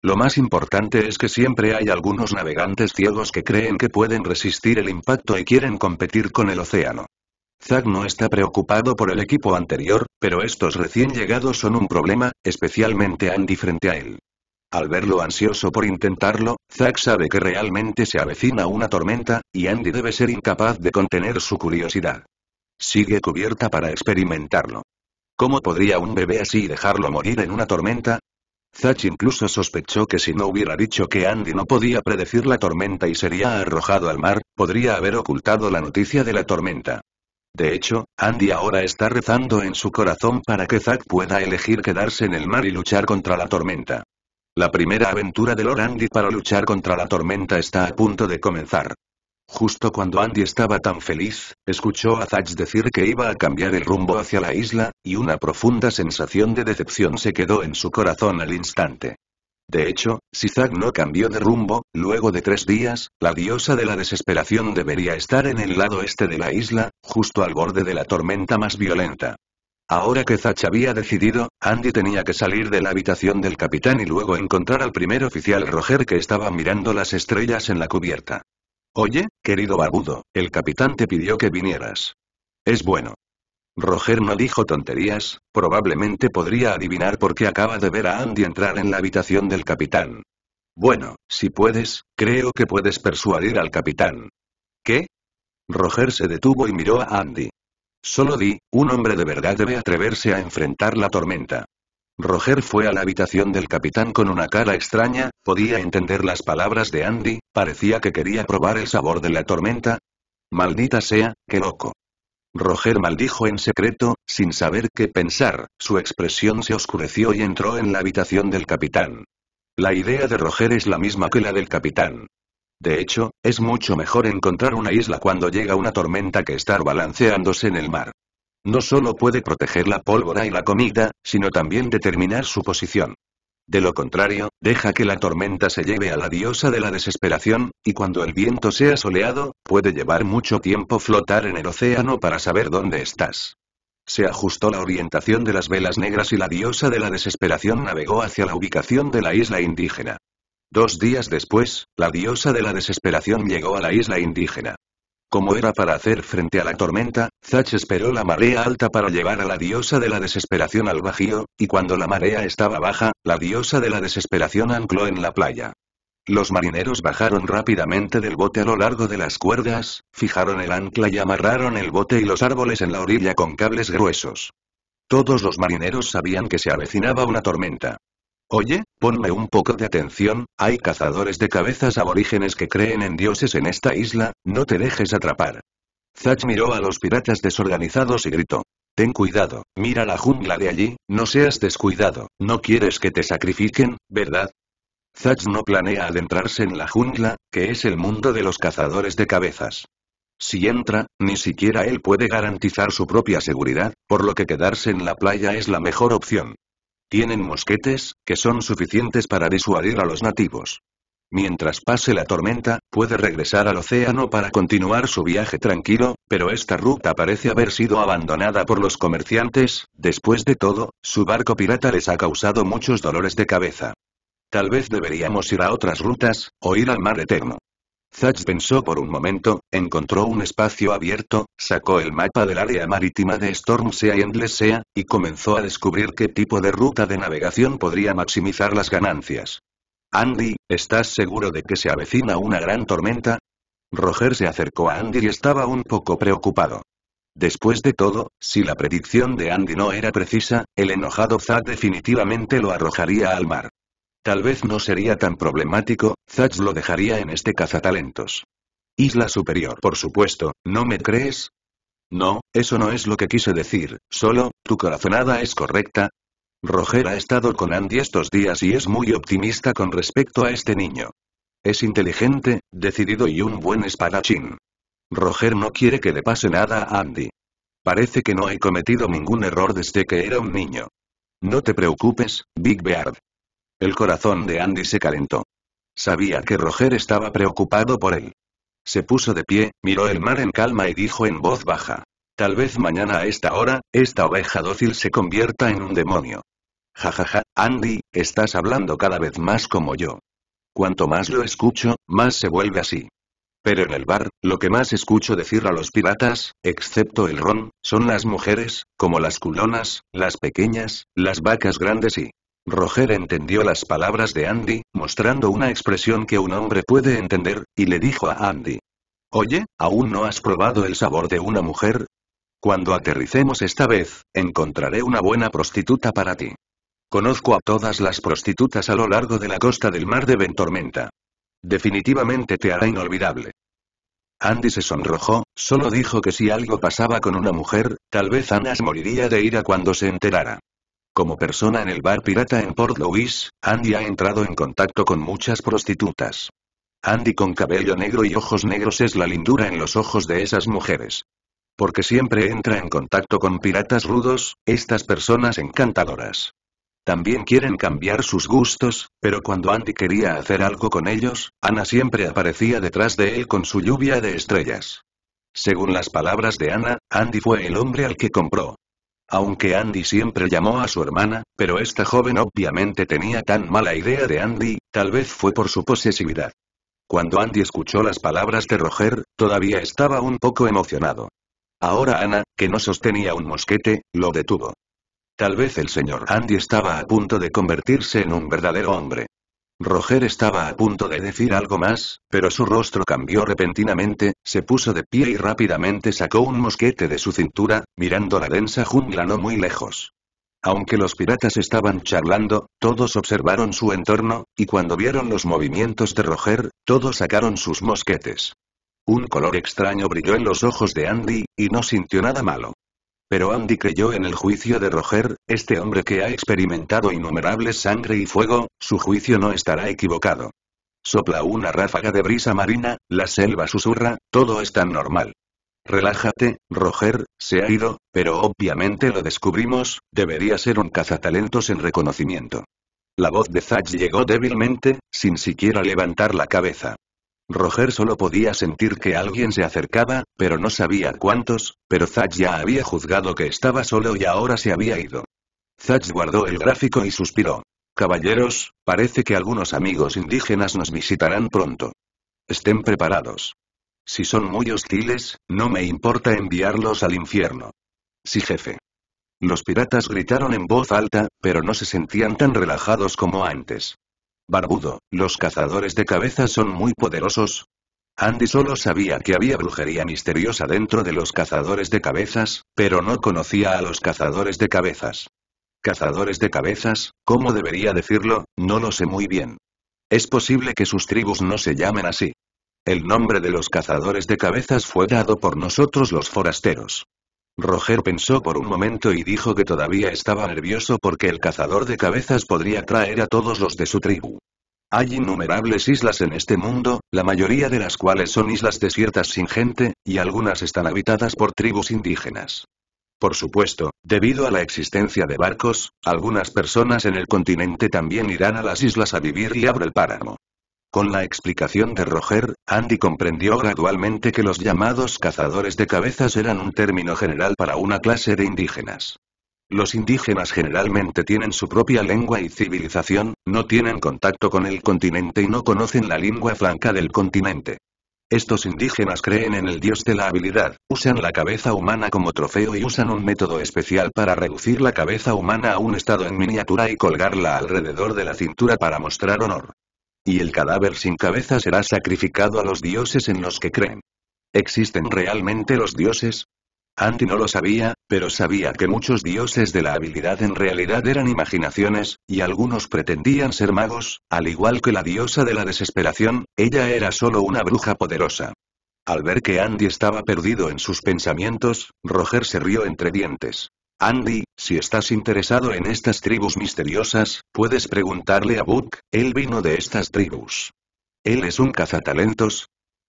Lo más importante es que siempre hay algunos navegantes ciegos que creen que pueden resistir el impacto y quieren competir con el océano. Zack no está preocupado por el equipo anterior, pero estos recién llegados son un problema, especialmente Andy frente a él. Al verlo ansioso por intentarlo, Zack sabe que realmente se avecina una tormenta, y Andy debe ser incapaz de contener su curiosidad. Sigue cubierta para experimentarlo. ¿Cómo podría un bebé así dejarlo morir en una tormenta? Zack incluso sospechó que si no hubiera dicho que Andy no podía predecir la tormenta y sería arrojado al mar, podría haber ocultado la noticia de la tormenta. De hecho, Andy ahora está rezando en su corazón para que Zack pueda elegir quedarse en el mar y luchar contra la tormenta. La primera aventura de Lord Andy para luchar contra la tormenta está a punto de comenzar. Justo cuando Andy estaba tan feliz, escuchó a Zack decir que iba a cambiar el rumbo hacia la isla, y una profunda sensación de decepción se quedó en su corazón al instante. De hecho, si Zack no cambió de rumbo, luego de tres días, la diosa de la desesperación debería estar en el lado este de la isla, justo al borde de la tormenta más violenta. Ahora que Zack había decidido, Andy tenía que salir de la habitación del capitán y luego encontrar al primer oficial Roger que estaba mirando las estrellas en la cubierta. Oye, querido barbudo, el capitán te pidió que vinieras. Es bueno. Roger no dijo tonterías, probablemente podría adivinar por qué acaba de ver a Andy entrar en la habitación del capitán. Bueno, si puedes, creo que puedes persuadir al capitán. ¿Qué? Roger se detuvo y miró a Andy. Solo di, un hombre de verdad debe atreverse a enfrentar la tormenta. Roger fue a la habitación del capitán con una cara extraña, podía entender las palabras de Andy, parecía que quería probar el sabor de la tormenta. Maldita sea, qué loco. Roger maldijo en secreto, sin saber qué pensar, su expresión se oscureció y entró en la habitación del capitán. La idea de Roger es la misma que la del capitán. De hecho, es mucho mejor encontrar una isla cuando llega una tormenta que estar balanceándose en el mar. No solo puede proteger la pólvora y la comida, sino también determinar su posición. De lo contrario, deja que la tormenta se lleve a la diosa de la desesperación, y cuando el viento sea soleado, puede llevar mucho tiempo flotar en el océano para saber dónde estás. Se ajustó la orientación de las velas negras y la diosa de la desesperación navegó hacia la ubicación de la isla indígena. Dos días después, la diosa de la desesperación llegó a la isla indígena. Como era para hacer frente a la tormenta, Zach esperó la marea alta para llevar a la diosa de la desesperación al bajío, y cuando la marea estaba baja, la diosa de la desesperación ancló en la playa. Los marineros bajaron rápidamente del bote a lo largo de las cuerdas, fijaron el ancla y amarraron el bote y los árboles en la orilla con cables gruesos. Todos los marineros sabían que se avecinaba una tormenta. Oye, ponme un poco de atención, hay cazadores de cabezas aborígenes que creen en dioses en esta isla, no te dejes atrapar. Zach miró a los piratas desorganizados y gritó. Ten cuidado, mira la jungla de allí, no seas descuidado, no quieres que te sacrifiquen, ¿verdad? Zatch no planea adentrarse en la jungla, que es el mundo de los cazadores de cabezas. Si entra, ni siquiera él puede garantizar su propia seguridad, por lo que quedarse en la playa es la mejor opción. Tienen mosquetes, que son suficientes para disuadir a los nativos. Mientras pase la tormenta, puede regresar al océano para continuar su viaje tranquilo, pero esta ruta parece haber sido abandonada por los comerciantes, después de todo, su barco pirata les ha causado muchos dolores de cabeza. Tal vez deberíamos ir a otras rutas, o ir al mar eterno. Zatch pensó por un momento, encontró un espacio abierto, sacó el mapa del área marítima de Storm Sea y Endless Sea, y comenzó a descubrir qué tipo de ruta de navegación podría maximizar las ganancias. Andy, ¿estás seguro de que se avecina una gran tormenta? Roger se acercó a Andy y estaba un poco preocupado. Después de todo, si la predicción de Andy no era precisa, el enojado Zack definitivamente lo arrojaría al mar. Tal vez no sería tan problemático, Zatch lo dejaría en este cazatalentos. Isla superior, por supuesto, ¿no me crees? No, eso no es lo que quise decir, solo, tu corazonada es correcta, Roger ha estado con Andy estos días y es muy optimista con respecto a este niño. Es inteligente, decidido y un buen espadachín. Roger no quiere que le pase nada a Andy. Parece que no he cometido ningún error desde que era un niño. No te preocupes, Big Beard. El corazón de Andy se calentó. Sabía que Roger estaba preocupado por él. Se puso de pie, miró el mar en calma y dijo en voz baja. Tal vez mañana a esta hora, esta oveja dócil se convierta en un demonio. Jajaja, Andy, estás hablando cada vez más como yo. Cuanto más lo escucho, más se vuelve así. Pero en el bar, lo que más escucho decir a los piratas, excepto el ron, son las mujeres, como las culonas, las pequeñas, las vacas grandes y... Roger entendió las palabras de Andy, mostrando una expresión que un hombre puede entender, y le dijo a Andy. Oye, ¿aún no has probado el sabor de una mujer? Cuando aterricemos esta vez, encontraré una buena prostituta para ti. Conozco a todas las prostitutas a lo largo de la costa del mar de Ventormenta. Definitivamente te hará inolvidable. Andy se sonrojó, solo dijo que si algo pasaba con una mujer, tal vez Anas moriría de ira cuando se enterara. Como persona en el bar pirata en Port Louis, Andy ha entrado en contacto con muchas prostitutas. Andy con cabello negro y ojos negros es la lindura en los ojos de esas mujeres. Porque siempre entra en contacto con piratas rudos, estas personas encantadoras. También quieren cambiar sus gustos, pero cuando Andy quería hacer algo con ellos, Ana siempre aparecía detrás de él con su lluvia de estrellas. Según las palabras de Ana, Andy fue el hombre al que compró. Aunque Andy siempre llamó a su hermana, pero esta joven obviamente tenía tan mala idea de Andy, tal vez fue por su posesividad. Cuando Andy escuchó las palabras de Roger, todavía estaba un poco emocionado. Ahora Ana, que no sostenía un mosquete, lo detuvo. Tal vez el señor Andy estaba a punto de convertirse en un verdadero hombre. Roger estaba a punto de decir algo más, pero su rostro cambió repentinamente, se puso de pie y rápidamente sacó un mosquete de su cintura, mirando la densa jungla no muy lejos. Aunque los piratas estaban charlando, todos observaron su entorno, y cuando vieron los movimientos de Roger, todos sacaron sus mosquetes. Un color extraño brilló en los ojos de Andy, y no sintió nada malo. Pero Andy creyó en el juicio de Roger, este hombre que ha experimentado innumerables sangre y fuego, su juicio no estará equivocado. Sopla una ráfaga de brisa marina, la selva susurra, todo es tan normal. Relájate, Roger, se ha ido, pero obviamente lo descubrimos, debería ser un cazatalentos en reconocimiento. La voz de Zatch llegó débilmente, sin siquiera levantar la cabeza. Roger solo podía sentir que alguien se acercaba, pero no sabía cuántos, pero Zatch ya había juzgado que estaba solo y ahora se había ido. Zatch guardó el gráfico y suspiró. Caballeros, parece que algunos amigos indígenas nos visitarán pronto. Estén preparados. Si son muy hostiles, no me importa enviarlos al infierno. Sí, jefe. Los piratas gritaron en voz alta, pero no se sentían tan relajados como antes. Barbudo, los cazadores de cabezas son muy poderosos. Andy solo sabía que había brujería misteriosa dentro de los cazadores de cabezas, pero no conocía a los cazadores de cabezas. Cazadores de cabezas, ¿cómo debería decirlo? No lo sé muy bien. Es posible que sus tribus no se llamen así. El nombre de los cazadores de cabezas fue dado por nosotros los forasteros. Roger pensó por un momento y dijo que todavía estaba nervioso porque el cazador de cabezas podría traer a todos los de su tribu. Hay innumerables islas en este mundo, la mayoría de las cuales son islas desiertas sin gente, y algunas están habitadas por tribus indígenas. Por supuesto, debido a la existencia de barcos, algunas personas en el continente también irán a las islas a vivir y abre el páramo. Con la explicación de Roger, Andy comprendió gradualmente que los llamados cazadores de cabezas eran un término general para una clase de indígenas. Los indígenas generalmente tienen su propia lengua y civilización, no tienen contacto con el continente y no conocen la lengua franca del continente. Estos indígenas creen en el dios de la habilidad, usan la cabeza humana como trofeo y usan un método especial para reducir la cabeza humana a un estado en miniatura y colgarla alrededor de la cintura para mostrar honor. Y el cadáver sin cabeza será sacrificado a los dioses en los que creen. ¿Existen realmente los dioses? Andy no lo sabía, pero sabía que muchos dioses de la habilidad en realidad eran imaginaciones, y algunos pretendían ser magos, al igual que la diosa de la desesperación, ella era solo una bruja poderosa. Al ver que Andy estaba perdido en sus pensamientos, Roger se rió entre dientes. Andy, si estás interesado en estas tribus misteriosas, puedes preguntarle a Book, él vino de estas tribus. Él es un cazatalentos.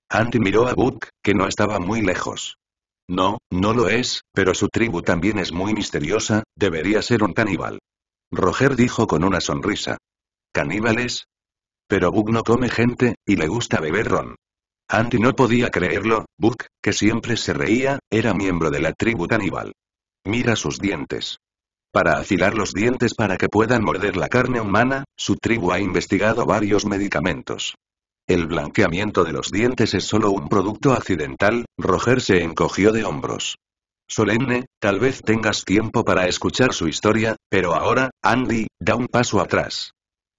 Andy miró a Book, que no estaba muy lejos. No, no lo es, pero su tribu también es muy misteriosa, debería ser un caníbal. Roger dijo con una sonrisa. ¿Caníbales? Pero Book no come gente, y le gusta beber ron. Andy no podía creerlo, Book, que siempre se reía, era miembro de la tribu caníbal. Mira sus dientes. Para afilar los dientes para que puedan morder la carne humana, su tribu ha investigado varios medicamentos. El blanqueamiento de los dientes es solo un producto accidental, Roger se encogió de hombros. Solemne, tal vez tengas tiempo para escuchar su historia, pero ahora, Andy, da un paso atrás.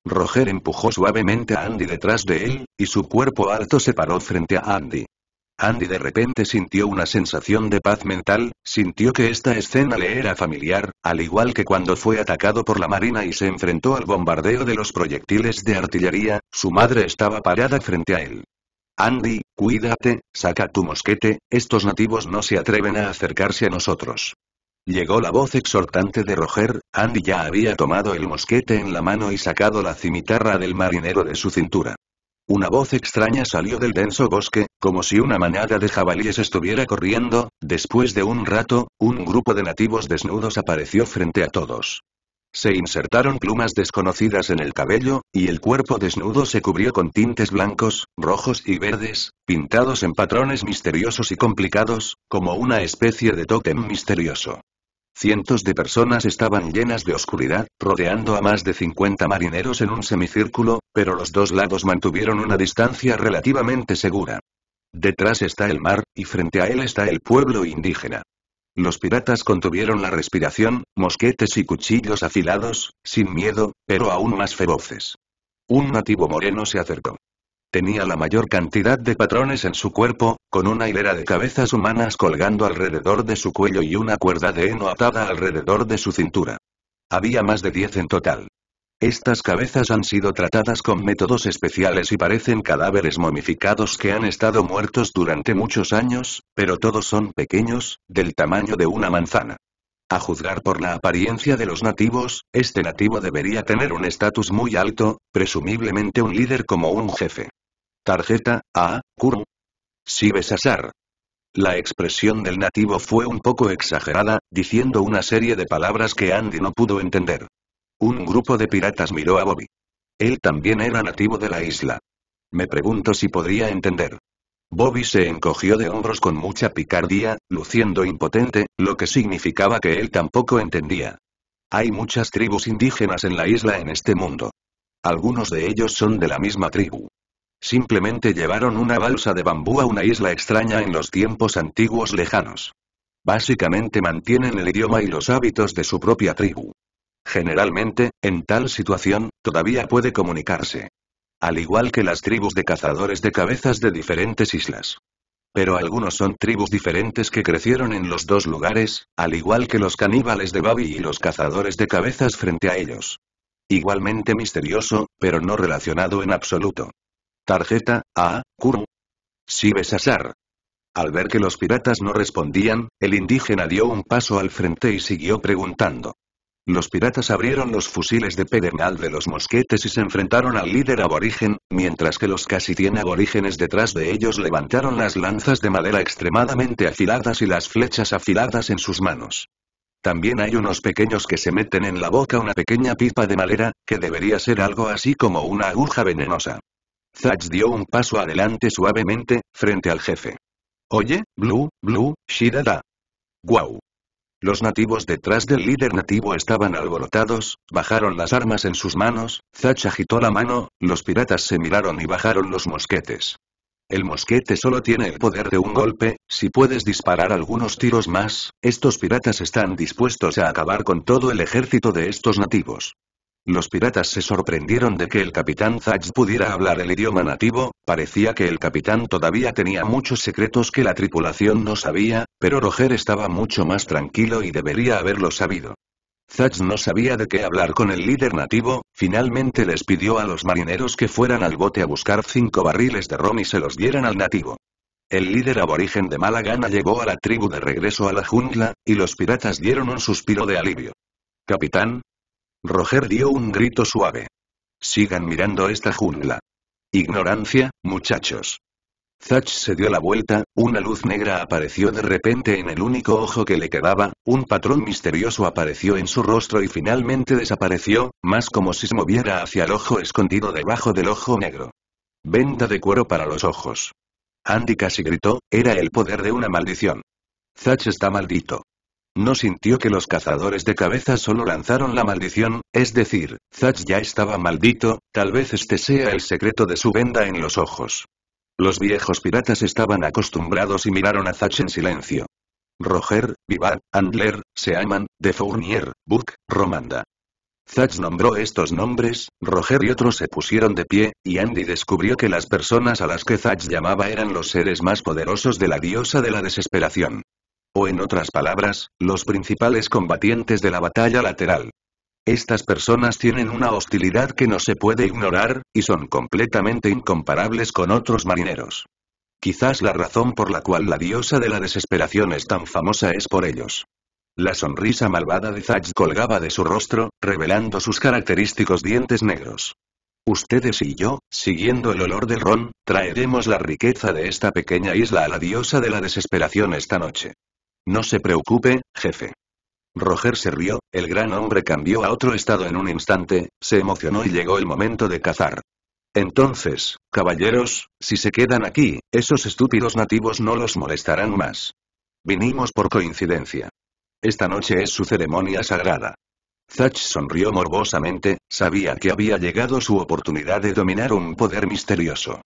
Roger empujó suavemente a Andy detrás de él, y su cuerpo alto se paró frente a Andy. Andy de repente sintió una sensación de paz mental, sintió que esta escena le era familiar, al igual que cuando fue atacado por la marina y se enfrentó al bombardeo de los proyectiles de artillería, su madre estaba parada frente a él. Andy, cuídate, saca tu mosquete, estos nativos no se atreven a acercarse a nosotros. Llegó la voz exhortante de Roger, Andy ya había tomado el mosquete en la mano y sacado la cimitarra del marinero de su cintura. Una voz extraña salió del denso bosque, como si una manada de jabalíes estuviera corriendo, después de un rato, un grupo de nativos desnudos apareció frente a todos. Se insertaron plumas desconocidas en el cabello, y el cuerpo desnudo se cubrió con tintes blancos, rojos y verdes, pintados en patrones misteriosos y complicados, como una especie de tótem misterioso. Cientos de personas estaban llenas de oscuridad, rodeando a más de 50 marineros en un semicírculo, pero los dos lados mantuvieron una distancia relativamente segura. Detrás está el mar, y frente a él está el pueblo indígena. Los piratas contuvieron la respiración, mosquetes y cuchillos afilados, sin miedo, pero aún más feroces. Un nativo moreno se acercó. Tenía la mayor cantidad de patrones en su cuerpo, con una hilera de cabezas humanas colgando alrededor de su cuello y una cuerda de heno atada alrededor de su cintura. Había más de diez en total. Estas cabezas han sido tratadas con métodos especiales y parecen cadáveres momificados que han estado muertos durante muchos años, pero todos son pequeños, del tamaño de una manzana. A juzgar por la apariencia de los nativos, este nativo debería tener un estatus muy alto, presumiblemente un líder como un jefe. Tarjeta, A, Kuru. Sibe Sasar. La expresión del nativo fue un poco exagerada, diciendo una serie de palabras que Andy no pudo entender. Un grupo de piratas miró a Bobby. Él también era nativo de la isla. Me pregunto si podría entender. Bobby se encogió de hombros con mucha picardía, luciendo impotente, lo que significaba que él tampoco entendía. Hay muchas tribus indígenas en la isla en este mundo. Algunos de ellos son de la misma tribu. Simplemente llevaron una balsa de bambú a una isla extraña en los tiempos antiguos lejanos. Básicamente mantienen el idioma y los hábitos de su propia tribu. Generalmente, en tal situación, todavía puede comunicarse. Al igual que las tribus de cazadores de cabezas de diferentes islas. Pero algunos son tribus diferentes que crecieron en los dos lugares, al igual que los caníbales de Babi y los cazadores de cabezas frente a ellos. Igualmente misterioso, pero no relacionado en absoluto. Tarjeta, A, Kuru. Sibe Sasar. Al ver que los piratas no respondían, el indígena dio un paso al frente y siguió preguntando. Los piratas abrieron los fusiles de pedernal de los mosquetes y se enfrentaron al líder aborigen, mientras que los casi cien aborígenes detrás de ellos levantaron las lanzas de madera extremadamente afiladas y las flechas afiladas en sus manos. También hay unos pequeños que se meten en la boca una pequeña pipa de madera, que debería ser algo así como una aguja venenosa. Zach dio un paso adelante suavemente, frente al jefe. Oye, Blue, Blue, Shirada. Guau. Los nativos detrás del líder nativo estaban alborotados, bajaron las armas en sus manos, Zach agitó la mano, los piratas se miraron y bajaron los mosquetes. El mosquete solo tiene el poder de un golpe, si puedes disparar algunos tiros más, estos piratas están dispuestos a acabar con todo el ejército de estos nativos. Los piratas se sorprendieron de que el capitán Zach pudiera hablar el idioma nativo, parecía que el capitán todavía tenía muchos secretos que la tripulación no sabía, pero Roger estaba mucho más tranquilo y debería haberlo sabido. Zach no sabía de qué hablar con el líder nativo, finalmente les pidió a los marineros que fueran al bote a buscar cinco barriles de ron y se los dieran al nativo. El líder aborigen de mala gana llegó a la tribu de regreso a la jungla, y los piratas dieron un suspiro de alivio. Capitán. Roger dio un grito suave. Sigan mirando esta jungla. Ignorancia, muchachos. Zach se dio la vuelta, una luz negra apareció de repente en el único ojo que le quedaba, un patrón misterioso apareció en su rostro y finalmente desapareció, más como si se moviera hacia el ojo escondido debajo del ojo negro. Venta de cuero para los ojos. Andy casi gritó, era el poder de una maldición. Zach está maldito. No sintió que los cazadores de cabezas solo lanzaron la maldición, es decir, Zach ya estaba maldito, tal vez este sea el secreto de su venda en los ojos. Los viejos piratas estaban acostumbrados y miraron a Zach en silencio. Roger, Vivat, Andler, Seaman, De Fournier, Buck, Romanda. Zach nombró estos nombres, Roger y otros se pusieron de pie, y Andy descubrió que las personas a las que Zach llamaba eran los seres más poderosos de la diosa de la desesperación. O en otras palabras, los principales combatientes de la batalla lateral. Estas personas tienen una hostilidad que no se puede ignorar, y son completamente incomparables con otros marineros. Quizás la razón por la cual la diosa de la desesperación es tan famosa es por ellos. La sonrisa malvada de Zach colgaba de su rostro, revelando sus característicos dientes negros. Ustedes y yo, siguiendo el olor del ron, traeremos la riqueza de esta pequeña isla a la diosa de la desesperación esta noche. No se preocupe, jefe. Roger se rió, el gran hombre cambió a otro estado en un instante, se emocionó y llegó el momento de cazar. Entonces, caballeros, si se quedan aquí, esos estúpidos nativos no los molestarán más. Vinimos por coincidencia. Esta noche es su ceremonia sagrada. Zach sonrió morbosamente, sabía que había llegado su oportunidad de dominar un poder misterioso.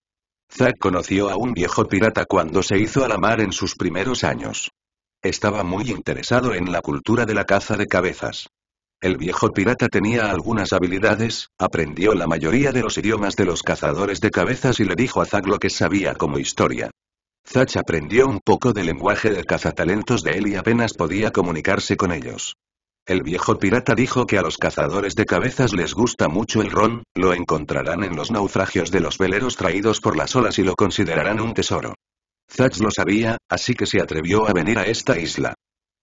Zack conoció a un viejo pirata cuando se hizo a la mar en sus primeros años. Estaba muy interesado en la cultura de la caza de cabezas. El viejo pirata tenía algunas habilidades, aprendió la mayoría de los idiomas de los cazadores de cabezas y le dijo a Zack lo que sabía como historia. Zack aprendió un poco del lenguaje de cazatalentos de él y apenas podía comunicarse con ellos. El viejo pirata dijo que a los cazadores de cabezas les gusta mucho el ron, lo encontrarán en los naufragios de los veleros traídos por las olas y lo considerarán un tesoro. Zach lo sabía, así que se atrevió a venir a esta isla.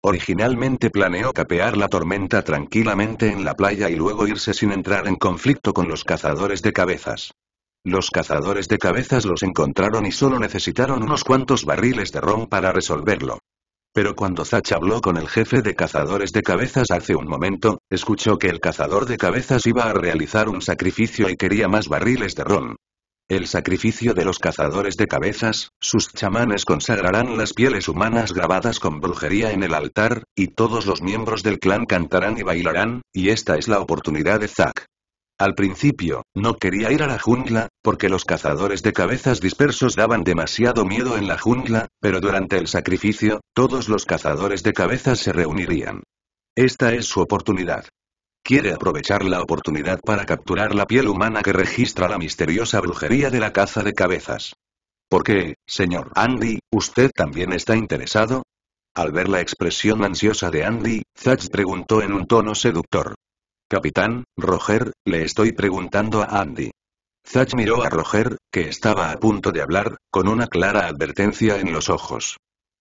Originalmente planeó capear la tormenta tranquilamente en la playa y luego irse sin entrar en conflicto con los cazadores de cabezas. Los cazadores de cabezas los encontraron y solo necesitaron unos cuantos barriles de ron para resolverlo. Pero cuando Zach habló con el jefe de cazadores de cabezas hace un momento, escuchó que el cazador de cabezas iba a realizar un sacrificio y quería más barriles de ron. El sacrificio de los cazadores de cabezas, sus chamanes consagrarán las pieles humanas grabadas con brujería en el altar, y todos los miembros del clan cantarán y bailarán, y esta es la oportunidad de Zack. Al principio, no quería ir a la jungla, porque los cazadores de cabezas dispersos daban demasiado miedo en la jungla, pero durante el sacrificio, todos los cazadores de cabezas se reunirían. Esta es su oportunidad. Quiere aprovechar la oportunidad para capturar la piel humana que registra la misteriosa brujería de la caza de cabezas. ¿Por qué, señor Andy, usted también está interesado? Al ver la expresión ansiosa de Andy, Zach preguntó en un tono seductor. Capitán, Roger, le estoy preguntando a Andy. Zach miró a Roger, que estaba a punto de hablar, con una clara advertencia en los ojos.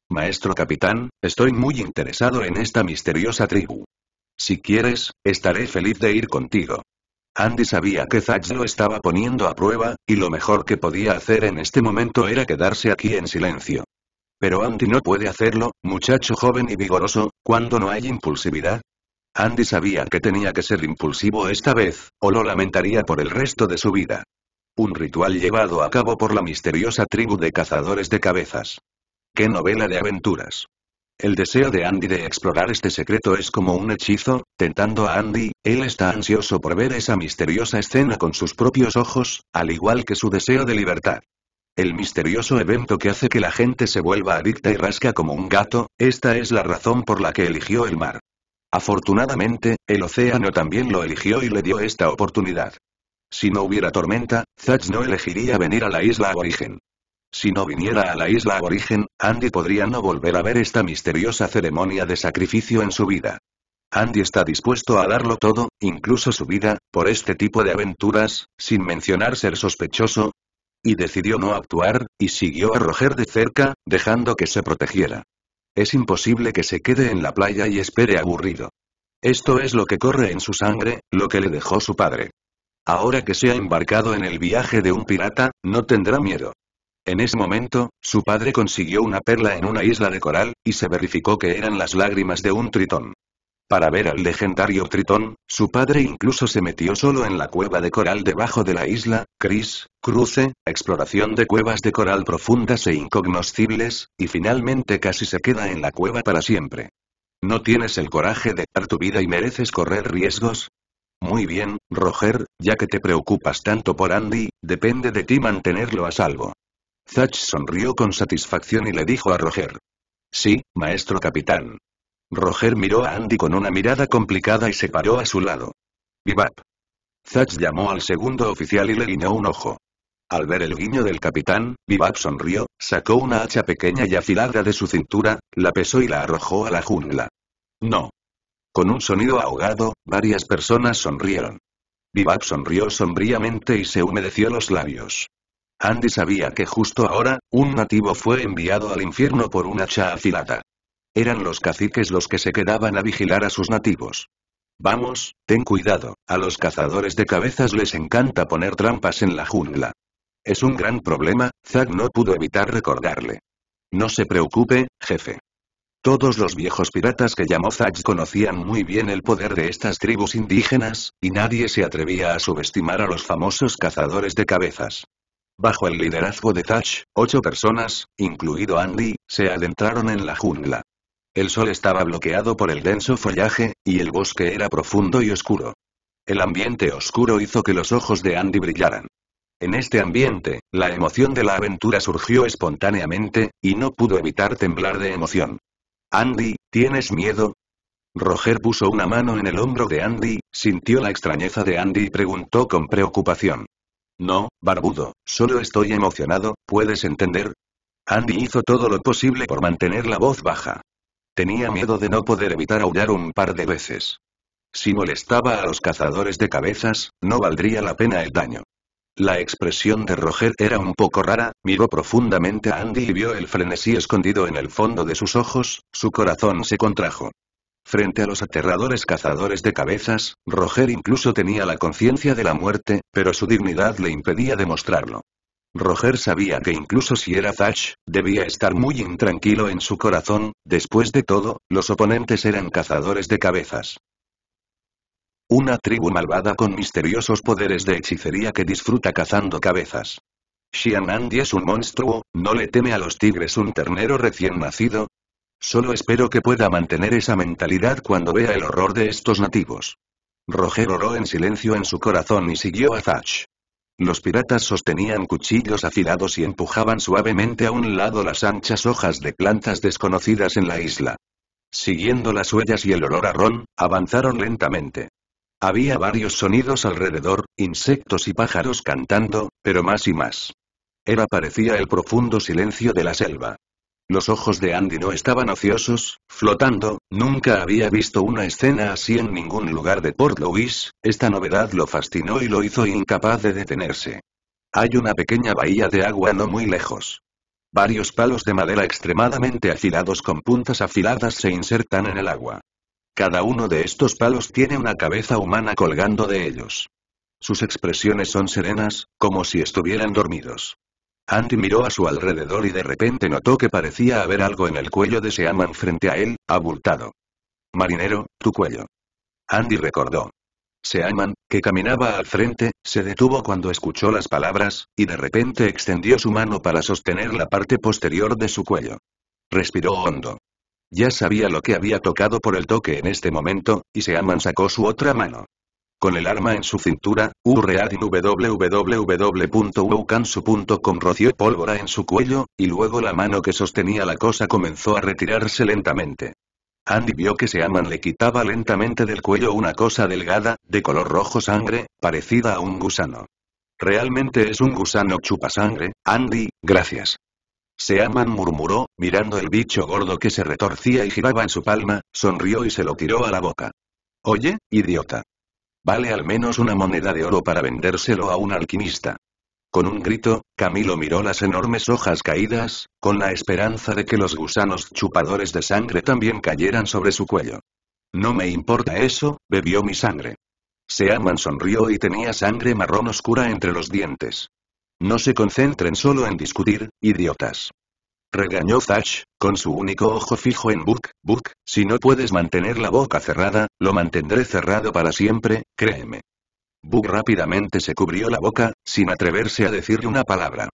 Maestro capitán, estoy muy interesado en esta misteriosa tribu. Si quieres, estaré feliz de ir contigo. Andy sabía que Zach lo estaba poniendo a prueba, y lo mejor que podía hacer en este momento era quedarse aquí en silencio. Pero Andy no puede hacerlo, muchacho joven y vigoroso, cuando no hay impulsividad. Andy sabía que tenía que ser impulsivo esta vez, o lo lamentaría por el resto de su vida. Un ritual llevado a cabo por la misteriosa tribu de cazadores de cabezas. ¡Qué novela de aventuras! El deseo de Andy de explorar este secreto es como un hechizo, tentando a Andy, él está ansioso por ver esa misteriosa escena con sus propios ojos, al igual que su deseo de libertad. El misterioso evento que hace que la gente se vuelva adicta y rasca como un gato, esta es la razón por la que eligió el mar. Afortunadamente, el océano también lo eligió y le dio esta oportunidad. Si no hubiera tormenta, Zach no elegiría venir a la isla aborigen. Si no viniera a la isla aborigen, Andy podría no volver a ver esta misteriosa ceremonia de sacrificio en su vida. Andy está dispuesto a darlo todo, incluso su vida, por este tipo de aventuras, sin mencionar ser sospechoso. Y decidió no actuar, y siguió a Roger de cerca, dejando que se protegiera. Es imposible que se quede en la playa y espere aburrido. Esto es lo que corre en su sangre, lo que le dejó su padre. Ahora que se ha embarcado en el viaje de un pirata, no tendrá miedo. En ese momento, su padre consiguió una perla en una isla de coral, y se verificó que eran las lágrimas de un tritón. Para ver al legendario tritón, su padre incluso se metió solo en la cueva de coral debajo de la isla, Chris, cruce, exploración de cuevas de coral profundas e incognoscibles, y finalmente casi se queda en la cueva para siempre. ¿No tienes el coraje de dar tu vida y mereces correr riesgos? Muy bien, Roger, ya que te preocupas tanto por Andy, depende de ti mantenerlo a salvo. Zach sonrió con satisfacción y le dijo a Roger. Sí, maestro capitán. Roger miró a Andy con una mirada complicada y se paró a su lado. Vivap. Zach llamó al segundo oficial y le guiñó un ojo. Al ver el guiño del capitán, Vivap sonrió, sacó una hacha pequeña y afilada de su cintura, la pesó y la arrojó a la jungla. No. Con un sonido ahogado, varias personas sonrieron. Vivap sonrió sombríamente y se humedeció los labios. Andy sabía que justo ahora, un nativo fue enviado al infierno por una hacha afilada. Eran los caciques los que se quedaban a vigilar a sus nativos. Vamos, ten cuidado, a los cazadores de cabezas les encanta poner trampas en la jungla. Es un gran problema, Zack no pudo evitar recordarle. No se preocupe, jefe. Todos los viejos piratas que llamó Zack conocían muy bien el poder de estas tribus indígenas, y nadie se atrevía a subestimar a los famosos cazadores de cabezas. Bajo el liderazgo de Thatch, ocho personas, incluido Andy, se adentraron en la jungla. El sol estaba bloqueado por el denso follaje, y el bosque era profundo y oscuro. El ambiente oscuro hizo que los ojos de Andy brillaran. En este ambiente, la emoción de la aventura surgió espontáneamente, y no pudo evitar temblar de emoción. Andy, ¿tienes miedo? Roger puso una mano en el hombro de Andy, sintió la extrañeza de Andy y preguntó con preocupación. No, barbudo, solo estoy emocionado, ¿puedes entender? Andy hizo todo lo posible por mantener la voz baja. Tenía miedo de no poder evitar aullar un par de veces. Si molestaba a los cazadores de cabezas, no valdría la pena el daño. La expresión de Roger era un poco rara, miró profundamente a Andy y vio el frenesí escondido en el fondo de sus ojos, su corazón se contrajo. Frente a los aterradores cazadores de cabezas, Roger incluso tenía la conciencia de la muerte, pero su dignidad le impedía demostrarlo. Roger sabía que incluso si era Thatch, debía estar muy intranquilo en su corazón, después de todo, los oponentes eran cazadores de cabezas. Una tribu malvada con misteriosos poderes de hechicería que disfruta cazando cabezas. Xianandi es un monstruo, no le teme a los tigres un ternero recién nacido, Solo espero que pueda mantener esa mentalidad cuando vea el horror de estos nativos. Roger oró en silencio en su corazón y siguió a Thatch. Los piratas sostenían cuchillos afilados y empujaban suavemente a un lado las anchas hojas de plantas desconocidas en la isla. Siguiendo las huellas y el olor a ron, avanzaron lentamente. Había varios sonidos alrededor, insectos y pájaros cantando, pero más y más. Era parecía el profundo silencio de la selva. Los ojos de Andy no estaban ociosos, flotando, nunca había visto una escena así en ningún lugar de Port Louis, esta novedad lo fascinó y lo hizo incapaz de detenerse. Hay una pequeña bahía de agua no muy lejos. Varios palos de madera extremadamente afilados con puntas afiladas se insertan en el agua. Cada uno de estos palos tiene una cabeza humana colgando de ellos. Sus expresiones son serenas, como si estuvieran dormidos. Andy miró a su alrededor y de repente notó que parecía haber algo en el cuello de Seaman frente a él, abultado. Marinero, tu cuello. Andy recordó. Seaman, que caminaba al frente, se detuvo cuando escuchó las palabras, y de repente extendió su mano para sostener la parte posterior de su cuello. Respiró hondo. Ya sabía lo que había tocado por el toque en este momento, y Seaman sacó su otra mano. Con el arma en su cintura, Urreadin www.ukansu.com roció pólvora en su cuello, y luego la mano que sostenía la cosa comenzó a retirarse lentamente. Andy vio que Seaman le quitaba lentamente del cuello una cosa delgada, de color rojo sangre, parecida a un gusano. Realmente es un gusano chupasangre, Andy, gracias. Seaman murmuró, mirando el bicho gordo que se retorcía y giraba en su palma, sonrió y se lo tiró a la boca. Oye, idiota. Vale al menos una moneda de oro para vendérselo a un alquimista. Con un grito, Camilo miró las enormes hojas caídas, con la esperanza de que los gusanos chupadores de sangre también cayeran sobre su cuello. No me importa eso, bebió mi sangre. Seaman sonrió y tenía sangre marrón oscura entre los dientes. No se concentren solo en discutir, idiotas. Regañó Thatch, con su único ojo fijo en Book, Book, si no puedes mantener la boca cerrada, lo mantendré cerrado para siempre, créeme. Book rápidamente se cubrió la boca, sin atreverse a decirle una palabra.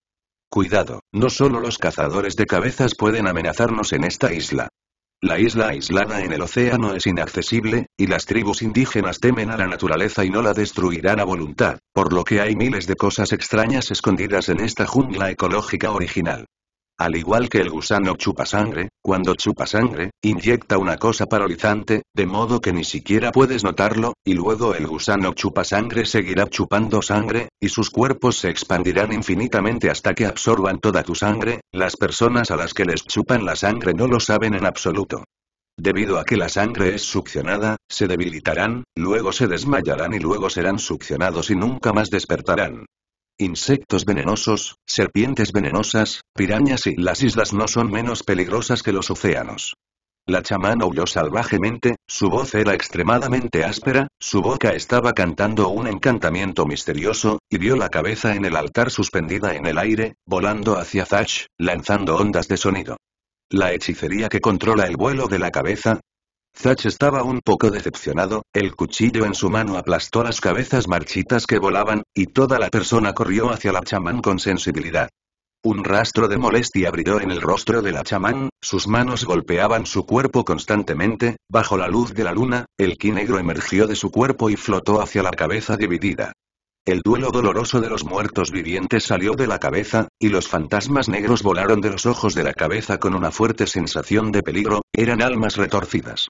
Cuidado, no solo los cazadores de cabezas pueden amenazarnos en esta isla. La isla aislada en el océano es inaccesible, y las tribus indígenas temen a la naturaleza y no la destruirán a voluntad, por lo que hay miles de cosas extrañas escondidas en esta jungla ecológica original. Al igual que el gusano chupa sangre, cuando chupa sangre, inyecta una cosa paralizante, de modo que ni siquiera puedes notarlo, y luego el gusano chupa sangre seguirá chupando sangre, y sus cuerpos se expandirán infinitamente hasta que absorban toda tu sangre, las personas a las que les chupan la sangre no lo saben en absoluto. Debido a que la sangre es succionada, se debilitarán, luego se desmayarán y luego serán succionados y nunca más despertarán. Insectos venenosos, serpientes venenosas, pirañas y las islas no son menos peligrosas que los océanos. La chamán aulló salvajemente, su voz era extremadamente áspera, su boca estaba cantando un encantamiento misterioso, y vio la cabeza en el altar suspendida en el aire, volando hacia Thatch, lanzando ondas de sonido. La hechicería que controla el vuelo de la cabeza, Zach estaba un poco decepcionado, el cuchillo en su mano aplastó las cabezas marchitas que volaban, y toda la persona corrió hacia la chamán con sensibilidad. Un rastro de molestia brilló en el rostro de la chamán, sus manos golpeaban su cuerpo constantemente, bajo la luz de la luna, el ki negro emergió de su cuerpo y flotó hacia la cabeza dividida. El duelo doloroso de los muertos vivientes salió de la cabeza, y los fantasmas negros volaron de los ojos de la cabeza con una fuerte sensación de peligro, eran almas retorcidas.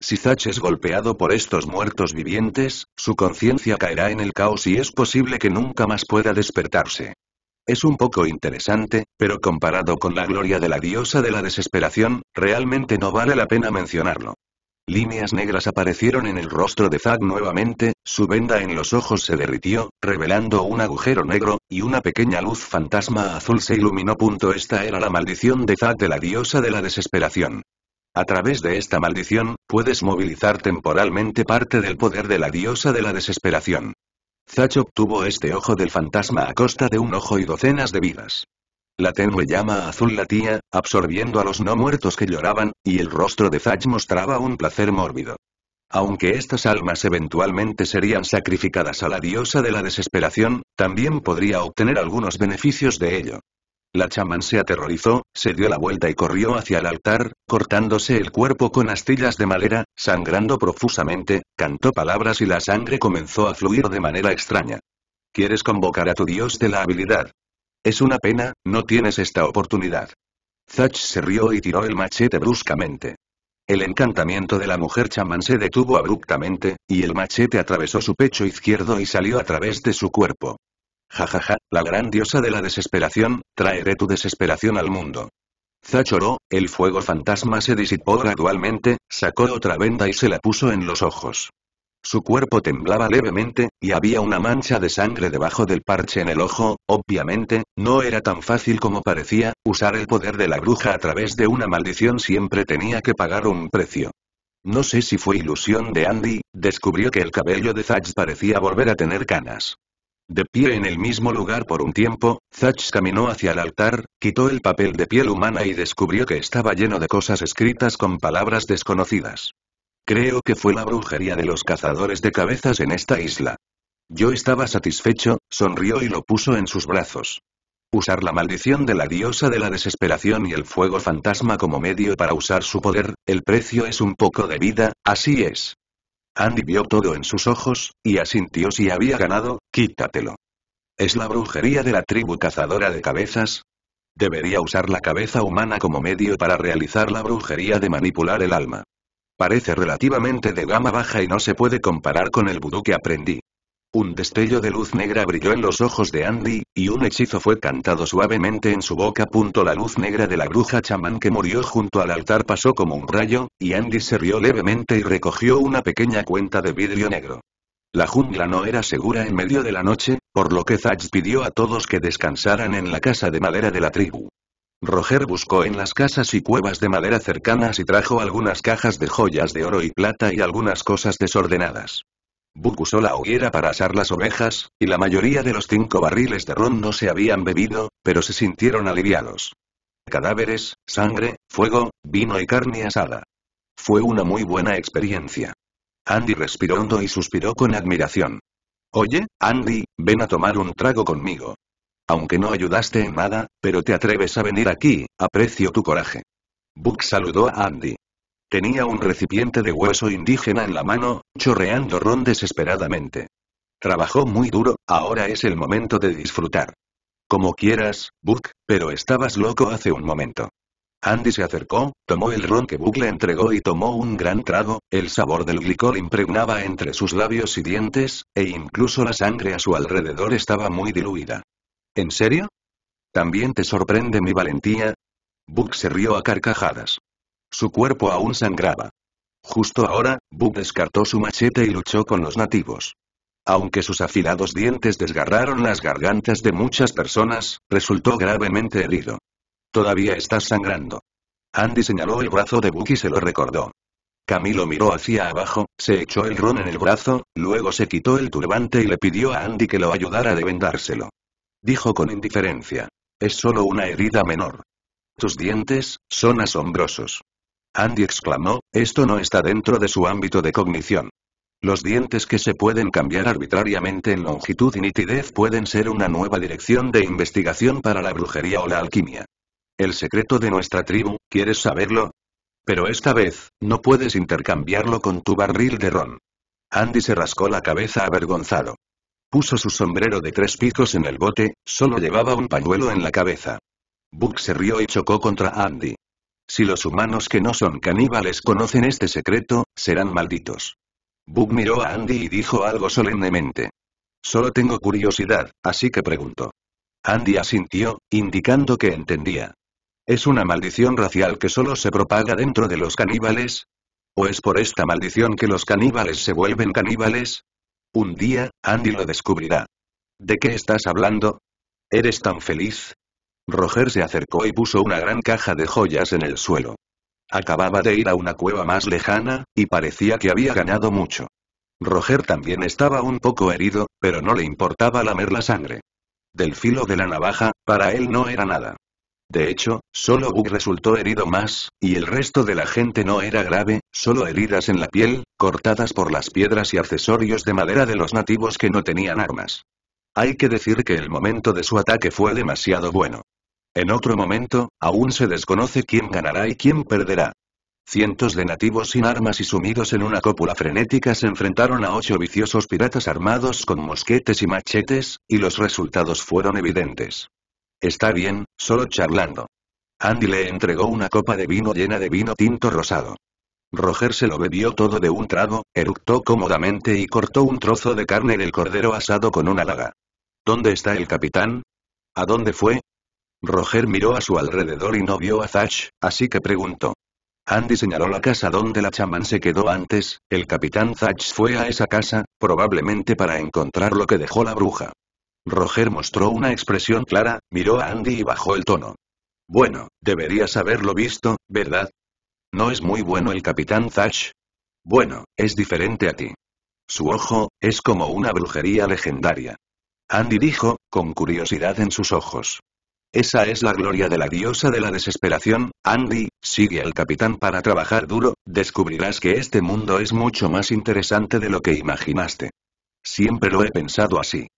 Si Zach es golpeado por estos muertos vivientes, su conciencia caerá en el caos y es posible que nunca más pueda despertarse. Es un poco interesante, pero comparado con la gloria de la diosa de la desesperación, realmente no vale la pena mencionarlo. Líneas negras aparecieron en el rostro de Zack nuevamente, su venda en los ojos se derritió, revelando un agujero negro, y una pequeña luz fantasma azul se iluminó. Esta era la maldición de Zack de la diosa de la desesperación. A través de esta maldición, puedes movilizar temporalmente parte del poder de la diosa de la desesperación. Zach obtuvo este ojo del fantasma a costa de un ojo y docenas de vidas. La tenue llama azul latía, absorbiendo a los no muertos que lloraban, y el rostro de Zach mostraba un placer mórbido. Aunque estas almas eventualmente serían sacrificadas a la diosa de la desesperación, también podría obtener algunos beneficios de ello. La chamán se aterrorizó, se dio la vuelta y corrió hacia el altar, cortándose el cuerpo con astillas de madera, sangrando profusamente, cantó palabras y la sangre comenzó a fluir de manera extraña. ¿Quieres convocar a tu dios de la habilidad? Es una pena, no tienes esta oportunidad. Zach se rió y tiró el machete bruscamente. El encantamiento de la mujer chamán se detuvo abruptamente, y el machete atravesó su pecho izquierdo y salió a través de su cuerpo. Jajaja, la gran diosa de la desesperación, traeré tu desesperación al mundo. Zachoró, el fuego fantasma se disipó gradualmente, sacó otra venda y se la puso en los ojos. Su cuerpo temblaba levemente, y había una mancha de sangre debajo del parche en el ojo, obviamente, no era tan fácil como parecía, usar el poder de la bruja a través de una maldición siempre tenía que pagar un precio. No sé si fue ilusión de Andy, descubrió que el cabello de Thatch parecía volver a tener canas. De pie en el mismo lugar por un tiempo, Thatch caminó hacia el altar, quitó el papel de piel humana y descubrió que estaba lleno de cosas escritas con palabras desconocidas. Creo que fue la brujería de los cazadores de cabezas en esta isla. Yo estaba satisfecho, sonrió y lo puso en sus brazos. Usar la maldición de la diosa de la desesperación y el fuego fantasma como medio para usar su poder, el precio es un poco de vida, así es. Andy vio todo en sus ojos, y asintió si había ganado, quítatelo. ¿Es la brujería de la tribu cazadora de cabezas? Debería usar la cabeza humana como medio para realizar la brujería de manipular el alma. Parece relativamente de gama baja y no se puede comparar con el vudú que aprendí. Un destello de luz negra brilló en los ojos de Andy, y un hechizo fue cantado suavemente en su boca. La luz negra de la bruja chamán que murió junto al altar pasó como un rayo, y Andy se rió levemente y recogió una pequeña cuenta de vidrio negro. La jungla no era segura en medio de la noche, por lo que Zach pidió a todos que descansaran en la casa de madera de la tribu. Roger buscó en las casas y cuevas de madera cercanas y trajo algunas cajas de joyas de oro y plata y algunas cosas desordenadas. Buck usó la hoguera para asar las ovejas, y la mayoría de los cinco barriles de ron no se habían bebido, pero se sintieron aliviados. Cadáveres, sangre, fuego, vino y carne asada. Fue una muy buena experiencia. Andy respiró hondo y suspiró con admiración. Oye, Andy, ven a tomar un trago conmigo. Aunque no ayudaste en nada, pero te atreves a venir aquí, aprecio tu coraje. Buck saludó a Andy. Tenía un recipiente de hueso indígena en la mano, chorreando ron desesperadamente. Trabajó muy duro, ahora es el momento de disfrutar. Como quieras, Buck, pero estabas loco hace un momento. Andy se acercó, tomó el ron que Buck le entregó y tomó un gran trago, el sabor del licor impregnaba entre sus labios y dientes, e incluso la sangre a su alrededor estaba muy diluida. ¿En serio? ¿También te sorprende mi valentía? Buck se rió a carcajadas. Su cuerpo aún sangraba. Justo ahora, Buck descartó su machete y luchó con los nativos. Aunque sus afilados dientes desgarraron las gargantas de muchas personas, resultó gravemente herido. Todavía estás sangrando. Andy señaló el brazo de Buck y se lo recordó. Camilo miró hacia abajo, se echó el ron en el brazo, luego se quitó el turbante y le pidió a Andy que lo ayudara a devendárselo. Dijo con indiferencia. Es solo una herida menor. Tus dientes, son asombrosos. Andy exclamó, esto no está dentro de su ámbito de cognición. Los dientes que se pueden cambiar arbitrariamente en longitud y nitidez pueden ser una nueva dirección de investigación para la brujería o la alquimia. El secreto de nuestra tribu, ¿quieres saberlo? Pero esta vez, no puedes intercambiarlo con tu barril de ron. Andy se rascó la cabeza avergonzado. Puso su sombrero de tres picos en el bote, solo llevaba un pañuelo en la cabeza. Buck se rió y chocó contra Andy. Si los humanos que no son caníbales conocen este secreto, serán malditos. Buck miró a Andy y dijo algo solemnemente. Solo tengo curiosidad, así que pregunto. Andy asintió, indicando que entendía. ¿Es una maldición racial que solo se propaga dentro de los caníbales? ¿O es por esta maldición que los caníbales se vuelven caníbales? Un día, Andy lo descubrirá. ¿De qué estás hablando? ¿Eres tan feliz? Roger se acercó y puso una gran caja de joyas en el suelo. Acababa de ir a una cueva más lejana, y parecía que había ganado mucho. Roger también estaba un poco herido, pero no le importaba lamer la sangre. Del filo de la navaja, para él no era nada. De hecho, solo Bug resultó herido más, y el resto de la gente no era grave, solo heridas en la piel, cortadas por las piedras y accesorios de madera de los nativos que no tenían armas. Hay que decir que el momento de su ataque fue demasiado bueno. En otro momento, aún se desconoce quién ganará y quién perderá. Cientos de nativos sin armas y sumidos en una cópula frenética se enfrentaron a ocho viciosos piratas armados con mosquetes y machetes, y los resultados fueron evidentes. Está bien, solo charlando. Andy le entregó una copa de vino llena de vino tinto rosado. Roger se lo bebió todo de un trago, eructó cómodamente y cortó un trozo de carne del cordero asado con una daga. ¿Dónde está el capitán? ¿A dónde fue? Roger miró a su alrededor y no vio a Thatch, así que preguntó. Andy señaló la casa donde la chamán se quedó antes, el capitán Thatch fue a esa casa, probablemente para encontrar lo que dejó la bruja. Roger mostró una expresión clara, miró a Andy y bajó el tono. Bueno, deberías haberlo visto, ¿verdad? ¿No es muy bueno el capitán Thatch? Bueno, es diferente a ti. Su ojo, es como una brujería legendaria. Andy dijo, con curiosidad en sus ojos. Esa es la gloria de la diosa de la desesperación, Andy, sigue al capitán para trabajar duro, descubrirás que este mundo es mucho más interesante de lo que imaginaste. Siempre lo he pensado así.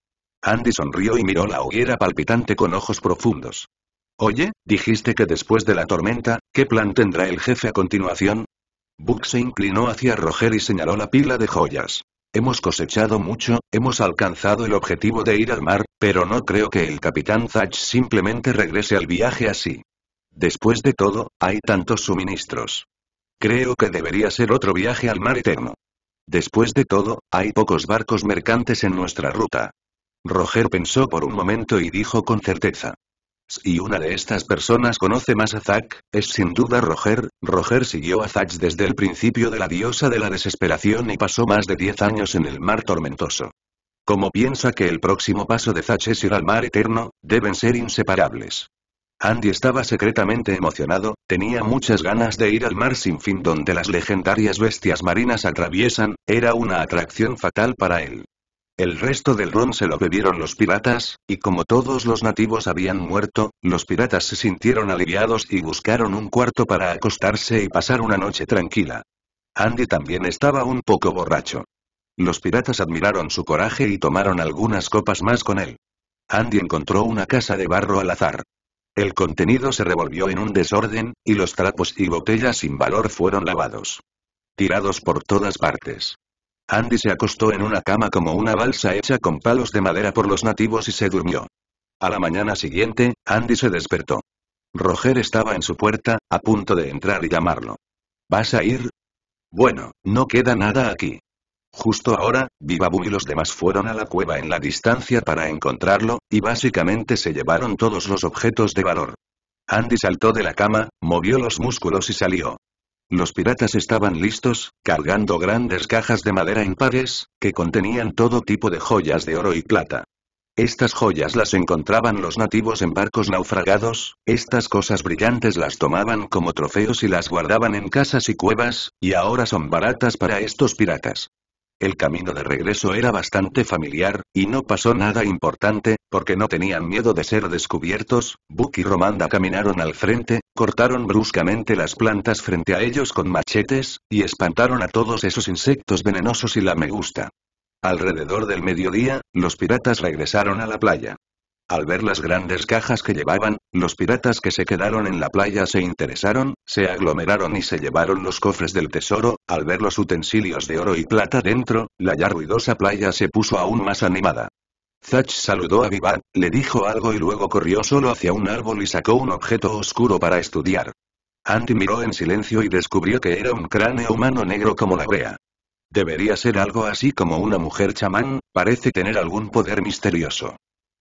Andy sonrió y miró la hoguera palpitante con ojos profundos. Oye, dijiste que después de la tormenta, ¿qué plan tendrá el jefe a continuación? Buck se inclinó hacia Roger y señaló la pila de joyas. Hemos cosechado mucho, hemos alcanzado el objetivo de ir al mar, pero no creo que el capitán Thatch simplemente regrese al viaje así. Después de todo, hay tantos suministros. Creo que debería ser otro viaje al mar eterno. Después de todo, hay pocos barcos mercantes en nuestra ruta. Roger pensó por un momento y dijo con certeza. Si una de estas personas conoce más a Zack, es sin duda Roger. Roger siguió a Zack desde el principio de la diosa de la desesperación y pasó más de 10 años en el mar tormentoso. Como piensa que el próximo paso de Zack es ir al mar eterno, deben ser inseparables. Andy estaba secretamente emocionado, tenía muchas ganas de ir al mar sin fin donde las legendarias bestias marinas atraviesan, era una atracción fatal para él. El resto del ron se lo bebieron los piratas, y como todos los nativos habían muerto, los piratas se sintieron aliviados y buscaron un cuarto para acostarse y pasar una noche tranquila. Andy también estaba un poco borracho. Los piratas admiraron su coraje y tomaron algunas copas más con él. Andy encontró una casa de barro al azar. El contenido se revolvió en un desorden, y los trapos y botellas sin valor fueron lavados. Tirados por todas partes. Andy se acostó en una cama como una balsa hecha con palos de madera por los nativos y se durmió. A la mañana siguiente, Andy se despertó. Roger estaba en su puerta, a punto de entrar y llamarlo. ¿Vas a ir? Bueno, no queda nada aquí. Justo ahora, Vivabu y los demás fueron a la cueva en la distancia para encontrarlo, y básicamente se llevaron todos los objetos de valor. Andy saltó de la cama, movió los músculos y salió. Los piratas estaban listos, cargando grandes cajas de madera impares, que contenían todo tipo de joyas de oro y plata. Estas joyas las encontraban los nativos en barcos naufragados, estas cosas brillantes las tomaban como trofeos y las guardaban en casas y cuevas, y ahora son baratas para estos piratas. El camino de regreso era bastante familiar, y no pasó nada importante, porque no tenían miedo de ser descubiertos. Buck y Romanda caminaron al frente, cortaron bruscamente las plantas frente a ellos con machetes, y espantaron a todos esos insectos venenosos y la me gusta. Alrededor del mediodía, los piratas regresaron a la playa. Al ver las grandes cajas que llevaban, los piratas que se quedaron en la playa se interesaron, se aglomeraron y se llevaron los cofres del tesoro, al ver los utensilios de oro y plata dentro, la ya ruidosa playa se puso aún más animada. Zach saludó a Vivat, le dijo algo y luego corrió solo hacia un árbol y sacó un objeto oscuro para estudiar. Andy miró en silencio y descubrió que era un cráneo humano negro como la brea. Debería ser algo así como una mujer chamán, parece tener algún poder misterioso.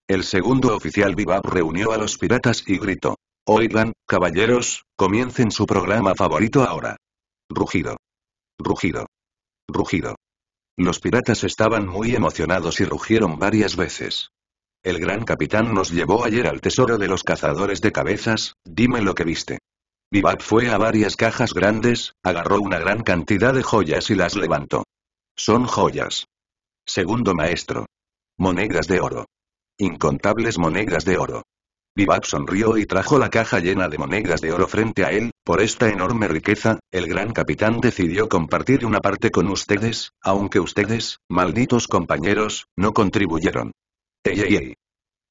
El segundo oficial Vivab reunió a los piratas y gritó. Oigan, caballeros, comiencen su programa favorito ahora. Rugido. Rugido. Rugido. Los piratas estaban muy emocionados y rugieron varias veces. El gran capitán nos llevó ayer al tesoro de los cazadores de cabezas, dime lo que viste. Vivab fue a varias cajas grandes, agarró una gran cantidad de joyas y las levantó. Son joyas. Segundo maestro. Monedas de oro. Incontables monedas de oro. Vivab sonrió y trajo la caja llena de monedas de oro frente a él, por esta enorme riqueza, el gran capitán decidió compartir una parte con ustedes, aunque ustedes, malditos compañeros, no contribuyeron. ¡Ey, ey, ey!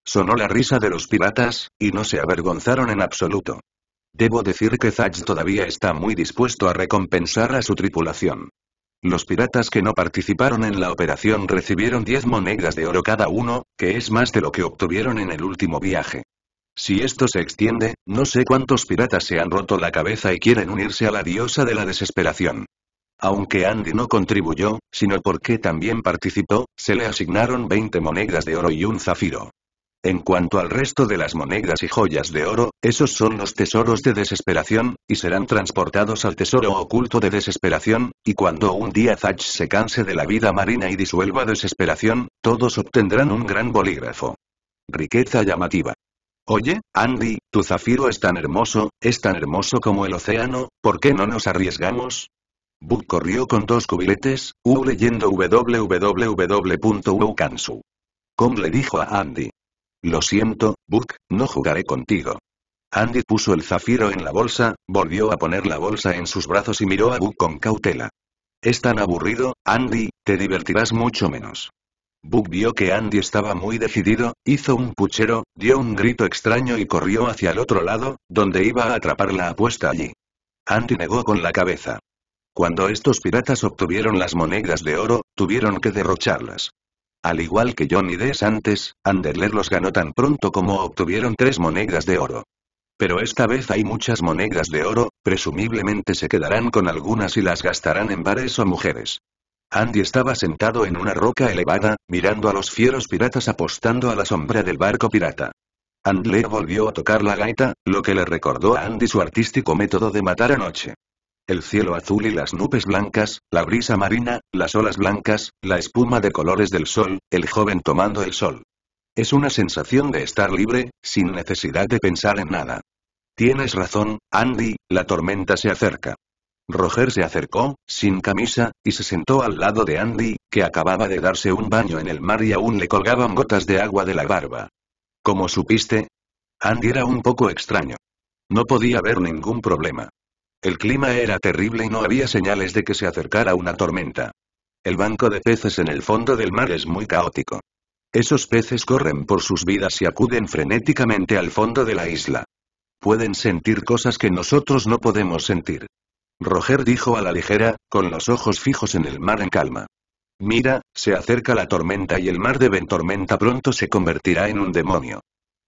Sonó la risa de los piratas, y no se avergonzaron en absoluto. Debo decir que Zach todavía está muy dispuesto a recompensar a su tripulación. Los piratas que no participaron en la operación recibieron 10 monedas de oro cada uno, que es más de lo que obtuvieron en el último viaje. Si esto se extiende, no sé cuántos piratas se han roto la cabeza y quieren unirse a la diosa de la desesperación. Aunque Andy no contribuyó, sino porque también participó, se le asignaron 20 monedas de oro y un zafiro. En cuanto al resto de las monedas y joyas de oro, esos son los tesoros de desesperación, y serán transportados al tesoro oculto de desesperación, y cuando un día Thatch se canse de la vida marina y disuelva desesperación, todos obtendrán un gran bolígrafo. Riqueza llamativa. Oye, Andy, tu zafiro es tan hermoso, es tan hermoso como el océano, ¿por qué no nos arriesgamos? Book corrió con dos cubiletes, U leyendo www.ukansu.com le dijo a Andy. Lo siento, Book, no jugaré contigo. Andy puso el zafiro en la bolsa, volvió a poner la bolsa en sus brazos y miró a Book con cautela. Es tan aburrido, Andy, te divertirás mucho menos. Book vio que Andy estaba muy decidido, hizo un puchero, dio un grito extraño y corrió hacia el otro lado, donde iba a atrapar la apuesta allí. Andy negó con la cabeza. Cuando estos piratas obtuvieron las monedas de oro, tuvieron que derrocharlas. Al igual que Johnny Des antes, Anderler los ganó tan pronto como obtuvieron tres monedas de oro. Pero esta vez hay muchas monedas de oro, presumiblemente se quedarán con algunas y las gastarán en bares o mujeres. Andy estaba sentado en una roca elevada, mirando a los fieros piratas apostando a la sombra del barco pirata. Andler volvió a tocar la gaita, lo que le recordó a Andy su artístico método de matar anoche. El cielo azul y las nubes blancas, la brisa marina, las olas blancas, la espuma de colores del sol, el joven tomando el sol. Es una sensación de estar libre, sin necesidad de pensar en nada. Tienes razón, Andy, la tormenta se acerca. Roger se acercó, sin camisa, y se sentó al lado de Andy, que acababa de darse un baño en el mar y aún le colgaban gotas de agua de la barba. ¿Cómo supiste? Andy era un poco extraño. No podía ver ningún problema. El clima era terrible y no había señales de que se acercara una tormenta. El banco de peces en el fondo del mar es muy caótico. Esos peces corren por sus vidas y acuden frenéticamente al fondo de la isla. Pueden sentir cosas que nosotros no podemos sentir. Roger dijo a la ligera, con los ojos fijos en el mar en calma. Mira, se acerca la tormenta y el mar de tormenta pronto se convertirá en un demonio.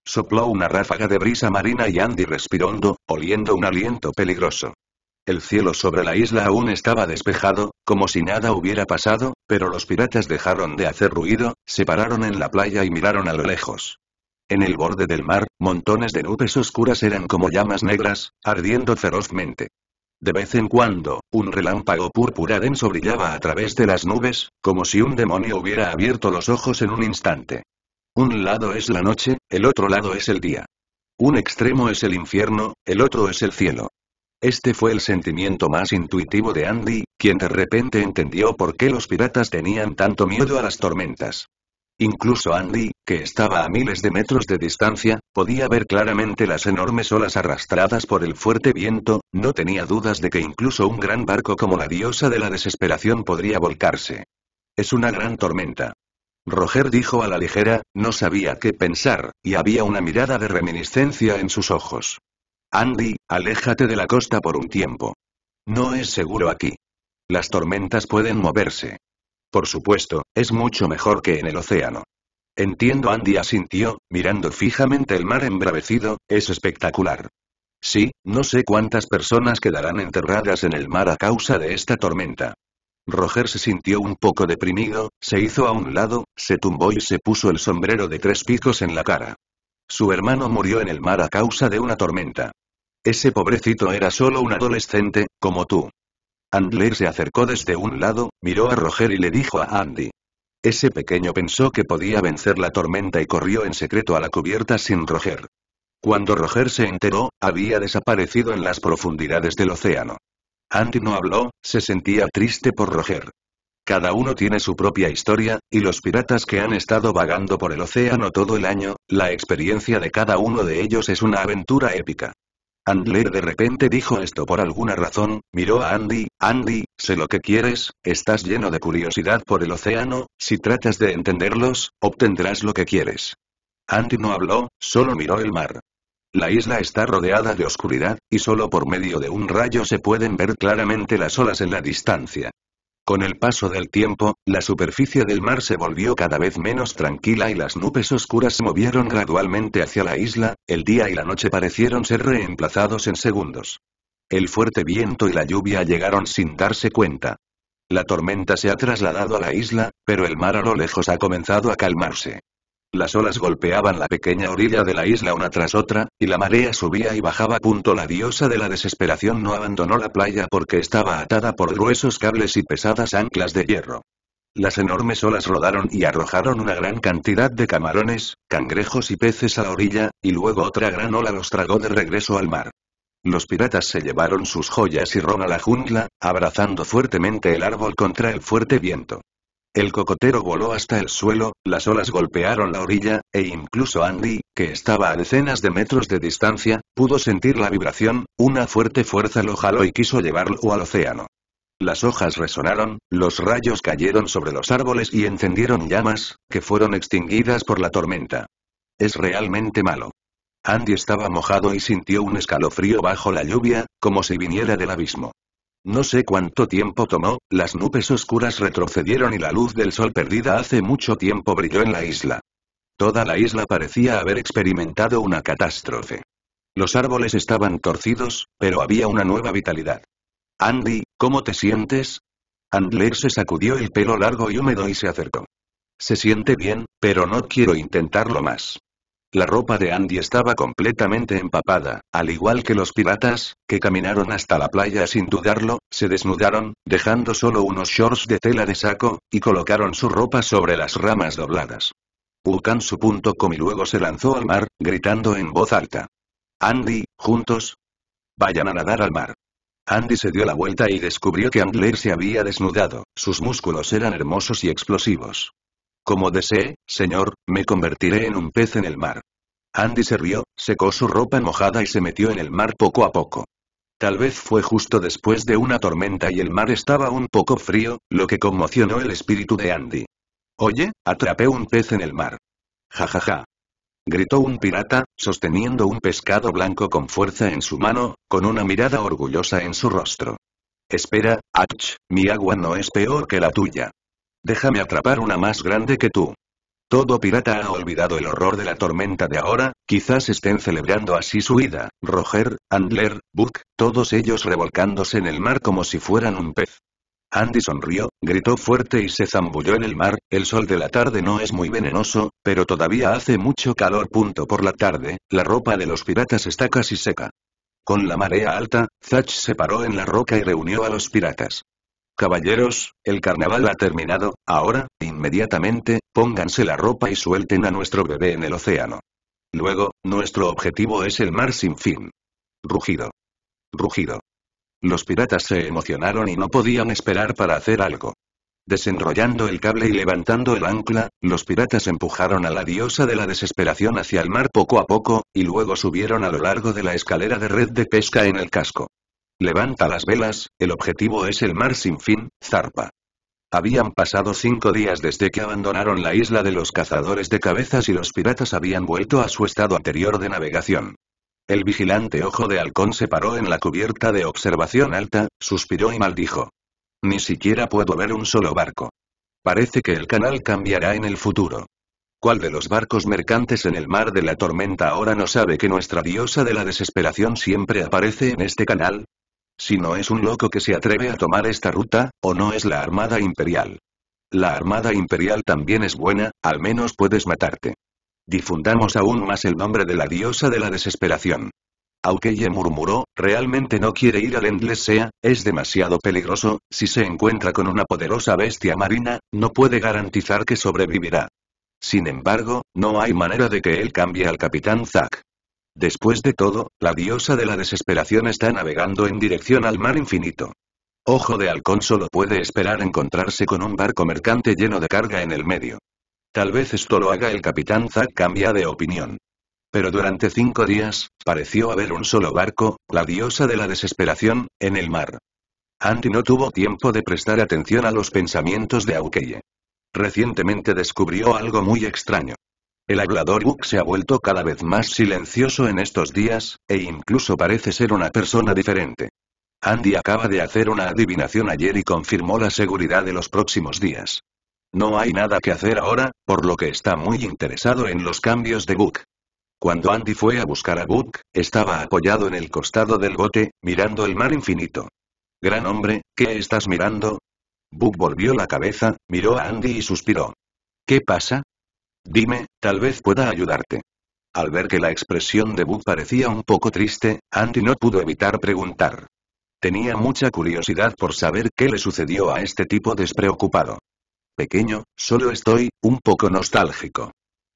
Sopló una ráfaga de brisa marina y Andy respiró oliendo un aliento peligroso. El cielo sobre la isla aún estaba despejado, como si nada hubiera pasado, pero los piratas dejaron de hacer ruido, se pararon en la playa y miraron a lo lejos. En el borde del mar, montones de nubes oscuras eran como llamas negras, ardiendo ferozmente. De vez en cuando, un relámpago púrpura denso brillaba a través de las nubes, como si un demonio hubiera abierto los ojos en un instante. Un lado es la noche, el otro lado es el día. Un extremo es el infierno, el otro es el cielo. Este fue el sentimiento más intuitivo de Andy, quien de repente entendió por qué los piratas tenían tanto miedo a las tormentas. Incluso Andy, que estaba a miles de metros de distancia, podía ver claramente las enormes olas arrastradas por el fuerte viento, no tenía dudas de que incluso un gran barco como la diosa de la desesperación podría volcarse. Es una gran tormenta. Roger dijo a la ligera, no sabía qué pensar, y había una mirada de reminiscencia en sus ojos. Andy, aléjate de la costa por un tiempo. No es seguro aquí. Las tormentas pueden moverse. Por supuesto, es mucho mejor que en el océano. Entiendo Andy asintió, mirando fijamente el mar embravecido, es espectacular. Sí, no sé cuántas personas quedarán enterradas en el mar a causa de esta tormenta. Roger se sintió un poco deprimido, se hizo a un lado, se tumbó y se puso el sombrero de tres picos en la cara. Su hermano murió en el mar a causa de una tormenta. Ese pobrecito era solo un adolescente, como tú. Andler se acercó desde un lado, miró a Roger y le dijo a Andy. Ese pequeño pensó que podía vencer la tormenta y corrió en secreto a la cubierta sin Roger. Cuando Roger se enteró, había desaparecido en las profundidades del océano. Andy no habló, se sentía triste por Roger. Cada uno tiene su propia historia, y los piratas que han estado vagando por el océano todo el año, la experiencia de cada uno de ellos es una aventura épica. Andler de repente dijo esto por alguna razón, miró a Andy, Andy, sé lo que quieres, estás lleno de curiosidad por el océano, si tratas de entenderlos, obtendrás lo que quieres. Andy no habló, solo miró el mar. La isla está rodeada de oscuridad, y solo por medio de un rayo se pueden ver claramente las olas en la distancia. Con el paso del tiempo, la superficie del mar se volvió cada vez menos tranquila y las nubes oscuras se movieron gradualmente hacia la isla, el día y la noche parecieron ser reemplazados en segundos. El fuerte viento y la lluvia llegaron sin darse cuenta. La tormenta se ha trasladado a la isla, pero el mar a lo lejos ha comenzado a calmarse. Las olas golpeaban la pequeña orilla de la isla una tras otra, y la marea subía y bajaba. Punto la diosa de la desesperación no abandonó la playa porque estaba atada por gruesos cables y pesadas anclas de hierro. Las enormes olas rodaron y arrojaron una gran cantidad de camarones, cangrejos y peces a la orilla, y luego otra gran ola los tragó de regreso al mar. Los piratas se llevaron sus joyas y ron a la jungla, abrazando fuertemente el árbol contra el fuerte viento. El cocotero voló hasta el suelo, las olas golpearon la orilla, e incluso Andy, que estaba a decenas de metros de distancia, pudo sentir la vibración, una fuerte fuerza lo jaló y quiso llevarlo al océano. Las hojas resonaron, los rayos cayeron sobre los árboles y encendieron llamas, que fueron extinguidas por la tormenta. Es realmente malo. Andy estaba mojado y sintió un escalofrío bajo la lluvia, como si viniera del abismo. No sé cuánto tiempo tomó, las nubes oscuras retrocedieron y la luz del sol perdida hace mucho tiempo brilló en la isla. Toda la isla parecía haber experimentado una catástrofe. Los árboles estaban torcidos, pero había una nueva vitalidad. Andy, ¿cómo te sientes? Andler se sacudió el pelo largo y húmedo y se acercó. Se siente bien, pero no quiero intentarlo más. La ropa de Andy estaba completamente empapada, al igual que los piratas, que caminaron hasta la playa sin dudarlo, se desnudaron, dejando solo unos shorts de tela de saco, y colocaron su ropa sobre las ramas dobladas. Ukansu.com y luego se lanzó al mar, gritando en voz alta. Andy, juntos. Vayan a nadar al mar. Andy se dio la vuelta y descubrió que Andler se había desnudado, sus músculos eran hermosos y explosivos. Como desee, señor, me convertiré en un pez en el mar. Andy se rió, secó su ropa mojada y se metió en el mar poco a poco. Tal vez fue justo después de una tormenta y el mar estaba un poco frío, lo que conmocionó el espíritu de Andy. Oye, atrapé un pez en el mar. Ja ja ja gritó un pirata, sosteniendo un pescado blanco con fuerza en su mano, con una mirada orgullosa en su rostro. Espera, Ach, mi agua no es peor que la tuya. Déjame atrapar una más grande que tú. Todo pirata ha olvidado el horror de la tormenta de ahora, quizás estén celebrando así su vida, Roger, Andler, Buck, todos ellos revolcándose en el mar como si fueran un pez. Andy sonrió, gritó fuerte y se zambulló en el mar, el sol de la tarde no es muy venenoso, pero todavía hace mucho calor. Punto por la tarde, la ropa de los piratas está casi seca. Con la marea alta, Zach se paró en la roca y reunió a los piratas. Caballeros, el carnaval ha terminado, ahora, inmediatamente, pónganse la ropa y suelten a nuestro bebé en el océano. Luego, nuestro objetivo es el mar sin fin. Rugido. Rugido. Los piratas se emocionaron y no podían esperar para hacer algo. Desenrollando el cable y levantando el ancla, los piratas empujaron a la diosa de la desesperación hacia el mar poco a poco, y luego subieron a lo largo de la escalera de red de pesca en el casco. Levanta las velas, el objetivo es el mar sin fin, zarpa. Habían pasado cinco días desde que abandonaron la isla de los cazadores de cabezas y los piratas habían vuelto a su estado anterior de navegación. El vigilante ojo de halcón se paró en la cubierta de observación alta, suspiró y maldijo. Ni siquiera puedo ver un solo barco. Parece que el canal cambiará en el futuro. ¿Cuál de los barcos mercantes en el mar de la tormenta ahora no sabe que nuestra diosa de la desesperación siempre aparece en este canal? Si no es un loco que se atreve a tomar esta ruta, o no es la Armada Imperial. La Armada Imperial también es buena, al menos puedes matarte. Difundamos aún más el nombre de la diosa de la desesperación. Aukeye murmuró, realmente no quiere ir al Endless Sea, es demasiado peligroso, si se encuentra con una poderosa bestia marina, no puede garantizar que sobrevivirá. Sin embargo, no hay manera de que él cambie al capitán Zack. Después de todo, la diosa de la desesperación está navegando en dirección al mar infinito. Ojo de halcón solo puede esperar encontrarse con un barco mercante lleno de carga en el medio. Tal vez esto lo haga el capitán Zack cambia de opinión. Pero durante cinco días, pareció haber un solo barco, la diosa de la desesperación, en el mar. Andy no tuvo tiempo de prestar atención a los pensamientos de Aukeye. Recientemente descubrió algo muy extraño. El hablador Book se ha vuelto cada vez más silencioso en estos días, e incluso parece ser una persona diferente. Andy acaba de hacer una adivinación ayer y confirmó la seguridad de los próximos días. No hay nada que hacer ahora, por lo que está muy interesado en los cambios de Book. Cuando Andy fue a buscar a Book, estaba apoyado en el costado del bote, mirando el mar infinito. Gran hombre, ¿qué estás mirando? Book volvió la cabeza, miró a Andy y suspiró. ¿Qué pasa? Dime, tal vez pueda ayudarte. Al ver que la expresión de Book parecía un poco triste, Andy no pudo evitar preguntar. Tenía mucha curiosidad por saber qué le sucedió a este tipo despreocupado. Pequeño, solo estoy, un poco nostálgico.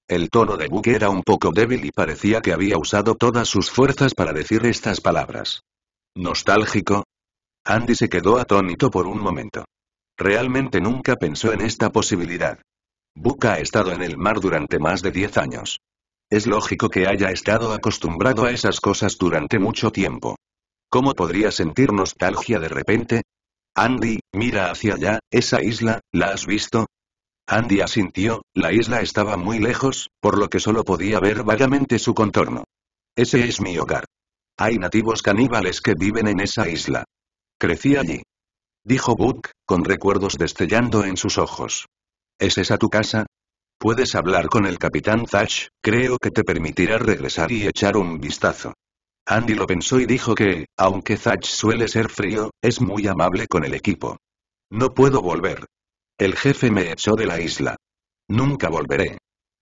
El tono de Book era un poco débil y parecía que había usado todas sus fuerzas para decir estas palabras. ¿Nostálgico? Andy se quedó atónito por un momento. Realmente nunca pensó en esta posibilidad. Book ha estado en el mar durante más de 10 años. Es lógico que haya estado acostumbrado a esas cosas durante mucho tiempo. ¿Cómo podría sentir nostalgia de repente? Andy, mira hacia allá, esa isla, ¿la has visto? Andy asintió, la isla estaba muy lejos, por lo que solo podía ver vagamente su contorno. Ese es mi hogar. Hay nativos caníbales que viven en esa isla. Crecí allí. Dijo Book, con recuerdos destellando en sus ojos. ¿Es esa tu casa? Puedes hablar con el capitán Thatch, creo que te permitirá regresar y echar un vistazo. Andy lo pensó y dijo que, aunque Thatch suele ser frío, es muy amable con el equipo. No puedo volver. El jefe me echó de la isla. Nunca volveré.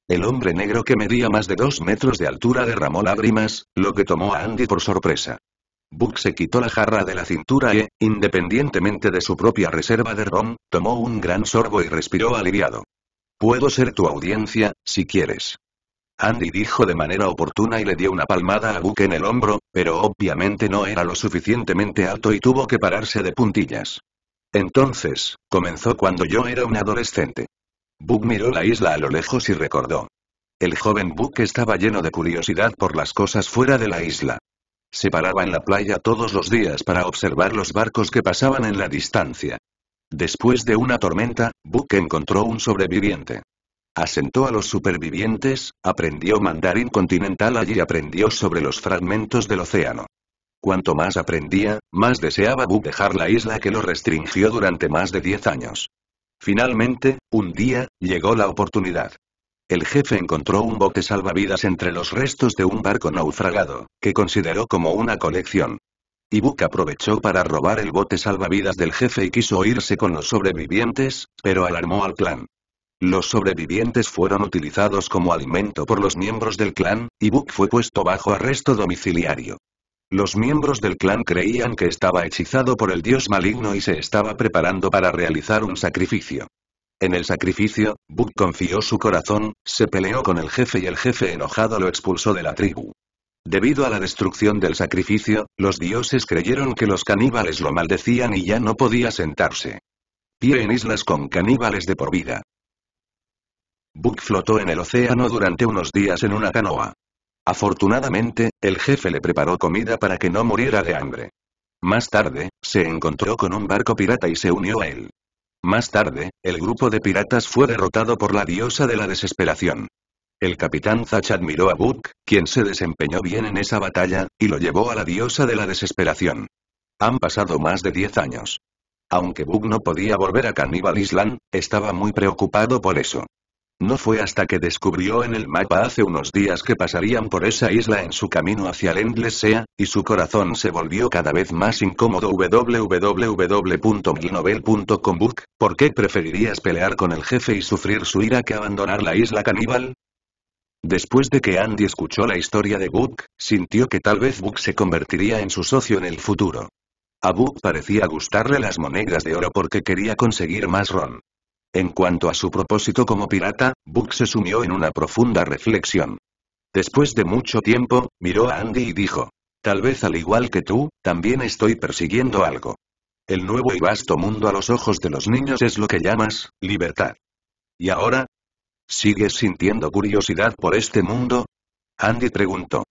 El hombre negro que medía más de dos metros de altura derramó lágrimas, lo que tomó a Andy por sorpresa. Buck se quitó la jarra de la cintura y, independientemente de su propia reserva de ron, tomó un gran sorbo y respiró aliviado. Puedo ser tu audiencia, si quieres. Andy dijo de manera oportuna y le dio una palmada a Buck en el hombro, pero obviamente no era lo suficientemente alto y tuvo que pararse de puntillas. Entonces, comenzó cuando yo era un adolescente. Buck miró la isla a lo lejos y recordó. El joven Buck estaba lleno de curiosidad por las cosas fuera de la isla. Se paraba en la playa todos los días para observar los barcos que pasaban en la distancia. Después de una tormenta, Buck encontró un sobreviviente. Asentó a los supervivientes, aprendió mandarín continental allí y aprendió sobre los fragmentos del océano. Cuanto más aprendía, más deseaba Buck dejar la isla que lo restringió durante más de 10 años. Finalmente, un día, llegó la oportunidad. El jefe encontró un bote salvavidas entre los restos de un barco naufragado, que consideró como una colección. Y Buck aprovechó para robar el bote salvavidas del jefe y quiso irse con los sobrevivientes, pero alarmó al clan. Los sobrevivientes fueron utilizados como alimento por los miembros del clan, y Buck fue puesto bajo arresto domiciliario. Los miembros del clan creían que estaba hechizado por el dios maligno y se estaba preparando para realizar un sacrificio. En el sacrificio, Buck confió su corazón, se peleó con el jefe y el jefe enojado lo expulsó de la tribu. Debido a la destrucción del sacrificio, los dioses creyeron que los caníbales lo maldecían y ya no podía sentarse. Pie en islas con caníbales de por vida. Buck flotó en el océano durante unos días en una canoa. Afortunadamente, el jefe le preparó comida para que no muriera de hambre. Más tarde, se encontró con un barco pirata y se unió a él. Más tarde, el grupo de piratas fue derrotado por la diosa de la desesperación. El capitán Zach admiró a Book, quien se desempeñó bien en esa batalla, y lo llevó a la diosa de la desesperación. Han pasado más de 10 años. Aunque Book no podía volver a Cannibal Island, estaba muy preocupado por eso. No fue hasta que descubrió en el mapa hace unos días que pasarían por esa isla en su camino hacia el Endless Sea, y su corazón se volvió cada vez más incómodo www.milnovel.com Book, ¿por qué preferirías pelear con el jefe y sufrir su ira que abandonar la isla caníbal? Después de que Andy escuchó la historia de Book, sintió que tal vez Book se convertiría en su socio en el futuro. A Book parecía gustarle las monedas de oro porque quería conseguir más ron. En cuanto a su propósito como pirata, Buck se sumió en una profunda reflexión. Después de mucho tiempo, miró a Andy y dijo. Tal vez al igual que tú, también estoy persiguiendo algo. El nuevo y vasto mundo a los ojos de los niños es lo que llamas, libertad. ¿Y ahora? ¿Sigues sintiendo curiosidad por este mundo? Andy preguntó.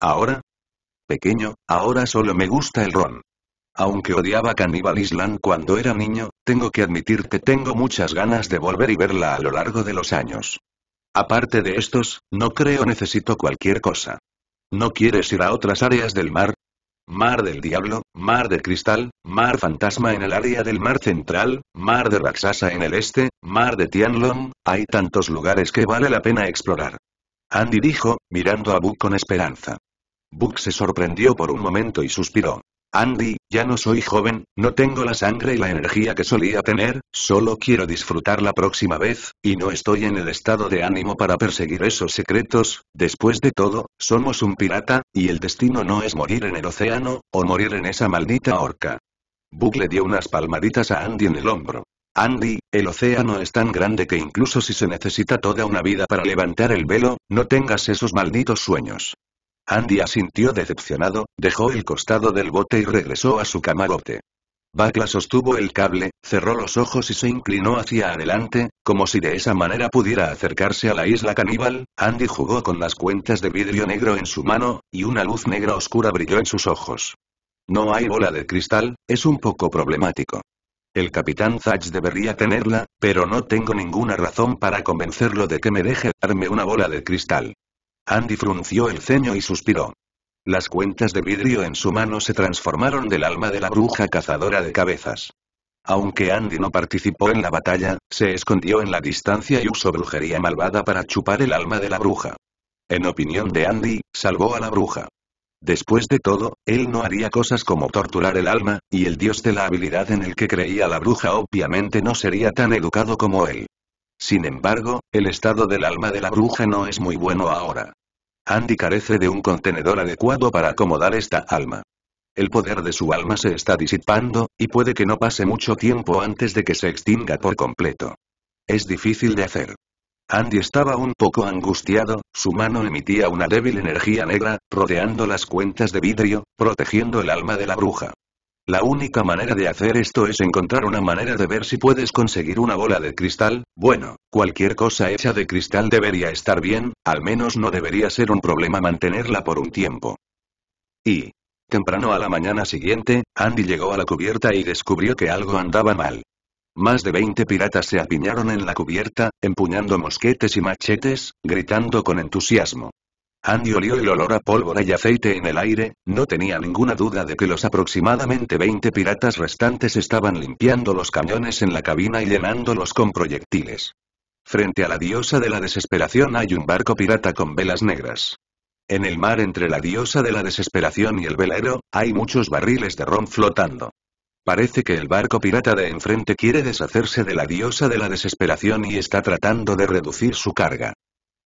¿Ahora? Pequeño, ahora solo me gusta el ron. Aunque odiaba Cannibal Island cuando era niño, tengo que admitir que tengo muchas ganas de volver y verla a lo largo de los años. Aparte de estos, no creo necesito cualquier cosa. ¿No quieres ir a otras áreas del mar? Mar del Diablo, Mar de Cristal, Mar Fantasma en el área del Mar Central, Mar de Raxasa en el este, Mar de Tianlong, hay tantos lugares que vale la pena explorar. Andy dijo, mirando a Buck con esperanza. Buck se sorprendió por un momento y suspiró. Andy, ya no soy joven, no tengo la sangre y la energía que solía tener, solo quiero disfrutar la próxima vez, y no estoy en el estado de ánimo para perseguir esos secretos, después de todo, somos un pirata, y el destino no es morir en el océano, o morir en esa maldita horca. Book le dio unas palmaditas a Andy en el hombro. Andy, el océano es tan grande que incluso si se necesita toda una vida para levantar el velo, no tengas esos malditos sueños. Andy asintió decepcionado, dejó el costado del bote y regresó a su camarote. Bakla sostuvo el cable, cerró los ojos y se inclinó hacia adelante, como si de esa manera pudiera acercarse a la isla caníbal. Andy jugó con las cuentas de vidrio negro en su mano, y una luz negra oscura brilló en sus ojos. No hay bola de cristal, es un poco problemático. El capitán Thatch debería tenerla, pero no tengo ninguna razón para convencerlo de que me deje darme una bola de cristal. Andy frunció el ceño y suspiró. Las cuentas de vidrio en su mano se transformaron del alma de la bruja cazadora de cabezas. Aunque Andy no participó en la batalla, se escondió en la distancia y usó brujería malvada para chupar el alma de la bruja. En opinión de Andy, salvó a la bruja. Después de todo, él no haría cosas como torturar el alma, y el dios de la habilidad en el que creía la bruja obviamente no sería tan educado como él. Sin embargo, el estado del alma de la bruja no es muy bueno ahora. Andy carece de un contenedor adecuado para acomodar esta alma. El poder de su alma se está disipando, y puede que no pase mucho tiempo antes de que se extinga por completo. Es difícil de hacer. Andy estaba un poco angustiado, su mano emitía una débil energía negra, rodeando las cuentas de vidrio, protegiendo el alma de la bruja. La única manera de hacer esto es encontrar una manera de ver si puedes conseguir una bola de cristal, bueno, cualquier cosa hecha de cristal debería estar bien, al menos no debería ser un problema mantenerla por un tiempo. Y... Temprano a la mañana siguiente, Andy llegó a la cubierta y descubrió que algo andaba mal. Más de 20 piratas se apiñaron en la cubierta, empuñando mosquetes y machetes, gritando con entusiasmo. Andy olió el olor a pólvora y aceite en el aire, no tenía ninguna duda de que los aproximadamente 20 piratas restantes estaban limpiando los cañones en la cabina y llenándolos con proyectiles. Frente a la diosa de la desesperación hay un barco pirata con velas negras. En el mar entre la diosa de la desesperación y el velero, hay muchos barriles de ron flotando. Parece que el barco pirata de enfrente quiere deshacerse de la diosa de la desesperación y está tratando de reducir su carga.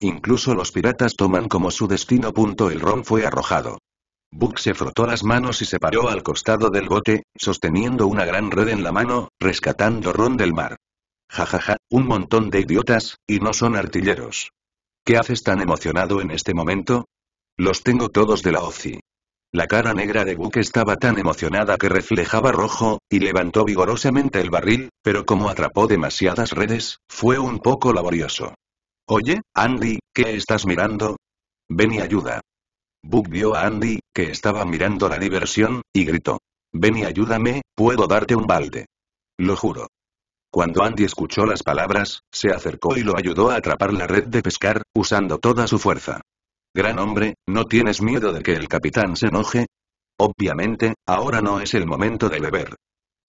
Incluso los piratas toman como su destino. El ron fue arrojado. Buck se frotó las manos y se paró al costado del bote, sosteniendo una gran red en la mano, rescatando ron del mar. Jajaja, ja, ja, un montón de idiotas, y no son artilleros. ¿Qué haces tan emocionado en este momento? Los tengo todos de la OCI. La cara negra de Buck estaba tan emocionada que reflejaba rojo, y levantó vigorosamente el barril, pero como atrapó demasiadas redes, fue un poco laborioso. Oye, Andy, ¿qué estás mirando? Ven y ayuda. Bug vio a Andy, que estaba mirando la diversión, y gritó. Ven y ayúdame, puedo darte un balde. Lo juro. Cuando Andy escuchó las palabras, se acercó y lo ayudó a atrapar la red de pescar, usando toda su fuerza. Gran hombre, ¿no tienes miedo de que el capitán se enoje? Obviamente, ahora no es el momento de beber.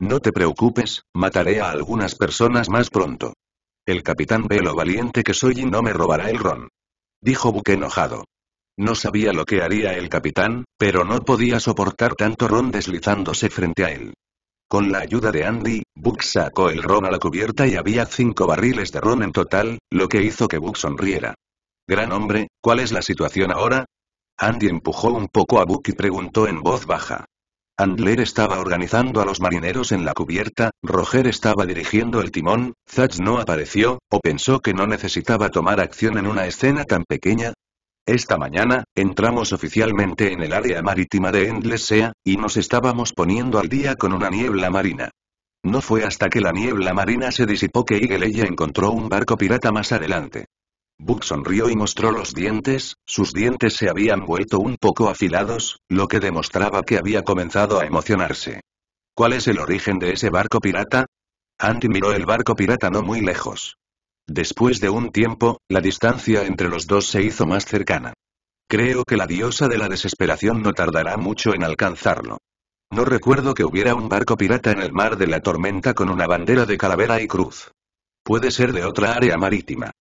No te preocupes, mataré a algunas personas más pronto. El capitán ve lo valiente que soy y no me robará el ron. Dijo Buque enojado. No sabía lo que haría el capitán, pero no podía soportar tanto ron deslizándose frente a él. Con la ayuda de Andy, Buck sacó el ron a la cubierta y había cinco barriles de ron en total, lo que hizo que Buck sonriera. Gran hombre, ¿cuál es la situación ahora? Andy empujó un poco a Buck y preguntó en voz baja. Andler estaba organizando a los marineros en la cubierta, Roger estaba dirigiendo el timón, Zatch no apareció, o pensó que no necesitaba tomar acción en una escena tan pequeña. Esta mañana, entramos oficialmente en el área marítima de Endless Sea, y nos estábamos poniendo al día con una niebla marina. No fue hasta que la niebla marina se disipó que Eagle encontró un barco pirata más adelante. Buck sonrió y mostró los dientes, sus dientes se habían vuelto un poco afilados, lo que demostraba que había comenzado a emocionarse. ¿Cuál es el origen de ese barco pirata? Andy miró el barco pirata no muy lejos. Después de un tiempo, la distancia entre los dos se hizo más cercana. Creo que la diosa de la desesperación no tardará mucho en alcanzarlo. No recuerdo que hubiera un barco pirata en el mar de la tormenta con una bandera de calavera y cruz. Puede ser de otra área marítima.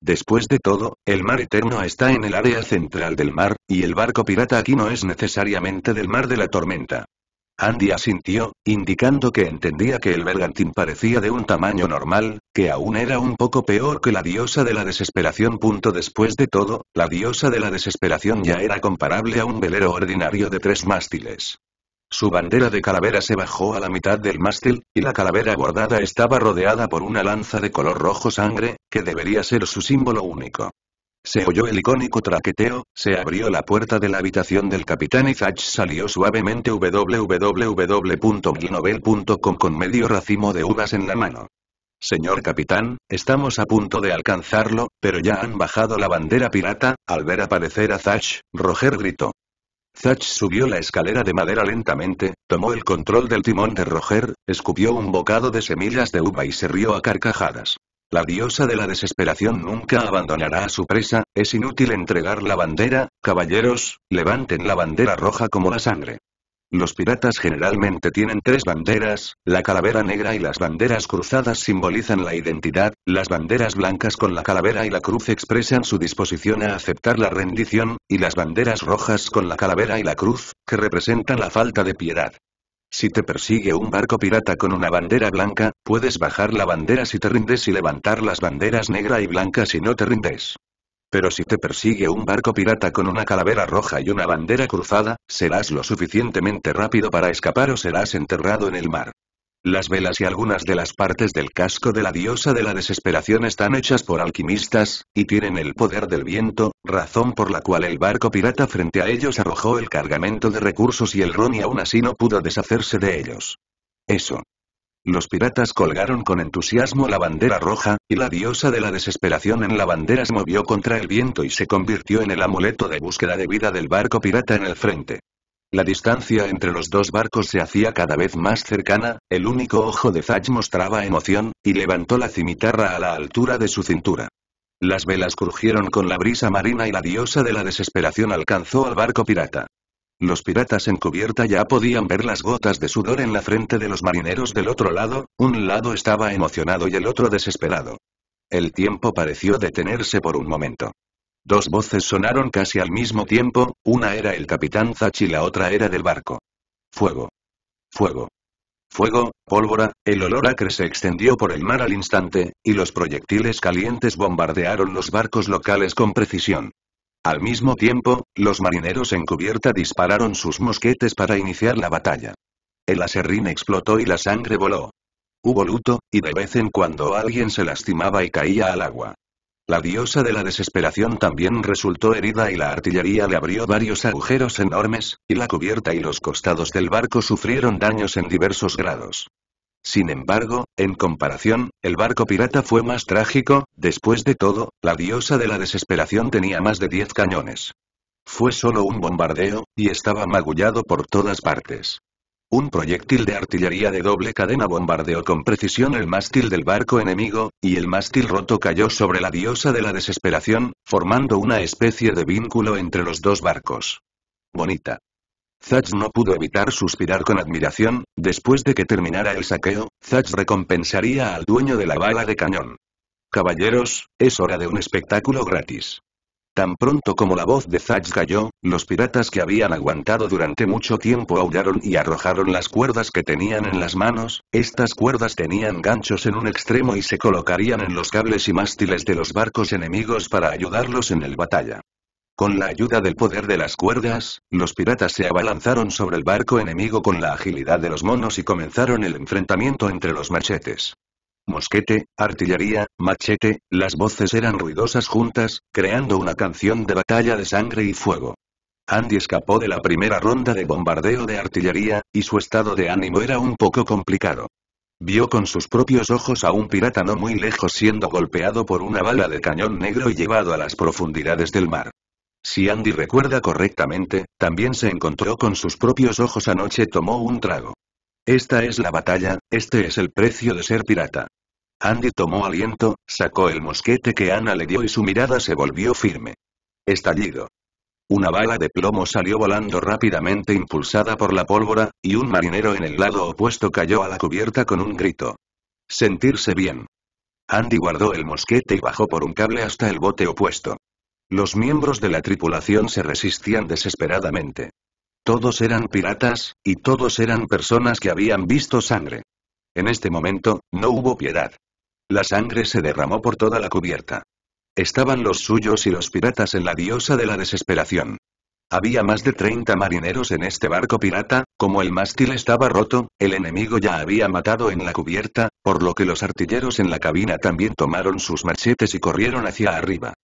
Después de todo, el mar eterno está en el área central del mar, y el barco pirata aquí no es necesariamente del mar de la tormenta. Andy asintió, indicando que entendía que el bergantín parecía de un tamaño normal, que aún era un poco peor que la diosa de la desesperación. Después de todo, la diosa de la desesperación ya era comparable a un velero ordinario de tres mástiles. Su bandera de calavera se bajó a la mitad del mástil, y la calavera bordada estaba rodeada por una lanza de color rojo sangre, que debería ser su símbolo único. Se oyó el icónico traqueteo, se abrió la puerta de la habitación del capitán y Zach salió suavemente www.gnovel.com con medio racimo de uvas en la mano. Señor capitán, estamos a punto de alcanzarlo, pero ya han bajado la bandera pirata, al ver aparecer a Zach, Roger gritó. Zach subió la escalera de madera lentamente, tomó el control del timón de Roger, escupió un bocado de semillas de uva y se rió a carcajadas. La diosa de la desesperación nunca abandonará a su presa, es inútil entregar la bandera, caballeros, levanten la bandera roja como la sangre. Los piratas generalmente tienen tres banderas, la calavera negra y las banderas cruzadas simbolizan la identidad, las banderas blancas con la calavera y la cruz expresan su disposición a aceptar la rendición, y las banderas rojas con la calavera y la cruz, que representan la falta de piedad. Si te persigue un barco pirata con una bandera blanca, puedes bajar la bandera si te rindes y levantar las banderas negra y blanca si no te rindes. Pero si te persigue un barco pirata con una calavera roja y una bandera cruzada, serás lo suficientemente rápido para escapar o serás enterrado en el mar. Las velas y algunas de las partes del casco de la diosa de la desesperación están hechas por alquimistas, y tienen el poder del viento, razón por la cual el barco pirata frente a ellos arrojó el cargamento de recursos y el ron y aún así no pudo deshacerse de ellos. Eso. Los piratas colgaron con entusiasmo la bandera roja, y la diosa de la desesperación en la bandera se movió contra el viento y se convirtió en el amuleto de búsqueda de vida del barco pirata en el frente. La distancia entre los dos barcos se hacía cada vez más cercana, el único ojo de Zach mostraba emoción, y levantó la cimitarra a la altura de su cintura. Las velas crujieron con la brisa marina y la diosa de la desesperación alcanzó al barco pirata. Los piratas en cubierta ya podían ver las gotas de sudor en la frente de los marineros del otro lado, un lado estaba emocionado y el otro desesperado. El tiempo pareció detenerse por un momento. Dos voces sonaron casi al mismo tiempo, una era el capitán Zach y la otra era del barco. Fuego. Fuego. Fuego, pólvora, el olor acre se extendió por el mar al instante, y los proyectiles calientes bombardearon los barcos locales con precisión. Al mismo tiempo, los marineros en cubierta dispararon sus mosquetes para iniciar la batalla. El aserrín explotó y la sangre voló. Hubo luto, y de vez en cuando alguien se lastimaba y caía al agua. La diosa de la desesperación también resultó herida y la artillería le abrió varios agujeros enormes, y la cubierta y los costados del barco sufrieron daños en diversos grados. Sin embargo, en comparación, el barco pirata fue más trágico, después de todo, la diosa de la desesperación tenía más de 10 cañones. Fue solo un bombardeo, y estaba magullado por todas partes. Un proyectil de artillería de doble cadena bombardeó con precisión el mástil del barco enemigo, y el mástil roto cayó sobre la diosa de la desesperación, formando una especie de vínculo entre los dos barcos. Bonita. Zach no pudo evitar suspirar con admiración, después de que terminara el saqueo, Zach recompensaría al dueño de la bala de cañón. Caballeros, es hora de un espectáculo gratis. Tan pronto como la voz de Zach cayó, los piratas que habían aguantado durante mucho tiempo aullaron y arrojaron las cuerdas que tenían en las manos, estas cuerdas tenían ganchos en un extremo y se colocarían en los cables y mástiles de los barcos enemigos para ayudarlos en el batalla. Con la ayuda del poder de las cuerdas, los piratas se abalanzaron sobre el barco enemigo con la agilidad de los monos y comenzaron el enfrentamiento entre los machetes. Mosquete, artillería, machete, las voces eran ruidosas juntas, creando una canción de batalla de sangre y fuego. Andy escapó de la primera ronda de bombardeo de artillería, y su estado de ánimo era un poco complicado. Vio con sus propios ojos a un pirata no muy lejos siendo golpeado por una bala de cañón negro y llevado a las profundidades del mar. Si Andy recuerda correctamente, también se encontró con sus propios ojos anoche tomó un trago. Esta es la batalla, este es el precio de ser pirata. Andy tomó aliento, sacó el mosquete que Ana le dio y su mirada se volvió firme. Estallido. Una bala de plomo salió volando rápidamente impulsada por la pólvora, y un marinero en el lado opuesto cayó a la cubierta con un grito. Sentirse bien. Andy guardó el mosquete y bajó por un cable hasta el bote opuesto. Los miembros de la tripulación se resistían desesperadamente. Todos eran piratas, y todos eran personas que habían visto sangre. En este momento, no hubo piedad. La sangre se derramó por toda la cubierta. Estaban los suyos y los piratas en la diosa de la desesperación. Había más de 30 marineros en este barco pirata, como el mástil estaba roto, el enemigo ya había matado en la cubierta, por lo que los artilleros en la cabina también tomaron sus machetes y corrieron hacia arriba.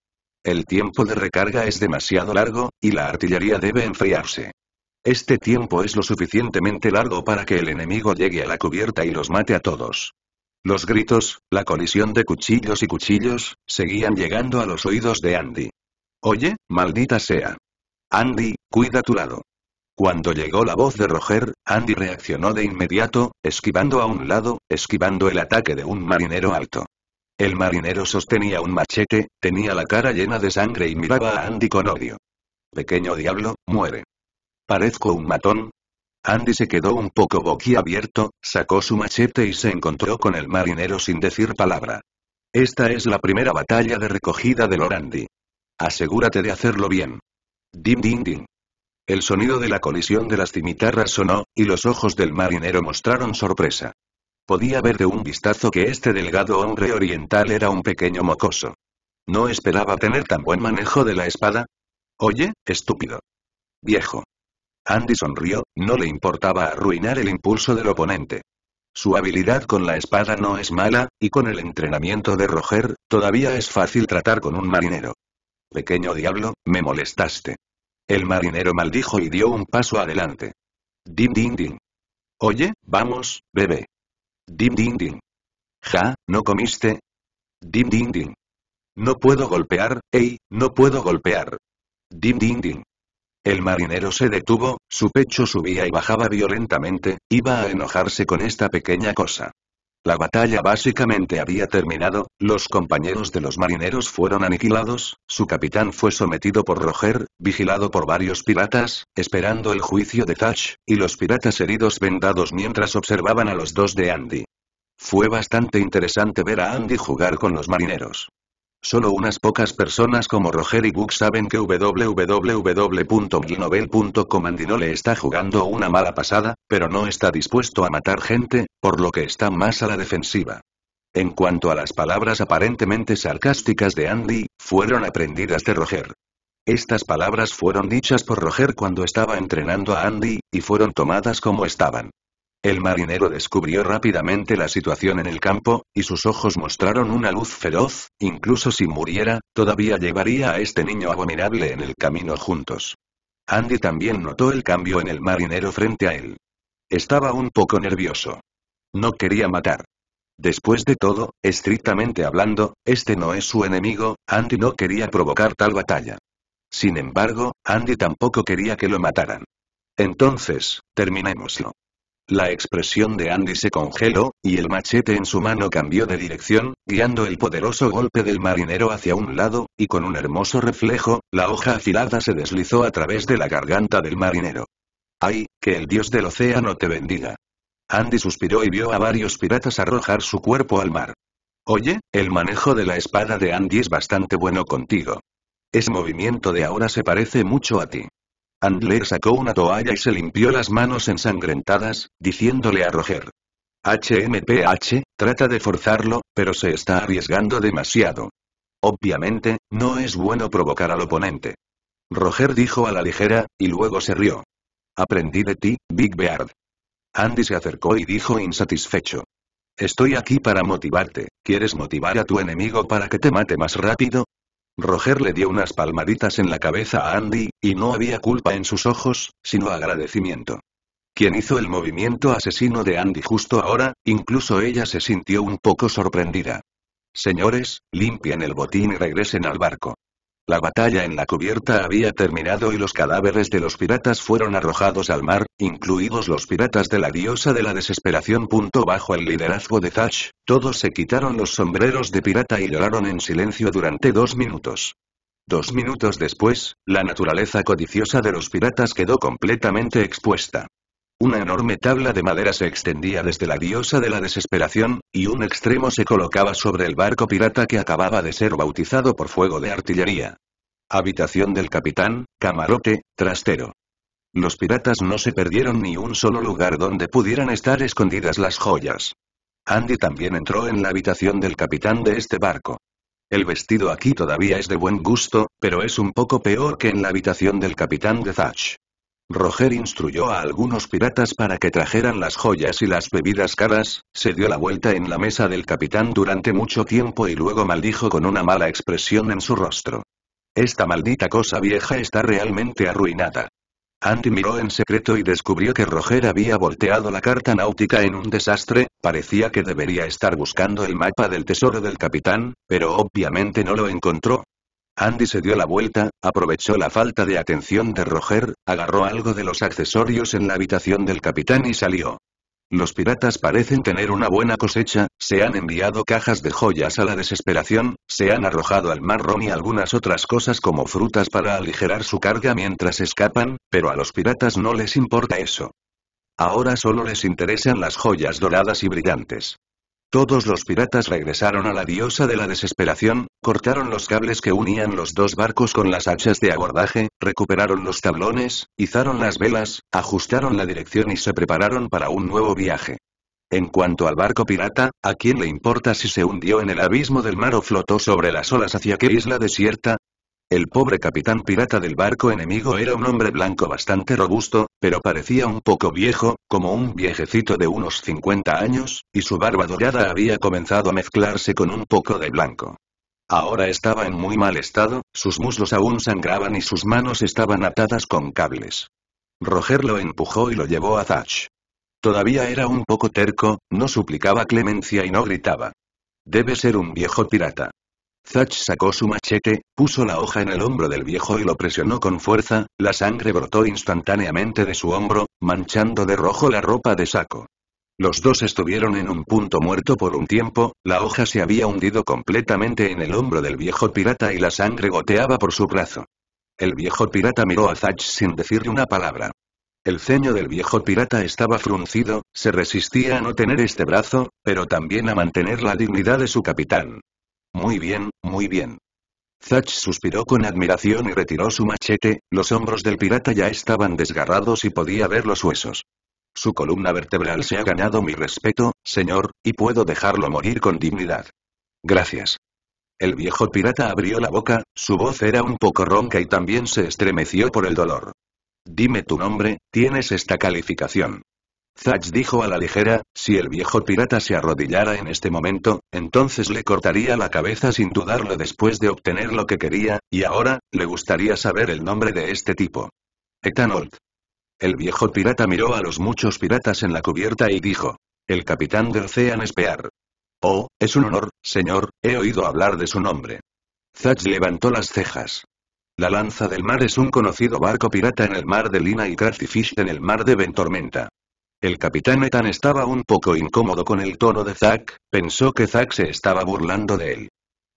El tiempo de recarga es demasiado largo, y la artillería debe enfriarse. Este tiempo es lo suficientemente largo para que el enemigo llegue a la cubierta y los mate a todos. Los gritos, la colisión de cuchillos y cuchillos, seguían llegando a los oídos de Andy. Oye, maldita sea. Andy, cuida tu lado. Cuando llegó la voz de Roger, Andy reaccionó de inmediato, esquivando a un lado, esquivando el ataque de un marinero alto. El marinero sostenía un machete, tenía la cara llena de sangre y miraba a Andy con odio. Pequeño diablo, muere. ¿Parezco un matón? Andy se quedó un poco boquiabierto, sacó su machete y se encontró con el marinero sin decir palabra. Esta es la primera batalla de recogida del Orandi. Asegúrate de hacerlo bien. Dim dim dim. El sonido de la colisión de las cimitarras sonó, y los ojos del marinero mostraron sorpresa. Podía ver de un vistazo que este delgado hombre oriental era un pequeño mocoso. ¿No esperaba tener tan buen manejo de la espada? Oye, estúpido. Viejo. Andy sonrió, no le importaba arruinar el impulso del oponente. Su habilidad con la espada no es mala, y con el entrenamiento de Roger, todavía es fácil tratar con un marinero. Pequeño diablo, me molestaste. El marinero maldijo y dio un paso adelante. Dim dim dim. Oye, vamos, bebé. Dim dim dim. Ja, ¿no comiste? Dim dim dim. No puedo golpear, ey, no puedo golpear. Dim dim dim. El marinero se detuvo, su pecho subía y bajaba violentamente, iba a enojarse con esta pequeña cosa. La batalla básicamente había terminado, los compañeros de los marineros fueron aniquilados, su capitán fue sometido por Roger, vigilado por varios piratas, esperando el juicio de Thatch, y los piratas heridos vendados mientras observaban a los dos de Andy. Fue bastante interesante ver a Andy jugar con los marineros. Solo unas pocas personas como Roger y Book saben que no le está jugando una mala pasada, pero no está dispuesto a matar gente, por lo que está más a la defensiva. En cuanto a las palabras aparentemente sarcásticas de Andy, fueron aprendidas de Roger. Estas palabras fueron dichas por Roger cuando estaba entrenando a Andy, y fueron tomadas como estaban. El marinero descubrió rápidamente la situación en el campo, y sus ojos mostraron una luz feroz, incluso si muriera, todavía llevaría a este niño abominable en el camino juntos. Andy también notó el cambio en el marinero frente a él. Estaba un poco nervioso. No quería matar. Después de todo, estrictamente hablando, este no es su enemigo, Andy no quería provocar tal batalla. Sin embargo, Andy tampoco quería que lo mataran. Entonces, terminémoslo. La expresión de Andy se congeló, y el machete en su mano cambió de dirección, guiando el poderoso golpe del marinero hacia un lado, y con un hermoso reflejo, la hoja afilada se deslizó a través de la garganta del marinero. ¡Ay, que el dios del océano te bendiga! Andy suspiró y vio a varios piratas arrojar su cuerpo al mar. Oye, el manejo de la espada de Andy es bastante bueno contigo. Ese movimiento de ahora se parece mucho a ti. Andler sacó una toalla y se limpió las manos ensangrentadas, diciéndole a Roger. HMPH, trata de forzarlo, pero se está arriesgando demasiado. Obviamente, no es bueno provocar al oponente. Roger dijo a la ligera, y luego se rió. Aprendí de ti, Big Beard. Andy se acercó y dijo insatisfecho. Estoy aquí para motivarte, ¿quieres motivar a tu enemigo para que te mate más rápido? Roger le dio unas palmaditas en la cabeza a Andy, y no había culpa en sus ojos, sino agradecimiento. Quien hizo el movimiento asesino de Andy justo ahora, incluso ella se sintió un poco sorprendida. Señores, limpien el botín y regresen al barco. La batalla en la cubierta había terminado y los cadáveres de los piratas fueron arrojados al mar, incluidos los piratas de la diosa de la desesperación. Bajo el liderazgo de Thatch, todos se quitaron los sombreros de pirata y lloraron en silencio durante dos minutos. Dos minutos después, la naturaleza codiciosa de los piratas quedó completamente expuesta. Una enorme tabla de madera se extendía desde la diosa de la desesperación, y un extremo se colocaba sobre el barco pirata que acababa de ser bautizado por fuego de artillería. Habitación del capitán, camarote, trastero. Los piratas no se perdieron ni un solo lugar donde pudieran estar escondidas las joyas. Andy también entró en la habitación del capitán de este barco. El vestido aquí todavía es de buen gusto, pero es un poco peor que en la habitación del capitán de Thatch. Roger instruyó a algunos piratas para que trajeran las joyas y las bebidas caras, se dio la vuelta en la mesa del capitán durante mucho tiempo y luego maldijo con una mala expresión en su rostro. Esta maldita cosa vieja está realmente arruinada. Andy miró en secreto y descubrió que Roger había volteado la carta náutica en un desastre, parecía que debería estar buscando el mapa del tesoro del capitán, pero obviamente no lo encontró. Andy se dio la vuelta, aprovechó la falta de atención de Roger, agarró algo de los accesorios en la habitación del capitán y salió. Los piratas parecen tener una buena cosecha, se han enviado cajas de joyas a la desesperación, se han arrojado al mar ron y algunas otras cosas como frutas para aligerar su carga mientras escapan, pero a los piratas no les importa eso. Ahora solo les interesan las joyas doradas y brillantes. Todos los piratas regresaron a la diosa de la desesperación, cortaron los cables que unían los dos barcos con las hachas de abordaje, recuperaron los tablones, izaron las velas, ajustaron la dirección y se prepararon para un nuevo viaje. En cuanto al barco pirata, ¿a quién le importa si se hundió en el abismo del mar o flotó sobre las olas hacia qué isla desierta? El pobre capitán pirata del barco enemigo era un hombre blanco bastante robusto, pero parecía un poco viejo, como un viejecito de unos 50 años, y su barba dorada había comenzado a mezclarse con un poco de blanco. Ahora estaba en muy mal estado, sus muslos aún sangraban y sus manos estaban atadas con cables. Roger lo empujó y lo llevó a Thatch. Todavía era un poco terco, no suplicaba clemencia y no gritaba. Debe ser un viejo pirata. Zach sacó su machete, puso la hoja en el hombro del viejo y lo presionó con fuerza, la sangre brotó instantáneamente de su hombro, manchando de rojo la ropa de saco. Los dos estuvieron en un punto muerto por un tiempo, la hoja se había hundido completamente en el hombro del viejo pirata y la sangre goteaba por su brazo. El viejo pirata miró a Zach sin decirle una palabra. El ceño del viejo pirata estaba fruncido, se resistía a no tener este brazo, pero también a mantener la dignidad de su capitán. Muy bien, muy bien. Zach suspiró con admiración y retiró su machete, los hombros del pirata ya estaban desgarrados y podía ver los huesos. Su columna vertebral se ha ganado mi respeto, señor, y puedo dejarlo morir con dignidad. Gracias. El viejo pirata abrió la boca, su voz era un poco ronca y también se estremeció por el dolor. Dime tu nombre, tienes esta calificación. Zach dijo a la ligera, si el viejo pirata se arrodillara en este momento, entonces le cortaría la cabeza sin dudarlo después de obtener lo que quería, y ahora, le gustaría saber el nombre de este tipo. Etanold. El viejo pirata miró a los muchos piratas en la cubierta y dijo. El capitán del Ocean Espear. Oh, es un honor, señor, he oído hablar de su nombre. Zach levantó las cejas. La Lanza del Mar es un conocido barco pirata en el mar de Lina y Crafty Fish en el mar de Ventormenta. El capitán Ethan estaba un poco incómodo con el tono de Zack, pensó que Zack se estaba burlando de él.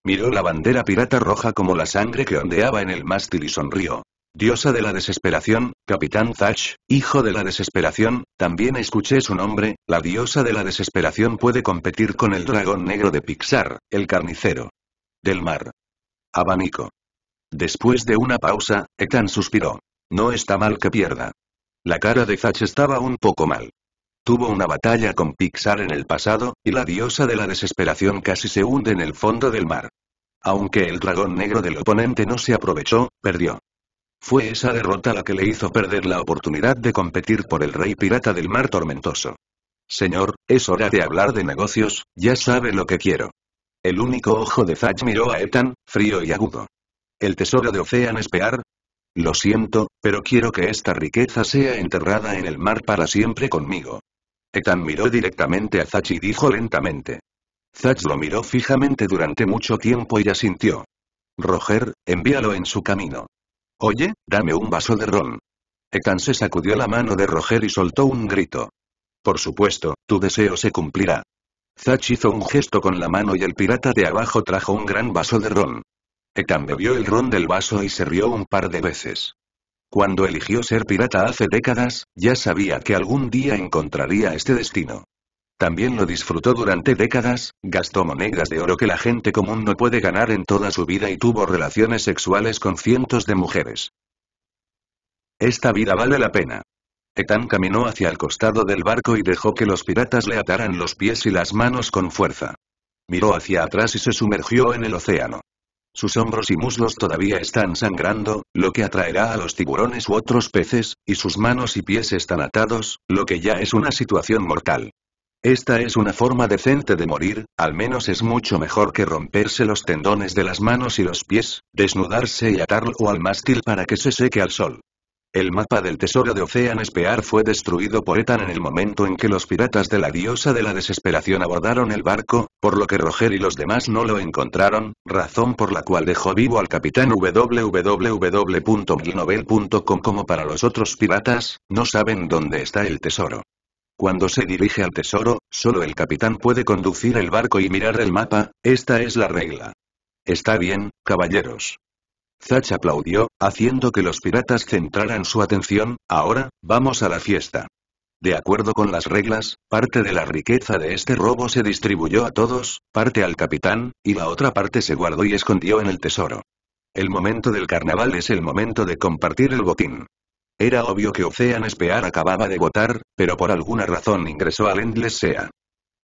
Miró la bandera pirata roja como la sangre que ondeaba en el mástil y sonrió. Diosa de la desesperación, Capitán Thatch, hijo de la desesperación, también escuché su nombre, la diosa de la desesperación puede competir con el dragón negro de Pixar, el carnicero. Del mar. Abanico. Después de una pausa, Ethan suspiró. No está mal que pierda. La cara de Zach estaba un poco mal. Tuvo una batalla con Pixar en el pasado, y la diosa de la desesperación casi se hunde en el fondo del mar. Aunque el dragón negro del oponente no se aprovechó, perdió. Fue esa derrota la que le hizo perder la oportunidad de competir por el rey pirata del mar tormentoso. Señor, es hora de hablar de negocios, ya sabe lo que quiero. El único ojo de Zach miró a Ethan, frío y agudo. ¿El tesoro de Ocean Spear? Lo siento, pero quiero que esta riqueza sea enterrada en el mar para siempre conmigo. Ethan miró directamente a Zach y dijo lentamente. Zach lo miró fijamente durante mucho tiempo y asintió. Roger, envíalo en su camino. Oye, dame un vaso de ron. Ethan se sacudió la mano de Roger y soltó un grito. Por supuesto, tu deseo se cumplirá. Zach hizo un gesto con la mano y el pirata de abajo trajo un gran vaso de ron. Ekan bebió el ron del vaso y se rió un par de veces. Cuando eligió ser pirata hace décadas, ya sabía que algún día encontraría este destino. También lo disfrutó durante décadas, gastó monedas de oro que la gente común no puede ganar en toda su vida y tuvo relaciones sexuales con cientos de mujeres. Esta vida vale la pena. Ethan caminó hacia el costado del barco y dejó que los piratas le ataran los pies y las manos con fuerza. Miró hacia atrás y se sumergió en el océano. Sus hombros y muslos todavía están sangrando, lo que atraerá a los tiburones u otros peces, y sus manos y pies están atados, lo que ya es una situación mortal. Esta es una forma decente de morir, al menos es mucho mejor que romperse los tendones de las manos y los pies, desnudarse y atarlo al mástil para que se seque al sol. El mapa del tesoro de Ocean Spear fue destruido por Ethan en el momento en que los piratas de la diosa de la desesperación abordaron el barco, por lo que Roger y los demás no lo encontraron, razón por la cual dejó vivo al capitán www.milnovel.com como para los otros piratas, no saben dónde está el tesoro. Cuando se dirige al tesoro, solo el capitán puede conducir el barco y mirar el mapa, esta es la regla. Está bien, caballeros. Zach aplaudió, haciendo que los piratas centraran su atención, ahora, vamos a la fiesta. De acuerdo con las reglas, parte de la riqueza de este robo se distribuyó a todos, parte al capitán, y la otra parte se guardó y escondió en el tesoro. El momento del carnaval es el momento de compartir el botín. Era obvio que Ocean Spear acababa de votar, pero por alguna razón ingresó al Endless Sea.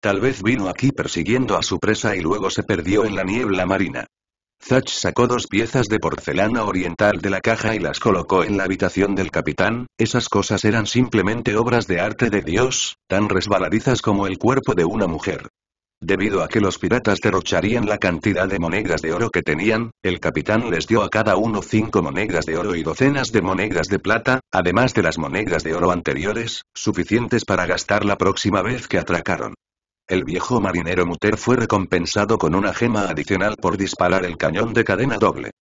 Tal vez vino aquí persiguiendo a su presa y luego se perdió en la niebla marina. Zach sacó dos piezas de porcelana oriental de la caja y las colocó en la habitación del capitán, esas cosas eran simplemente obras de arte de Dios, tan resbaladizas como el cuerpo de una mujer. Debido a que los piratas derrocharían la cantidad de monedas de oro que tenían, el capitán les dio a cada uno cinco monedas de oro y docenas de monedas de plata, además de las monedas de oro anteriores, suficientes para gastar la próxima vez que atracaron. El viejo marinero Muter fue recompensado con una gema adicional por disparar el cañón de cadena doble.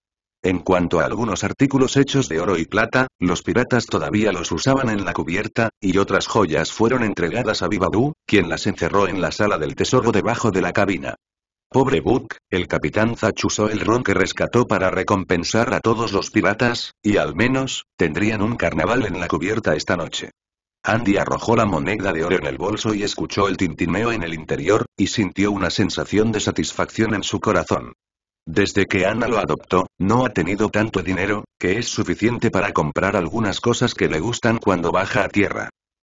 En cuanto a algunos artículos hechos de oro y plata, los piratas todavía los usaban en la cubierta, y otras joyas fueron entregadas a Vivadú, quien las encerró en la sala del tesoro debajo de la cabina. Pobre Book, el capitán Zach usó el ron que rescató para recompensar a todos los piratas, y al menos, tendrían un carnaval en la cubierta esta noche. Andy arrojó la moneda de oro en el bolso y escuchó el tintineo en el interior, y sintió una sensación de satisfacción en su corazón. Desde que Ana lo adoptó, no ha tenido tanto dinero, que es suficiente para comprar algunas cosas que le gustan cuando baja a tierra.